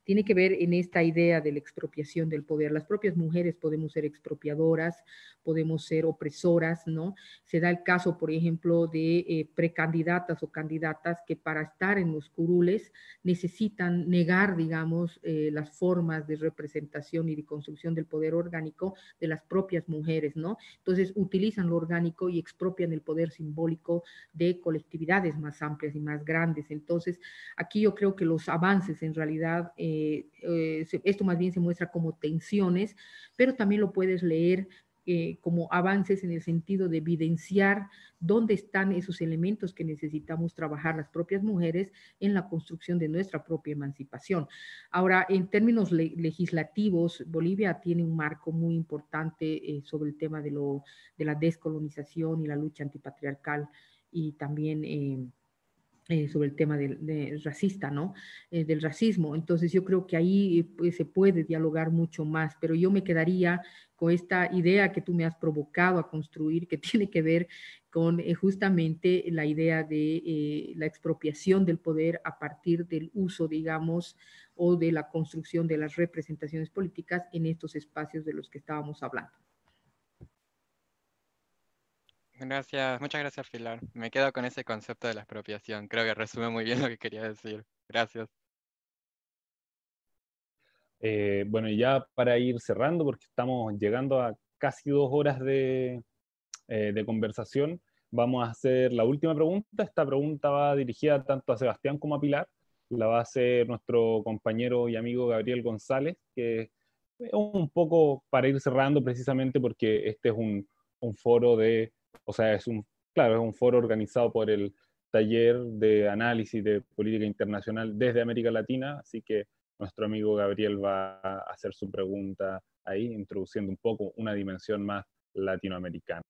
tiene que ver en esta idea de la expropiación del poder. Las propias mujeres podemos ser expropiadoras, podemos ser opresoras, ¿no? Se da el caso, por ejemplo, de eh, precandidatas o candidatas que para estar en los curules necesitan negar, digamos, eh, las formas de representación y de construcción del poder orgánico de las propias mujeres, ¿no? Entonces utilizan lo orgánico y expropian el poder simbólico de colectividades más amplias y más grandes. Entonces, aquí yo creo que los avances en realidad... Eh, eh, esto más bien se muestra como tensiones, pero también lo puedes leer eh, como avances en el sentido de evidenciar dónde están esos elementos que necesitamos trabajar las propias mujeres en la construcción de nuestra propia emancipación. Ahora, en términos legislativos, Bolivia tiene un marco muy importante eh, sobre el tema de, lo, de la descolonización y la lucha antipatriarcal y también... Eh, eh, sobre el tema del racista, ¿no? Eh, del racismo. Entonces yo creo que ahí pues, se puede dialogar mucho más, pero yo me quedaría con esta idea que tú me has provocado a construir, que *laughs* tiene que ver con eh, justamente la idea de la expropiación del poder a partir del uso, digamos, o de la construcción de las representaciones políticas en estos espacios de los que estábamos hablando. Gracias, muchas gracias, Pilar. Me quedo con ese concepto de la expropiación. Creo que resume muy bien lo que quería decir. Gracias. Eh, bueno, ya para ir cerrando, porque estamos llegando a casi dos horas de, eh, de conversación, vamos a hacer la última pregunta. Esta pregunta va dirigida tanto a Sebastián como a Pilar. La va a hacer nuestro compañero y amigo Gabriel González, que es un poco para ir cerrando precisamente porque este es un, un foro de o sea, es un, claro, es un foro organizado por el taller de análisis de política internacional desde América Latina, así que nuestro amigo Gabriel va a hacer su pregunta ahí, introduciendo un poco una dimensión más latinoamericana.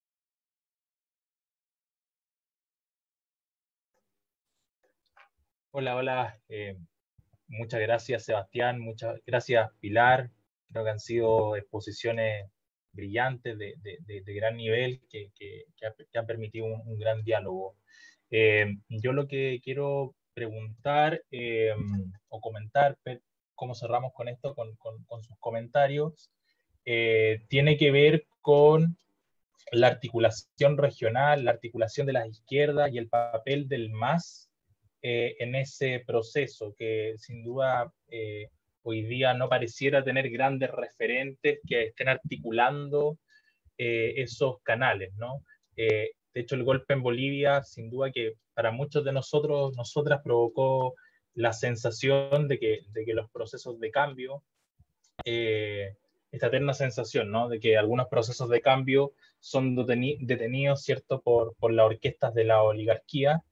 Hola, hola. Eh, muchas gracias, Sebastián. Muchas gracias, Pilar. Creo que han sido exposiciones brillantes, de, de, gran nivel, que, que, han permitido un, gran diálogo. Eh, yo lo que quiero preguntar eh, o comentar, cómo cerramos con esto, con, con, sus comentarios, eh, tiene que ver con la articulación regional, la articulación de las izquierdas y el papel del MAS en ese proceso, que sin duda hoy día no pareciera tener grandes referentes que estén articulando eh, esos canales, ¿no? Eh, de hecho, el golpe en Bolivia, sin duda que para muchos de nosotros, nosotras provocó la sensación de que, de que los procesos de cambio, eh, esta eterna sensación, ¿no? De que algunos procesos de cambio son detenidos, ¿cierto?, por, por las orquestas de la oligarquía,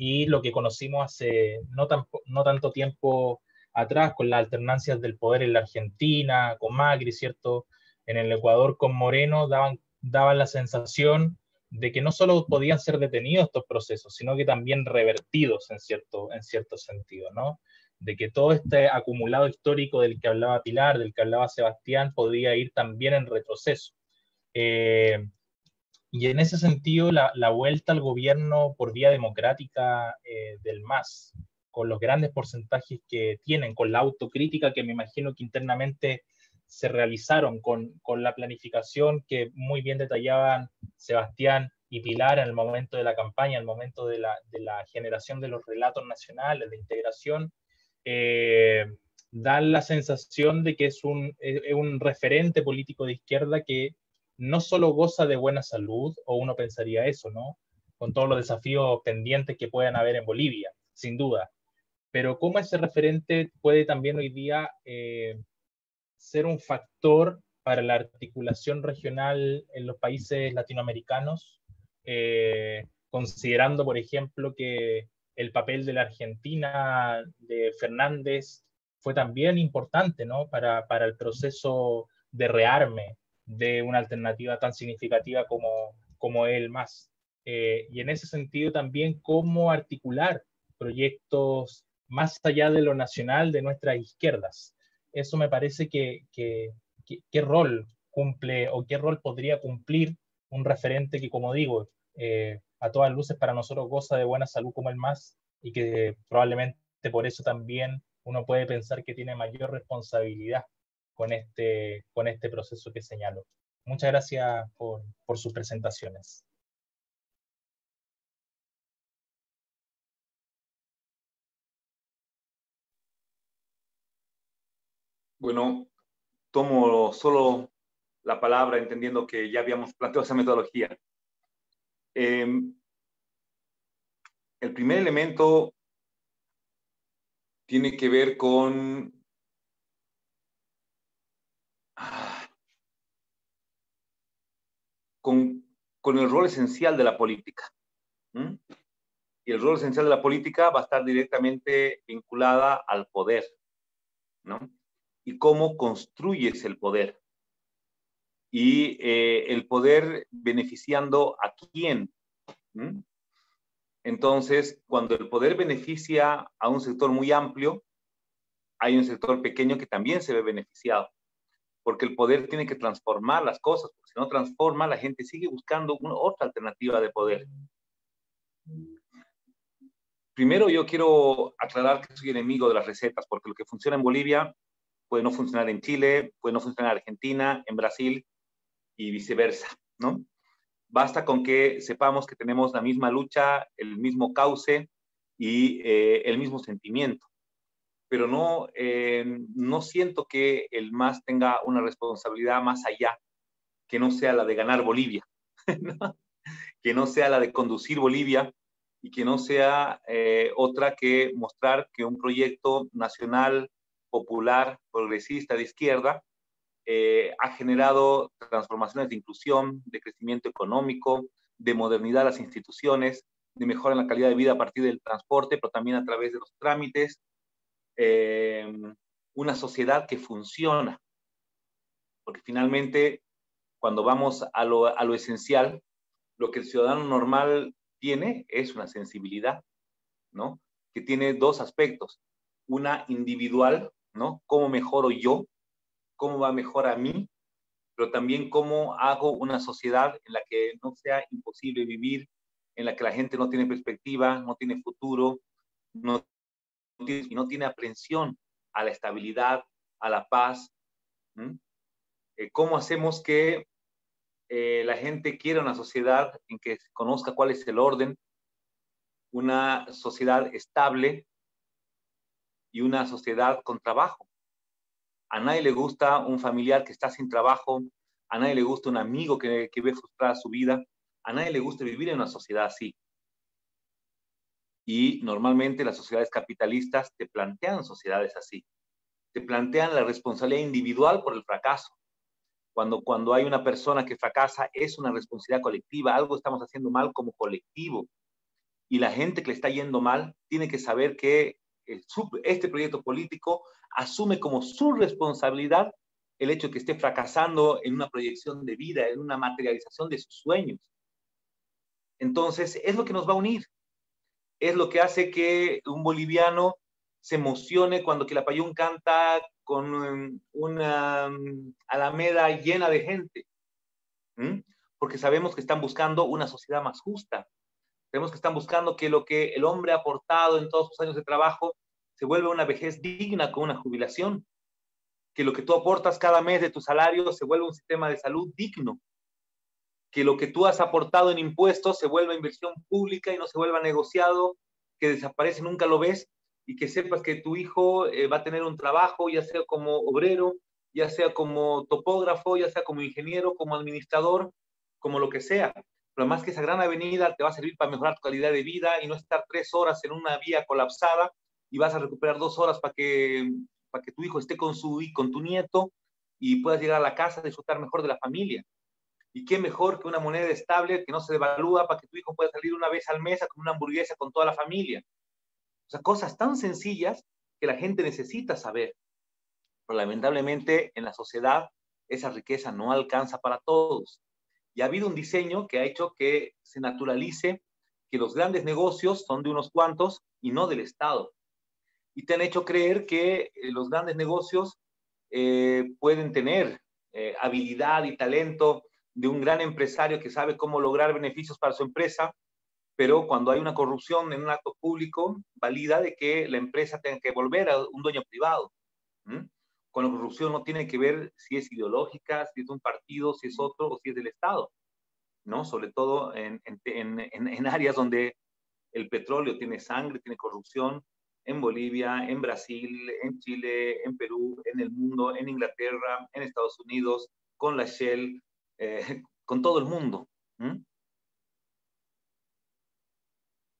y lo que conocimos hace no, tan, no tanto tiempo atrás con las alternancias del poder en la Argentina, con Macri, ¿cierto? En el Ecuador con Moreno daban, daban la sensación de que no solo podían ser detenidos estos procesos, sino que también revertidos en cierto, en cierto sentido, ¿no? De que todo este acumulado histórico del que hablaba Pilar, del que hablaba Sebastián, podía ir también en retroceso. Eh, y en ese sentido, la, la vuelta al gobierno por vía democrática eh, del MAS, con los grandes porcentajes que tienen, con la autocrítica que me imagino que internamente se realizaron, con, con la planificación que muy bien detallaban Sebastián y Pilar en el momento de la campaña, en el momento de la, de la generación de los relatos nacionales de integración, eh, dan la sensación de que es un, es un referente político de izquierda que no solo goza de buena salud, o uno pensaría eso, ¿no? Con todos los desafíos pendientes que puedan haber en Bolivia, sin duda. Pero cómo ese referente puede también hoy día eh, ser un factor para la articulación regional en los países latinoamericanos, eh, considerando, por ejemplo, que el papel de la Argentina de Fernández fue también importante ¿no? para, para el proceso de rearme de una alternativa tan significativa como, como el más. Eh, y en ese sentido también cómo articular proyectos más allá de lo nacional de nuestras izquierdas. Eso me parece que, qué rol cumple o qué rol podría cumplir un referente que, como digo, eh, a todas luces para nosotros goza de buena salud como el más y que probablemente por eso también uno puede pensar que tiene mayor responsabilidad con este, con este proceso que señalo. Muchas gracias por, por sus presentaciones. Bueno, tomo solo la palabra entendiendo que ya habíamos planteado esa metodología. Em, el primer elemento tiene que ver con con, el rol esencial de la política. Y el rol esencial de la política va a estar directamente vinculada al poder. Y cómo construyes el poder. Y eh, el poder beneficiando a quién. Entonces, cuando el poder beneficia a un sector muy amplio, hay un sector pequeño que también se ve beneficiado, porque el poder tiene que transformar las cosas, porque si no transforma, la gente sigue buscando una, otra alternativa de poder. Primero yo quiero aclarar que soy enemigo de las recetas, porque lo que funciona en Bolivia puede no funcionar en Chile, puede no funcionar en Argentina, en Brasil y viceversa, ¿no? Basta con que sepamos que tenemos la misma lucha, el mismo cauce y eh, el mismo sentimiento pero no, eh, no siento que el MAS tenga una responsabilidad más allá, que no sea la de ganar Bolivia, *laughs* que no sea la de conducir Bolivia y que no sea eh, otra que mostrar que un proyecto nacional, popular, progresista de izquierda eh, ha generado transformaciones de inclusión, de crecimiento económico, de modernidad de las instituciones, de mejora en la calidad de vida a partir del transporte, pero también a través de los trámites, eh, una sociedad que funciona. Porque finalmente, cuando vamos a lo, a lo esencial, lo que el ciudadano normal tiene es una sensibilidad, ¿no? Que tiene dos aspectos. Una individual, ¿no? ¿Cómo mejoro yo? ¿Cómo va mejor a mí? Pero también cómo hago una sociedad en la que no sea imposible vivir, en la que la gente no tiene perspectiva, no tiene futuro, no y no tiene aprensión a la estabilidad, a la paz. Eh, ¿Cómo hacemos que eh, la gente quiera una sociedad en que conozca cuál es el orden, una sociedad estable y una sociedad con trabajo? A nadie le gusta un familiar que está sin trabajo, a nadie le gusta un amigo que, que ve frustrada su vida, a nadie le gusta vivir en una sociedad así. Y normalmente las sociedades capitalistas te plantean sociedades así. Te plantean la responsabilidad individual por el fracaso. Cuando, cuando hay una persona que fracasa, es una responsabilidad colectiva. Algo estamos haciendo mal como colectivo. Y la gente que le está yendo mal tiene que saber que este proyecto político asume como su responsabilidad el hecho de que esté fracasando en una proyección de vida, en una materialización de sus sueños. Entonces, es lo que nos va a unir es lo que hace que un boliviano se emocione cuando Quilapayún canta con um, una um, alameda llena de gente, porque sabemos que están buscando una sociedad más justa, sabemos que están buscando que lo que el hombre ha aportado en todos sus años de trabajo se vuelva una vejez digna con una jubilación, que lo que tú aportas cada mes de tu salario se vuelva un sistema de salud digno, que lo que tú has aportado en impuestos se vuelva inversión pública y no se vuelva negociado, que desaparece, nunca lo ves, y que sepas que tu hijo eh, va a tener un trabajo, ya sea como obrero, ya sea como topógrafo, ya sea como ingeniero, como administrador, como lo que sea. Pero además que esa gran avenida te va a servir para mejorar tu calidad de vida y no estar tres horas en una vía colapsada y vas a recuperar dos horas para que, para que tu hijo esté con, su, con tu nieto y puedas llegar a la casa disfrutar mejor de la familia. Y qué mejor que una moneda estable que no se devalúa para que tu hijo pueda salir una vez al mes a comer una hamburguesa con toda la familia. O sea, cosas tan sencillas que la gente necesita saber. Pero lamentablemente en la sociedad esa riqueza no alcanza para todos. Y ha habido un diseño que ha hecho que se naturalice que los grandes negocios son de unos cuantos y no del Estado. Y te han hecho creer que eh, los grandes negocios eh, pueden tener eh, habilidad y talento de un gran empresario que sabe cómo lograr beneficios para su empresa, pero cuando hay una corrupción en un acto público, valida de que la empresa tenga que volver a un dueño privado. Con la corrupción no tiene que ver si es ideológica, si es de un partido, si es otro o si es del Estado, ¿no? Sobre todo en, en, en áreas donde el petróleo tiene sangre, tiene corrupción, en Bolivia, en Brasil, en Chile, en Perú, en el mundo, en Inglaterra, en Estados Unidos, con la Shell, eh, *laughs* con todo el mundo.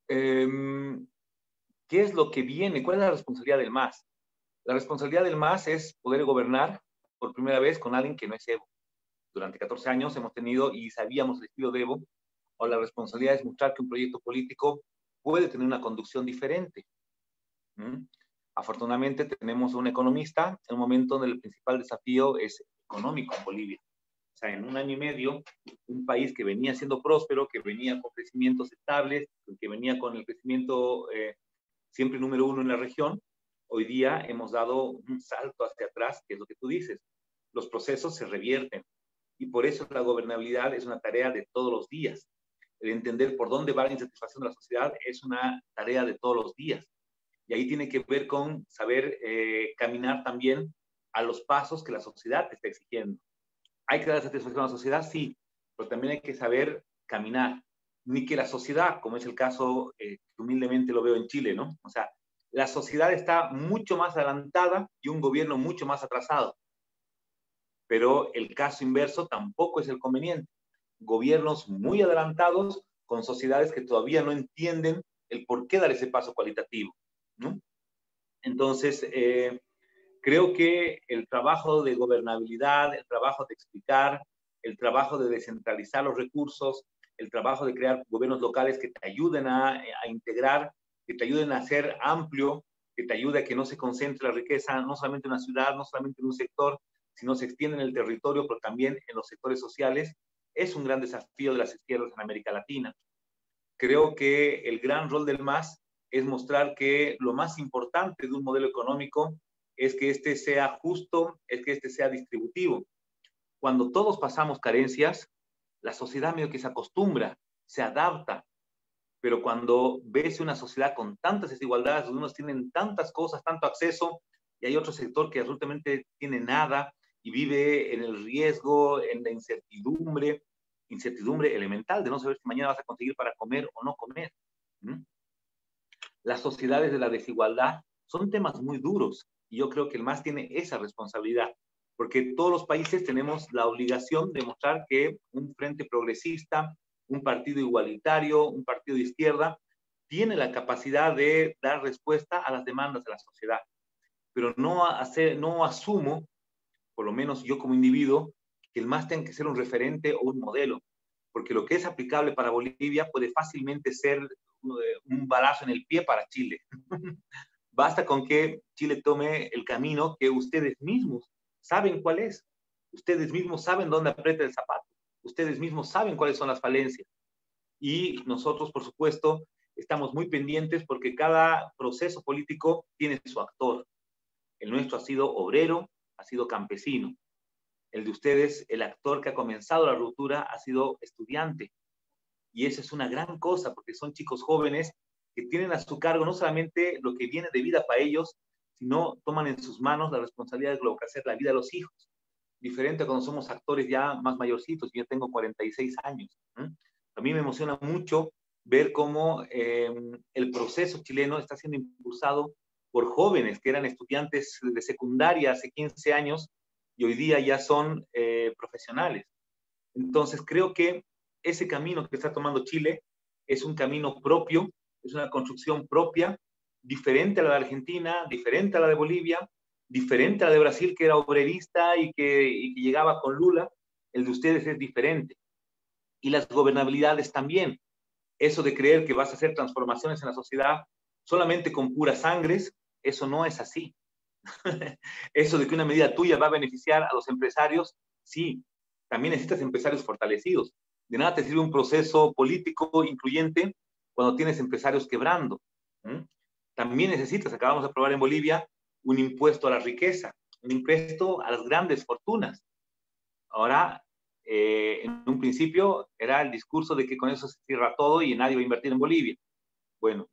Em, ¿Qué es lo que viene? ¿Cuál es la responsabilidad del MAS? La responsabilidad del MAS es poder gobernar por primera vez con alguien que no es Evo. durante 14 años hemos tenido y sabíamos el estilo de Evo, o la responsabilidad es mostrar que un proyecto político puede tener una conducción diferente. Afortunadamente tenemos un economista en un momento donde el principal desafío es económico en Bolivia. Sea, en un año y medio, un país que venía siendo próspero, que venía con crecimientos estables, que venía con el crecimiento eh, siempre número uno en la región, hoy día hemos dado un salto hacia atrás, que es lo que tú dices. Los procesos se revierten y por eso la gobernabilidad es una tarea de todos los días. El entender por dónde va la insatisfacción de la sociedad es una tarea de todos los días. Y ahí tiene que ver con saber eh, caminar también a los pasos que la sociedad te está exigiendo. ¿Hay que dar satisfacción a la sociedad? Sí, pero también hay que saber caminar. Ni que la sociedad, como es el caso eh, humildemente lo veo en Chile, ¿no? O sea, la sociedad está mucho más adelantada y un gobierno mucho más atrasado. Pero el caso inverso tampoco es el conveniente. Gobiernos muy adelantados con sociedades que todavía no entienden el por qué dar ese paso cualitativo. Entonces, eh, creo que el trabajo de gobernabilidad, el trabajo de explicar, el trabajo de descentralizar los recursos, el trabajo de crear gobiernos locales que te ayuden a, integrar, que te ayuden a ser amplio, que te ayude a que no se concentre la riqueza no solamente en una ciudad, no solamente en un sector, sino se extiende en el territorio, pero también en los sectores sociales, es un gran desafío de las izquierdas en América Latina. Creo que el gran rol del MAS es mostrar que lo más importante de un modelo económico es que este sea justo, es que este sea distributivo. Cuando todos pasamos carencias, la sociedad medio que se acostumbra, se adapta, pero cuando ves una sociedad con tantas desigualdades, unos tienen tantas cosas, tanto acceso, y hay otro sector que absolutamente tiene nada y vive en el riesgo, en la incertidumbre, incertidumbre elemental de no saber si mañana vas a conseguir para comer o no comer las sociedades de la desigualdad son temas muy duros y yo creo que el MAS tiene esa responsabilidad, porque todos los países tenemos la obligación de mostrar que un frente progresista, un partido igualitario, un partido de izquierda, tiene la capacidad de dar respuesta a las demandas de la sociedad. Pero no, hacer, no asumo, por lo menos yo como individuo, que el MAS tenga que ser un referente o un modelo, porque lo que es aplicable para Bolivia puede fácilmente ser un balazo en el pie para Chile. *laughs* Basta con que Chile tome el camino que ustedes mismos saben cuál es. Ustedes mismos saben dónde aprieta el zapato. Ustedes mismos saben cuáles son las falencias. Y nosotros, por supuesto, estamos muy pendientes porque cada proceso político tiene su actor. El nuestro ha sido obrero, ha sido campesino. El de ustedes, el actor que ha comenzado la ruptura, ha sido estudiante, y eso es una gran cosa porque son chicos jóvenes que tienen a su cargo no solamente lo que viene de vida para ellos, sino toman en sus manos la responsabilidad de lo que hacer la vida de los hijos. Diferente cuando somos actores ya más mayorcitos, yo tengo 46 años. A mí me emociona mucho ver cómo em, el proceso chileno está siendo impulsado por jóvenes que eran estudiantes de secundaria hace 15 años y hoy día ya son eh, profesionales. Entonces creo que ese camino que está tomando Chile es un camino propio, es una construcción propia, diferente a la de Argentina, diferente a la de Bolivia, diferente a la de Brasil, que era obrerista y que, llegaba con Lula. El de ustedes es diferente. Y las gobernabilidades también. Eso de creer que vas a hacer transformaciones en la sociedad solamente con puras sangres, eso no es así. *laughs* eso de que una medida tuya va a beneficiar a los empresarios, sí, también necesitas empresarios fortalecidos, de nada te sirve un proceso político incluyente cuando tienes empresarios quebrando. También necesitas, acabamos de aprobar en Bolivia, un impuesto a la riqueza, un impuesto a las grandes fortunas. Ahora, eh, en un principio era el discurso de que con eso se cierra todo y nadie va a invertir en Bolivia. Bueno,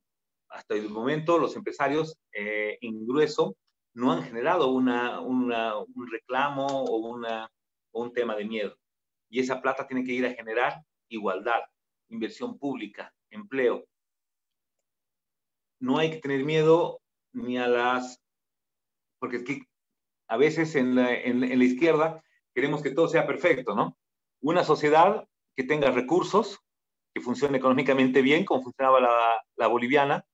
hasta el momento los empresarios eh, en grueso no han generado una, un reclamo o, una, o un tema de miedo. Y esa plata tiene que ir a generar igualdad, inversión pública, empleo. No hay que tener miedo ni a las... Porque es que a veces en la, izquierda queremos que todo sea perfecto, ¿no? Una sociedad que tenga recursos, que funcione económicamente bien, como funcionaba la, boliviana.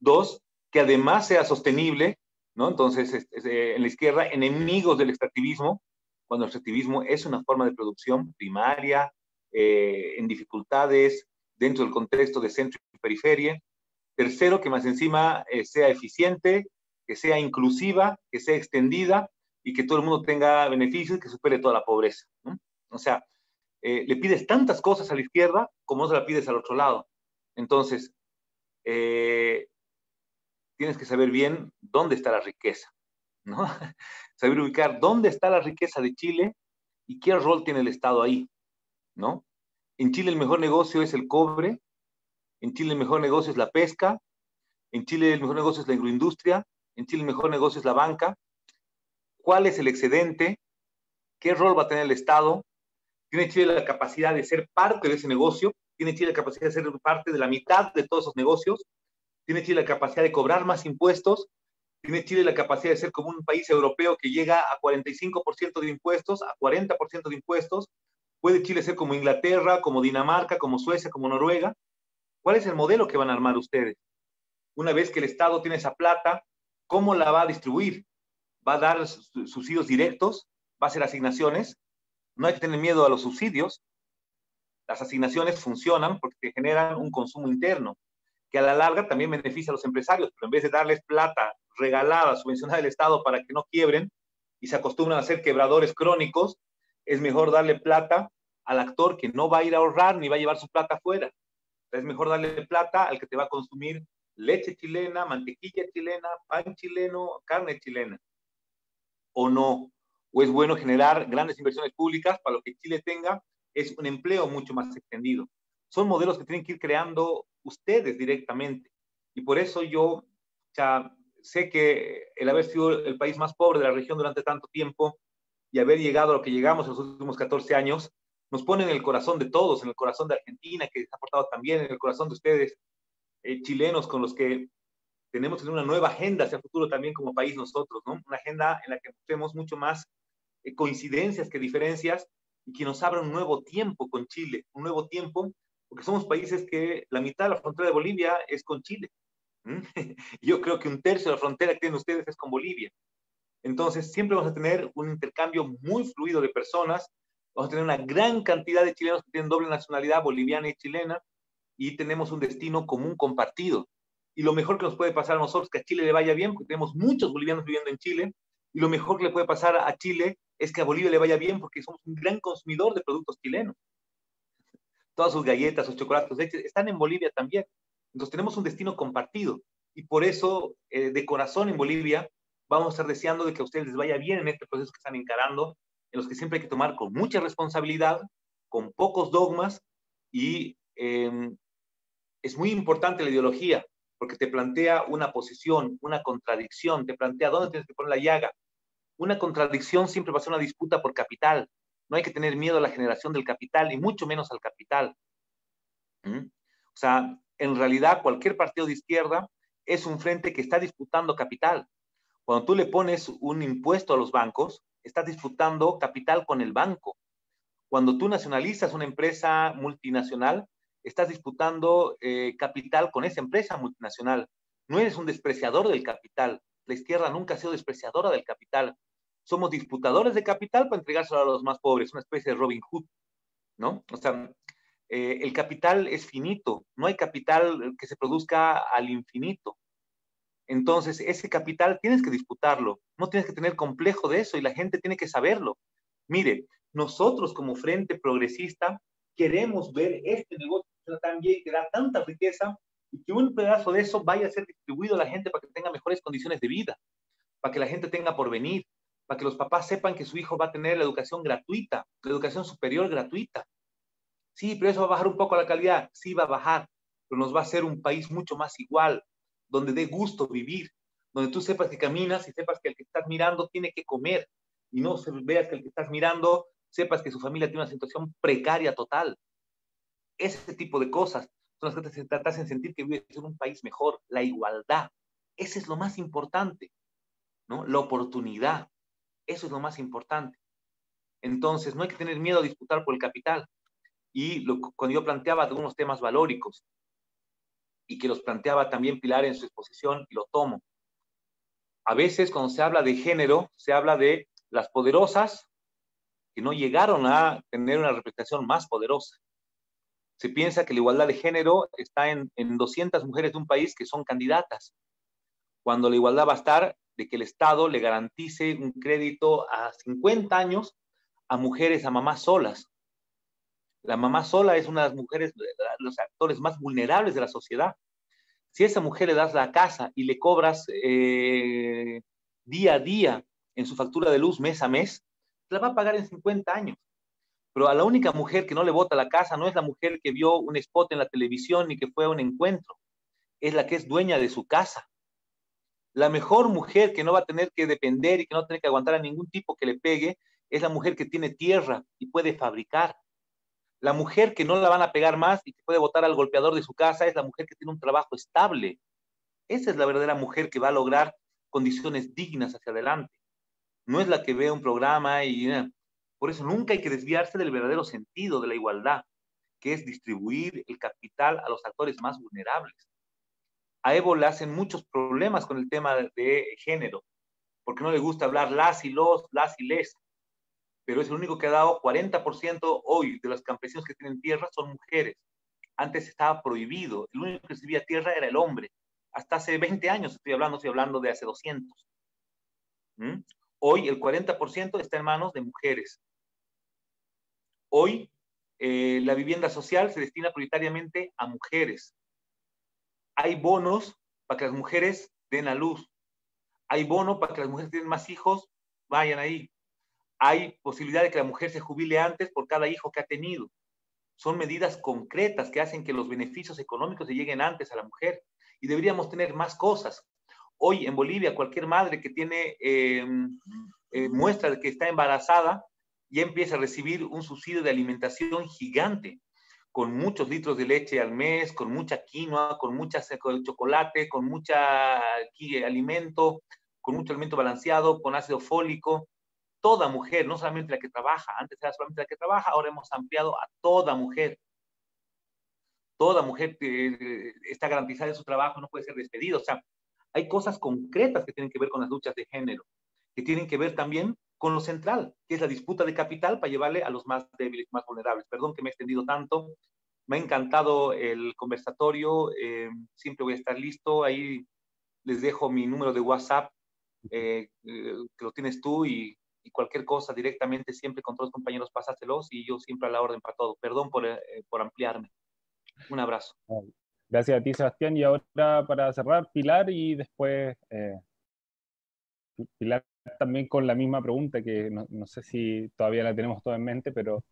Dos, que además sea sostenible, ¿no? Entonces, en la izquierda, enemigos del extractivismo, cuando el extractivismo es una forma de producción primaria, eh, en dificultades, dentro del contexto de centro y periferia. Tercero, que más encima eh, sea eficiente, que sea inclusiva, que sea extendida y que todo el mundo tenga beneficios, que supere toda la pobreza. O sea, eh, le pides tantas cosas a la izquierda como no se la pides al otro lado. Entonces, tienes que saber bien dónde está la riqueza, ¿no? *laughs* saber ubicar dónde está la riqueza de Chile y qué rol tiene el Estado ahí, ¿no? En Chile el mejor negocio es el cobre, en Chile el mejor negocio es la pesca, en Chile el mejor negocio es la agroindustria, en Chile el mejor negocio es la banca. ¿Cuál es el excedente? ¿Qué rol va a tener el Estado? ¿Tiene Chile la capacidad de ser parte de ese negocio? ¿Tiene Chile la capacidad de ser parte de la mitad de todos esos negocios? ¿Tiene Chile la capacidad de cobrar más impuestos? ¿Tiene Chile la capacidad de ser como un país europeo que llega a 45% de impuestos, a 40% de impuestos? ¿Puede Chile ser como Inglaterra, como Dinamarca, como Suecia, como Noruega? ¿Cuál es el modelo que van a armar ustedes? Una vez que el Estado tiene esa plata, ¿cómo la va a distribuir? ¿Va a dar subsidios directos? ¿Va a hacer asignaciones? No hay que tener miedo a los subsidios. Las asignaciones funcionan porque generan un consumo interno, que a la larga también beneficia a los empresarios, pero en vez de darles plata regalada, subvencionada del Estado para que no quiebren y se acostumbran a ser quebradores crónicos, es mejor darle plata al actor que no va a ir a ahorrar ni va a llevar su plata afuera. Es mejor darle plata al que te va a consumir leche chilena, mantequilla chilena, pan chileno, carne chilena. ¿O no? ¿O es bueno generar grandes inversiones públicas para lo que Chile tenga? Es un empleo mucho más extendido. Son modelos que tienen que ir creando ustedes directamente. Y por eso yo sé que el haber sido el país más pobre de la región durante tanto tiempo y haber llegado a lo que llegamos en los últimos 14 años, nos pone en el corazón de todos, en el corazón de Argentina, que ha portado también, en el corazón de ustedes, eh, chilenos, con los que tenemos una nueva agenda hacia el futuro también como país nosotros, ¿no? Una agenda en la que tenemos mucho más eh, coincidencias que diferencias y que nos abra un nuevo tiempo con Chile, un nuevo tiempo, porque somos países que la mitad de la frontera de Bolivia es con Chile. *laughs* Yo creo que un tercio de la frontera que tienen ustedes es con Bolivia. Entonces, siempre vamos a tener un intercambio muy fluido de personas, vamos a tener una gran cantidad de chilenos que tienen doble nacionalidad, boliviana y chilena, y tenemos un destino común compartido. Y lo mejor que nos puede pasar a nosotros es que a Chile le vaya bien, porque tenemos muchos bolivianos viviendo en Chile, y lo mejor que le puede pasar a Chile es que a Bolivia le vaya bien, porque somos un gran consumidor de productos chilenos. Todas sus galletas, sus chocolates, están en Bolivia también. Entonces tenemos un destino compartido. Y por eso, eh, de corazón en Bolivia, vamos a estar deseando de que a ustedes les vaya bien en este proceso que están encarando, en los que siempre hay que tomar con mucha responsabilidad, con pocos dogmas y em, es muy importante la ideología porque te plantea una posición, una contradicción, te plantea dónde tienes que poner la llaga. Una contradicción siempre va a ser una disputa por capital. No hay que tener miedo a la generación del capital y mucho menos al capital. ¿Mm? O sea, en realidad cualquier partido de izquierda es un frente que está disputando capital. Cuando tú le pones un impuesto a los bancos, estás disputando capital con el banco. Cuando tú nacionalizas una empresa multinacional, estás disputando eh, capital con esa empresa multinacional. No eres un despreciador del capital. La izquierda nunca ha sido despreciadora del capital. Somos disputadores de capital para entregárselo a los más pobres, una especie de Robin Hood, ¿no? O sea, eh, el capital es finito, no hay capital que se produzca al infinito. Entonces, ese capital tienes que disputarlo, no tienes que tener complejo de eso y la gente tiene que saberlo. Mire, nosotros como Frente Progresista queremos ver este negocio tan bien, que da tanta riqueza y que un pedazo de eso vaya a ser distribuido a la gente para que tenga mejores condiciones de vida, para que la gente tenga por venir, para que los papás sepan que su hijo va a tener la educación gratuita, la educación superior gratuita. Sí, pero eso va a bajar un poco la calidad, sí va a bajar, pero nos va a hacer un país mucho más igual, donde dé gusto vivir, donde tú sepas que caminas y sepas que el que estás mirando tiene que comer y no veas que el que estás mirando sepas que su familia tiene una situación precaria total. Ese tipo de cosas son las que te, hacen sentir que vives en un país mejor, la igualdad. Ese es lo más importante, ¿no? La oportunidad. Eso es lo más importante. Entonces, no hay que tener miedo a disputar por el capital. Y cuando yo planteaba algunos temas valóricos, y que los planteaba también Pilar en su exposición y lo tomo. A veces cuando se habla de género, se habla de las poderosas que no llegaron a tener una representación más poderosa. Se piensa que la igualdad de género está en, en 200 mujeres de un país que son candidatas, cuando la igualdad va a estar de que el Estado le garantice un crédito a 50 años a mujeres, a mamás solas. La mamá sola es una de las mujeres, los actores más vulnerables de la sociedad. Si a esa mujer le das la casa y le cobras eh, día a día en su factura de luz mes a mes, la va a pagar en 50 años. Pero a la única mujer que no le bota la casa no es la mujer que vio un spot en la televisión ni que fue a un encuentro, es la que es dueña de su casa. La mejor mujer que no va a tener que depender y que no tener que aguantar a ningún tipo que le pegue es la mujer que tiene tierra y puede fabricar. La mujer que no la van a pegar más y que puede votar al golpeador de su casa es la mujer que tiene un trabajo estable. Esa es la verdadera mujer que va a lograr condiciones dignas hacia adelante. No es la que ve un programa y... Eh, por eso nunca hay que desviarse del verdadero sentido de la igualdad, que es distribuir el capital a los actores más vulnerables. A Evo le hacen muchos problemas con el tema de género, porque no le gusta hablar las y los, las y les pero es el único que ha dado 40% hoy de los campesinos que tienen tierra son mujeres. Antes estaba prohibido, el único que recibía tierra era el hombre. Hasta hace 20 años estoy hablando, estoy hablando de hace 200. ¿Mm? Hoy el 40% está en manos de mujeres. Hoy eh, la vivienda social se destina prioritariamente a mujeres. Hay bonos para que las mujeres den a luz. Hay bonos para que las mujeres tienen más hijos, vayan ahí hay posibilidad de que la mujer se jubile antes por cada hijo que ha tenido. Son medidas concretas que hacen que los beneficios económicos se lleguen antes a la mujer y deberíamos tener más cosas. Hoy en Bolivia, cualquier madre que tiene em, eh, muestra de que está embarazada ya empieza a recibir un subsidio de alimentación gigante, con muchos litros de leche al mes, con mucha quinoa, con mucha chocolate, con mucha alimento, con mucho alimento balanceado, con ácido fólico toda mujer, no solamente la que trabaja, antes era solamente la que trabaja, ahora hemos ampliado a toda mujer. Toda mujer que está garantizada en su trabajo, no puede ser despedida. O sea, hay cosas concretas que tienen que ver con las luchas de género, que tienen que ver también con lo central, que es la disputa de capital para llevarle a los más débiles, más vulnerables. Perdón que me he extendido tanto. Me ha encantado el conversatorio. Eh, siempre voy a estar listo. Ahí les dejo mi número de WhatsApp, eh, eh, que lo tienes tú y y cualquier cosa directamente siempre con todos los compañeros pásaselos y yo siempre a la orden para todo. Perdón por, eh, por ampliarme. Un abrazo. Gracias a ti, Sebastián. Y ahora para cerrar, Pilar y después eh, Pilar también con la misma pregunta que no, no, sé si todavía la tenemos toda en mente, pero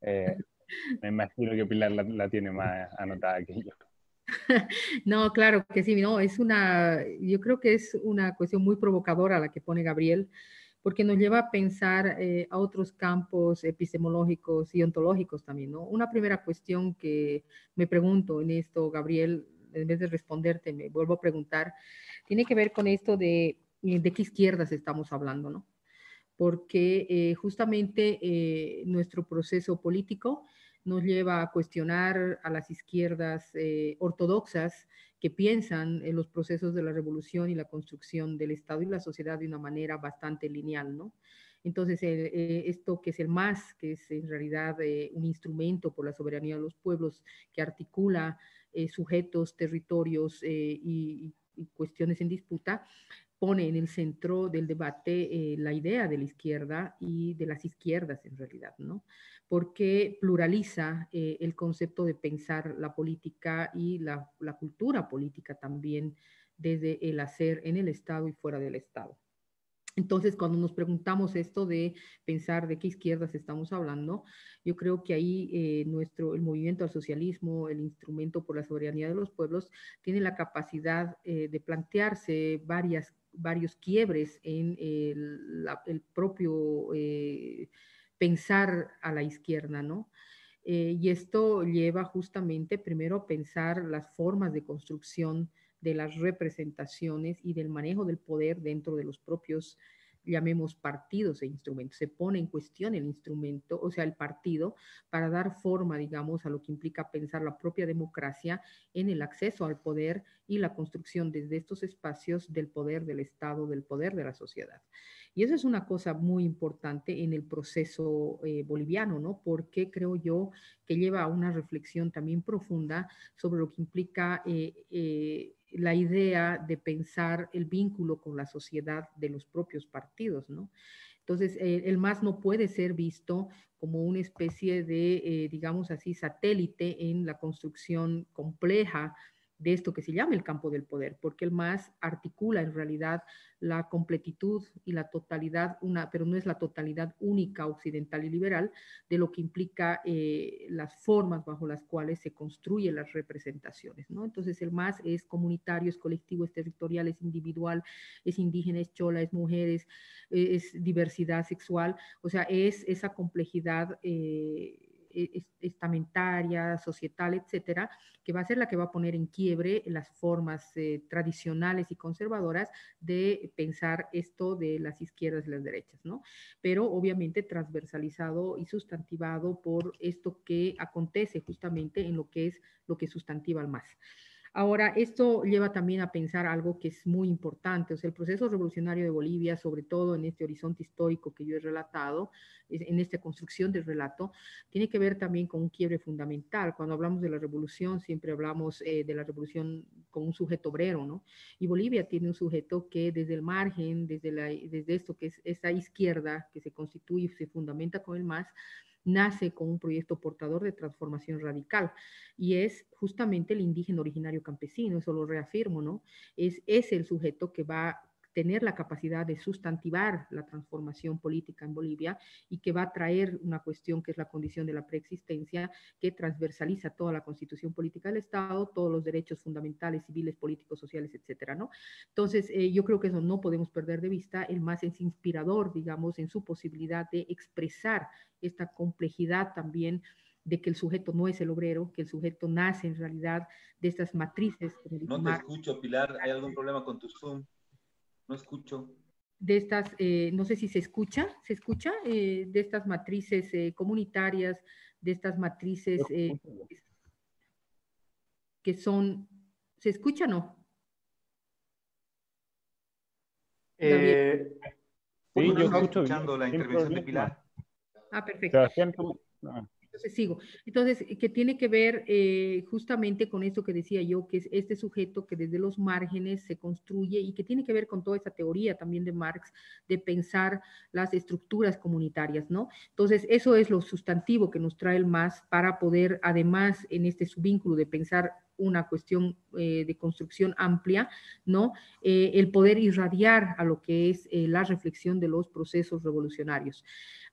eh, *laughs* me imagino que Pilar la, la, tiene más anotada que yo. *laughs* No, claro que sí, no, es una, yo creo que es una cuestión muy provocadora la que pone Gabriel porque nos lleva a pensar eh, a otros campos epistemológicos y ontológicos también, ¿no? Una primera cuestión que me pregunto en esto, Gabriel, en vez de responderte, me vuelvo a preguntar, tiene que ver con esto de eh, de qué izquierdas estamos hablando, ¿no? Porque eh, justamente nuestro proceso político nos lleva a cuestionar a las izquierdas ortodoxas que piensan en los procesos de la revolución y la construcción del Estado y la sociedad de una manera bastante lineal, ¿no? Entonces, eh, esto que es el MAS, que es en realidad eh, un instrumento por la soberanía de los pueblos que articula eh, sujetos, territorios eh, y, cuestiones en disputa, pone en el centro del debate la idea de la izquierda y de las izquierdas en realidad, ¿no? porque pluraliza eh, el concepto de pensar la política y la, la, cultura política también desde el hacer en el Estado y fuera del Estado. Entonces, cuando nos preguntamos esto de pensar de qué izquierdas estamos hablando, yo creo que ahí eh, nuestro, el movimiento al socialismo, el instrumento por la soberanía de los pueblos, tiene la capacidad eh, de plantearse varias, varios quiebres en el, propio eh, pensar a la izquierda, ¿no? Eh, y esto lleva justamente primero a pensar las formas de construcción de las representaciones y del manejo del poder dentro de los propios, llamemos partidos e instrumentos. Se pone en cuestión el instrumento, o sea, el partido, para dar forma, digamos, a lo que implica pensar la propia democracia en el acceso al poder y la construcción desde estos espacios del poder del Estado, del poder de la sociedad. Y eso es una cosa muy importante en el proceso eh, boliviano, ¿no? Porque creo yo que lleva a una reflexión también profunda sobre lo que implica eh, eh, la idea de pensar el vínculo con la sociedad de los propios partidos, ¿no? Entonces, el MAS no puede ser visto como una especie de, digamos así, satélite en la construcción compleja de esto que se llama el campo del poder, porque el MAS articula en realidad la completitud y la totalidad, una, pero no es la totalidad única occidental y liberal, de lo que implica eh, las formas bajo las cuales se construyen las representaciones. ¿no? Entonces el MAS es comunitario, es colectivo, es territorial, es individual, es indígena, es chola, es mujeres, es diversidad sexual, o sea, es esa complejidad. Eh, estamentaria, societal, etcétera, que va a ser la que va a poner en quiebre las formas eh, tradicionales y conservadoras de pensar esto de las izquierdas y las derechas, ¿no? Pero obviamente transversalizado y sustantivado por esto que acontece justamente en lo que es lo que sustantiva al más. Ahora, esto lleva también a pensar algo que es muy importante, o sea, el proceso revolucionario de Bolivia, sobre todo en este horizonte histórico que yo he relatado, en esta construcción del relato, tiene que ver también con un quiebre fundamental. Cuando hablamos de la revolución, siempre hablamos eh, de la revolución con un sujeto obrero, ¿no? Y Bolivia tiene un sujeto que desde el margen, desde, la, desde esto que es esa izquierda que se constituye y se fundamenta con el MAS, nace con un proyecto portador de transformación radical y es justamente el indígena originario campesino, eso lo reafirmo, ¿no? Es, es el sujeto que va tener la capacidad de sustantivar la transformación política en Bolivia y que va a traer una cuestión que es la condición de la preexistencia, que transversaliza toda la constitución política del Estado, todos los derechos fundamentales, civiles, políticos, sociales, etcétera, ¿no? Entonces, eh, yo creo que eso no podemos perder de vista. El más es inspirador, digamos, en su posibilidad de expresar esta complejidad también de que el sujeto no es el obrero, que el sujeto nace en realidad de estas matrices. No te escucho, Pilar. ¿Hay algún problema con tu Zoom? No escucho. De estas, eh, no sé si se escucha, ¿se escucha? Eh, de estas matrices eh, comunitarias, de estas matrices que son, ¿se escucha o no? sí, yo escucho escuchando la intervención de Pilar. Ah, perfecto. Entonces sigo. Entonces, que tiene que ver eh, justamente con esto que decía yo, que es este sujeto que desde los márgenes se construye y que tiene que ver con toda esa teoría también de Marx de pensar las estructuras comunitarias, ¿no? Entonces, eso es lo sustantivo que nos trae el MAS para poder, además, en este subvínculo de pensar una cuestión eh, de construcción amplia, ¿no? Eh, el poder irradiar a lo que es la reflexión de los procesos revolucionarios.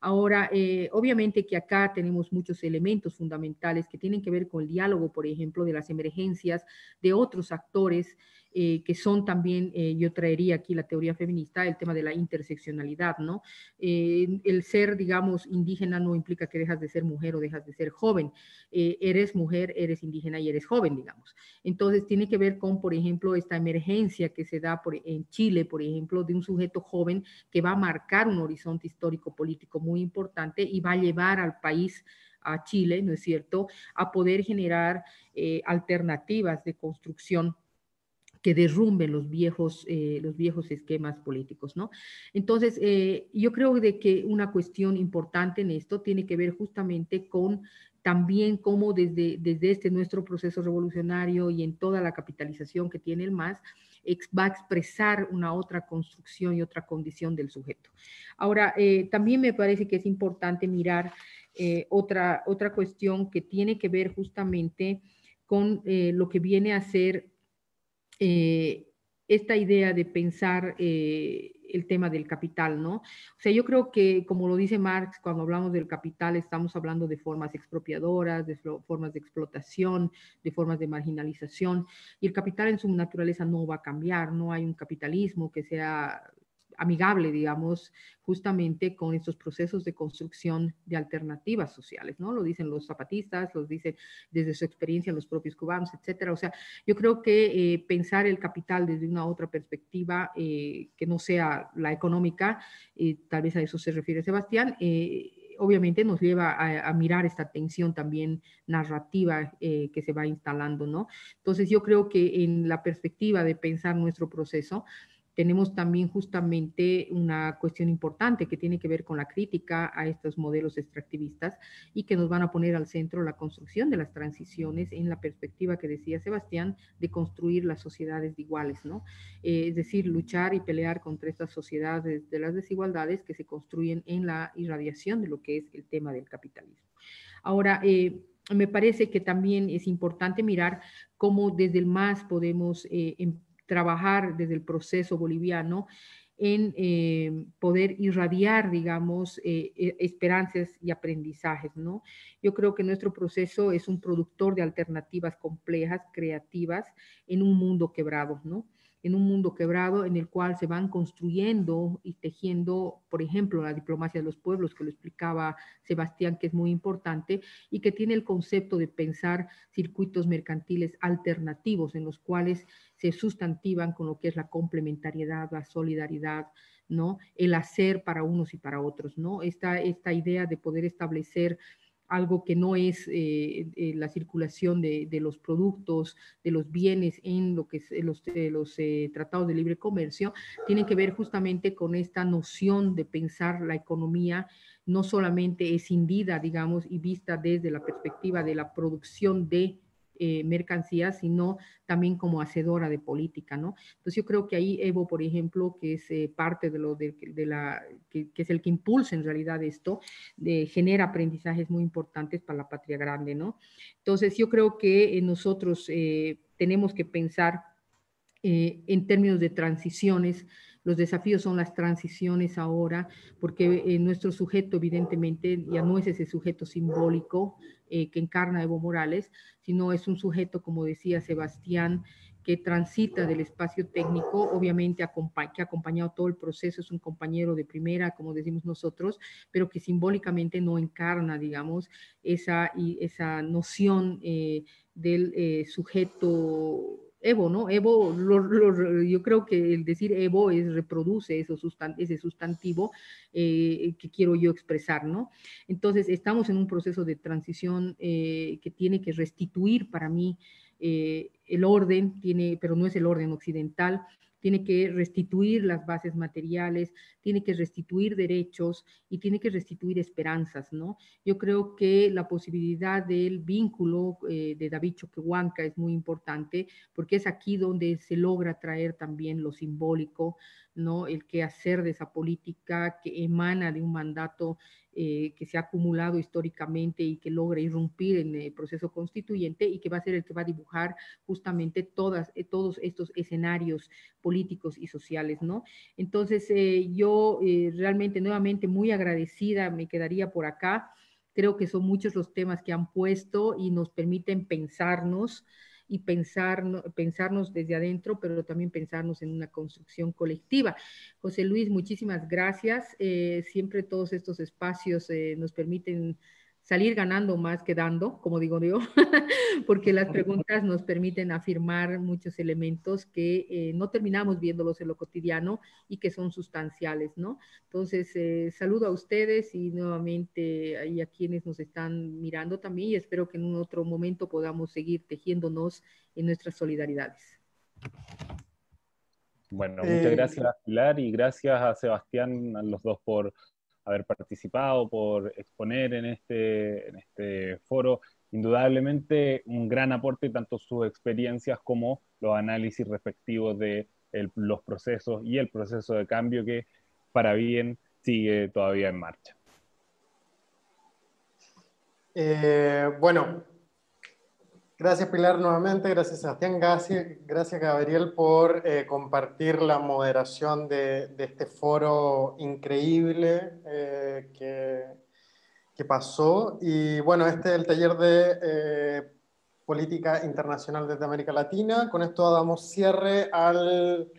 Ahora, eh, obviamente que acá tenemos muchos elementos fundamentales que tienen que ver con el diálogo, por ejemplo, de las emergencias de otros actores eh, que son también, eh, yo traería aquí la teoría feminista, el tema de la interseccionalidad, ¿no? el ser, digamos, indígena no implica que dejas de ser mujer o dejas de ser joven. eres mujer, eres indígena y eres joven, digamos. Entonces, tiene que ver con, por ejemplo, esta emergencia que se da por, en Chile, por ejemplo, de un sujeto joven que va a marcar un horizonte histórico político muy importante y va a llevar al país a Chile, ¿no es cierto?, a poder generar eh, alternativas de construcción que derrumben los viejos, eh, los viejos esquemas políticos, ¿no? Entonces, eh, yo creo de que una cuestión importante en esto tiene que ver justamente con también cómo desde, desde este nuestro proceso revolucionario y en toda la capitalización que tiene el MAS, va a expresar una otra construcción y otra condición del sujeto. Ahora, eh, también me parece que es importante mirar otra, otra cuestión que tiene que ver justamente con lo que viene a ser esta idea de pensar el tema del capital, ¿no? O sea, yo creo que, como lo dice Marx, cuando hablamos del capital, estamos hablando de formas expropiadoras, de formas de explotación, de formas de marginalización, y el capital en su naturaleza no va a cambiar, no hay un capitalismo que sea amigable, digamos, justamente con estos procesos de construcción de alternativas sociales, ¿no? Lo dicen los zapatistas, lo dicen desde su experiencia los propios cubanos, etcétera. O sea, yo creo que eh, pensar el capital desde una otra perspectiva eh, que no sea la económica, eh, tal vez a eso se refiere Sebastián, obviamente nos lleva a, a, mirar esta tensión también narrativa que se va instalando, ¿no? Entonces yo creo que en la perspectiva de pensar nuestro proceso, tenemos también justamente una cuestión importante que tiene que ver con la crítica a estos modelos extractivistas y que nos van a poner al centro la construcción de las transiciones en la perspectiva que decía Sebastián de construir las sociedades iguales, ¿no? Eh, es decir, luchar y pelear contra estas sociedades de las desigualdades que se construyen en la irradiación de lo que es el tema del capitalismo. Ahora, eh, me parece que también es importante mirar cómo desde el MAS podemos eh, em, trabajar desde el proceso boliviano en eh, poder irradiar, digamos, eh, e, esperanzas y aprendizajes, ¿no? Yo creo que nuestro proceso es un productor de alternativas complejas, creativas, en un mundo quebrado, ¿no? En un mundo quebrado en el cual se van construyendo y tejiendo, por ejemplo, la diplomacia de los pueblos, que lo explicaba Sebastián, que es muy importante, y que tiene el concepto de pensar circuitos mercantiles alternativos en los cuales se sustantivan con lo que es la complementariedad, la solidaridad, ¿no? El hacer para unos y para otros, ¿no? Esta, esta idea de poder establecer algo que no es eh, eh, la circulación de, los productos, de los bienes en lo que es eh, los, tratados de libre comercio, tiene que ver justamente con esta noción de pensar la economía no solamente escindida, digamos, y vista desde la perspectiva de la producción de eh, mercancías, sino también como hacedora de política, ¿no? Entonces yo creo que ahí Evo, por ejemplo, que es eh, parte de lo de, la, que, es el que impulsa en realidad esto, genera aprendizajes muy importantes para la patria grande, ¿no? Entonces yo creo que eh, nosotros tenemos que pensar en términos de transiciones, los desafíos son las transiciones ahora, porque nuestro sujeto evidentemente ya no es ese sujeto simbólico eh, que encarna Evo Morales, sino es un sujeto, como decía Sebastián, que transita del espacio técnico, obviamente que ha acompañado todo el proceso, es un compañero de primera, como decimos nosotros, pero que simbólicamente no encarna, digamos, esa, esa noción eh, del eh, sujeto Evo, ¿no? Evo, yo creo que el decir Evo es, reproduce eso ese sustantivo eh, que quiero yo expresar, ¿no? Entonces, estamos en un proceso de transición eh, que tiene que restituir para mí eh, el orden, tiene, pero no es el orden occidental, tiene que restituir las bases materiales, tiene que restituir derechos y tiene que restituir esperanzas, ¿no? Yo creo que la posibilidad del vínculo eh, de David Choquehuanca es muy importante porque es aquí donde se logra traer también lo simbólico, ¿no? El que hacer de esa política que emana de un mandato eh, que se ha acumulado históricamente y que logra irrumpir en el proceso constituyente y que va a ser el que va a dibujar justamente todas, eh, todos estos escenarios políticos y sociales, ¿no? Entonces, eh, yo realmente nuevamente muy agradecida me quedaría por acá. Creo que son muchos los temas que han puesto y nos permiten pensarnos y pensar, pensarnos desde adentro, pero también pensarnos en una construcción colectiva. José Luis, muchísimas gracias. Eh, siempre todos estos espacios eh, nos permiten salir ganando más que dando, como digo yo, *laughs* porque las preguntas nos permiten afirmar muchos elementos que eh, no terminamos viéndolos en lo cotidiano y que son sustanciales, ¿no? Entonces, eh, saludo a ustedes y nuevamente a quienes nos están mirando también y espero que en un otro momento podamos seguir tejiéndonos en nuestras solidaridades. Bueno, muchas eh, gracias Pilar y gracias a Sebastián, a los dos por haber participado, por exponer en este, en este foro. Indudablemente un gran aporte tanto sus experiencias como los análisis respectivos de los procesos y el proceso de cambio que para bien sigue todavía en marcha. Eh, bueno, Gracias Pilar nuevamente, gracias Sebastián, gracias, Gabriel por eh, compartir la moderación de, este foro increíble eh, que, que, pasó. Y bueno, este es el taller de eh, Política Internacional desde América Latina. Con esto damos cierre al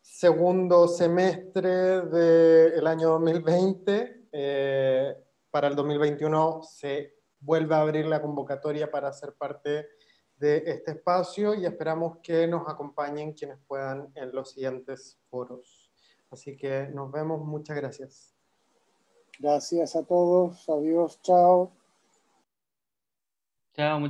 segundo semestre del año 2020. para el 2021 se vuelve a abrir la convocatoria para ser parte de este espacio y esperamos que nos acompañen quienes puedan en los siguientes foros. Así que nos vemos, muchas gracias. Gracias a todos, adiós, chao. Chao,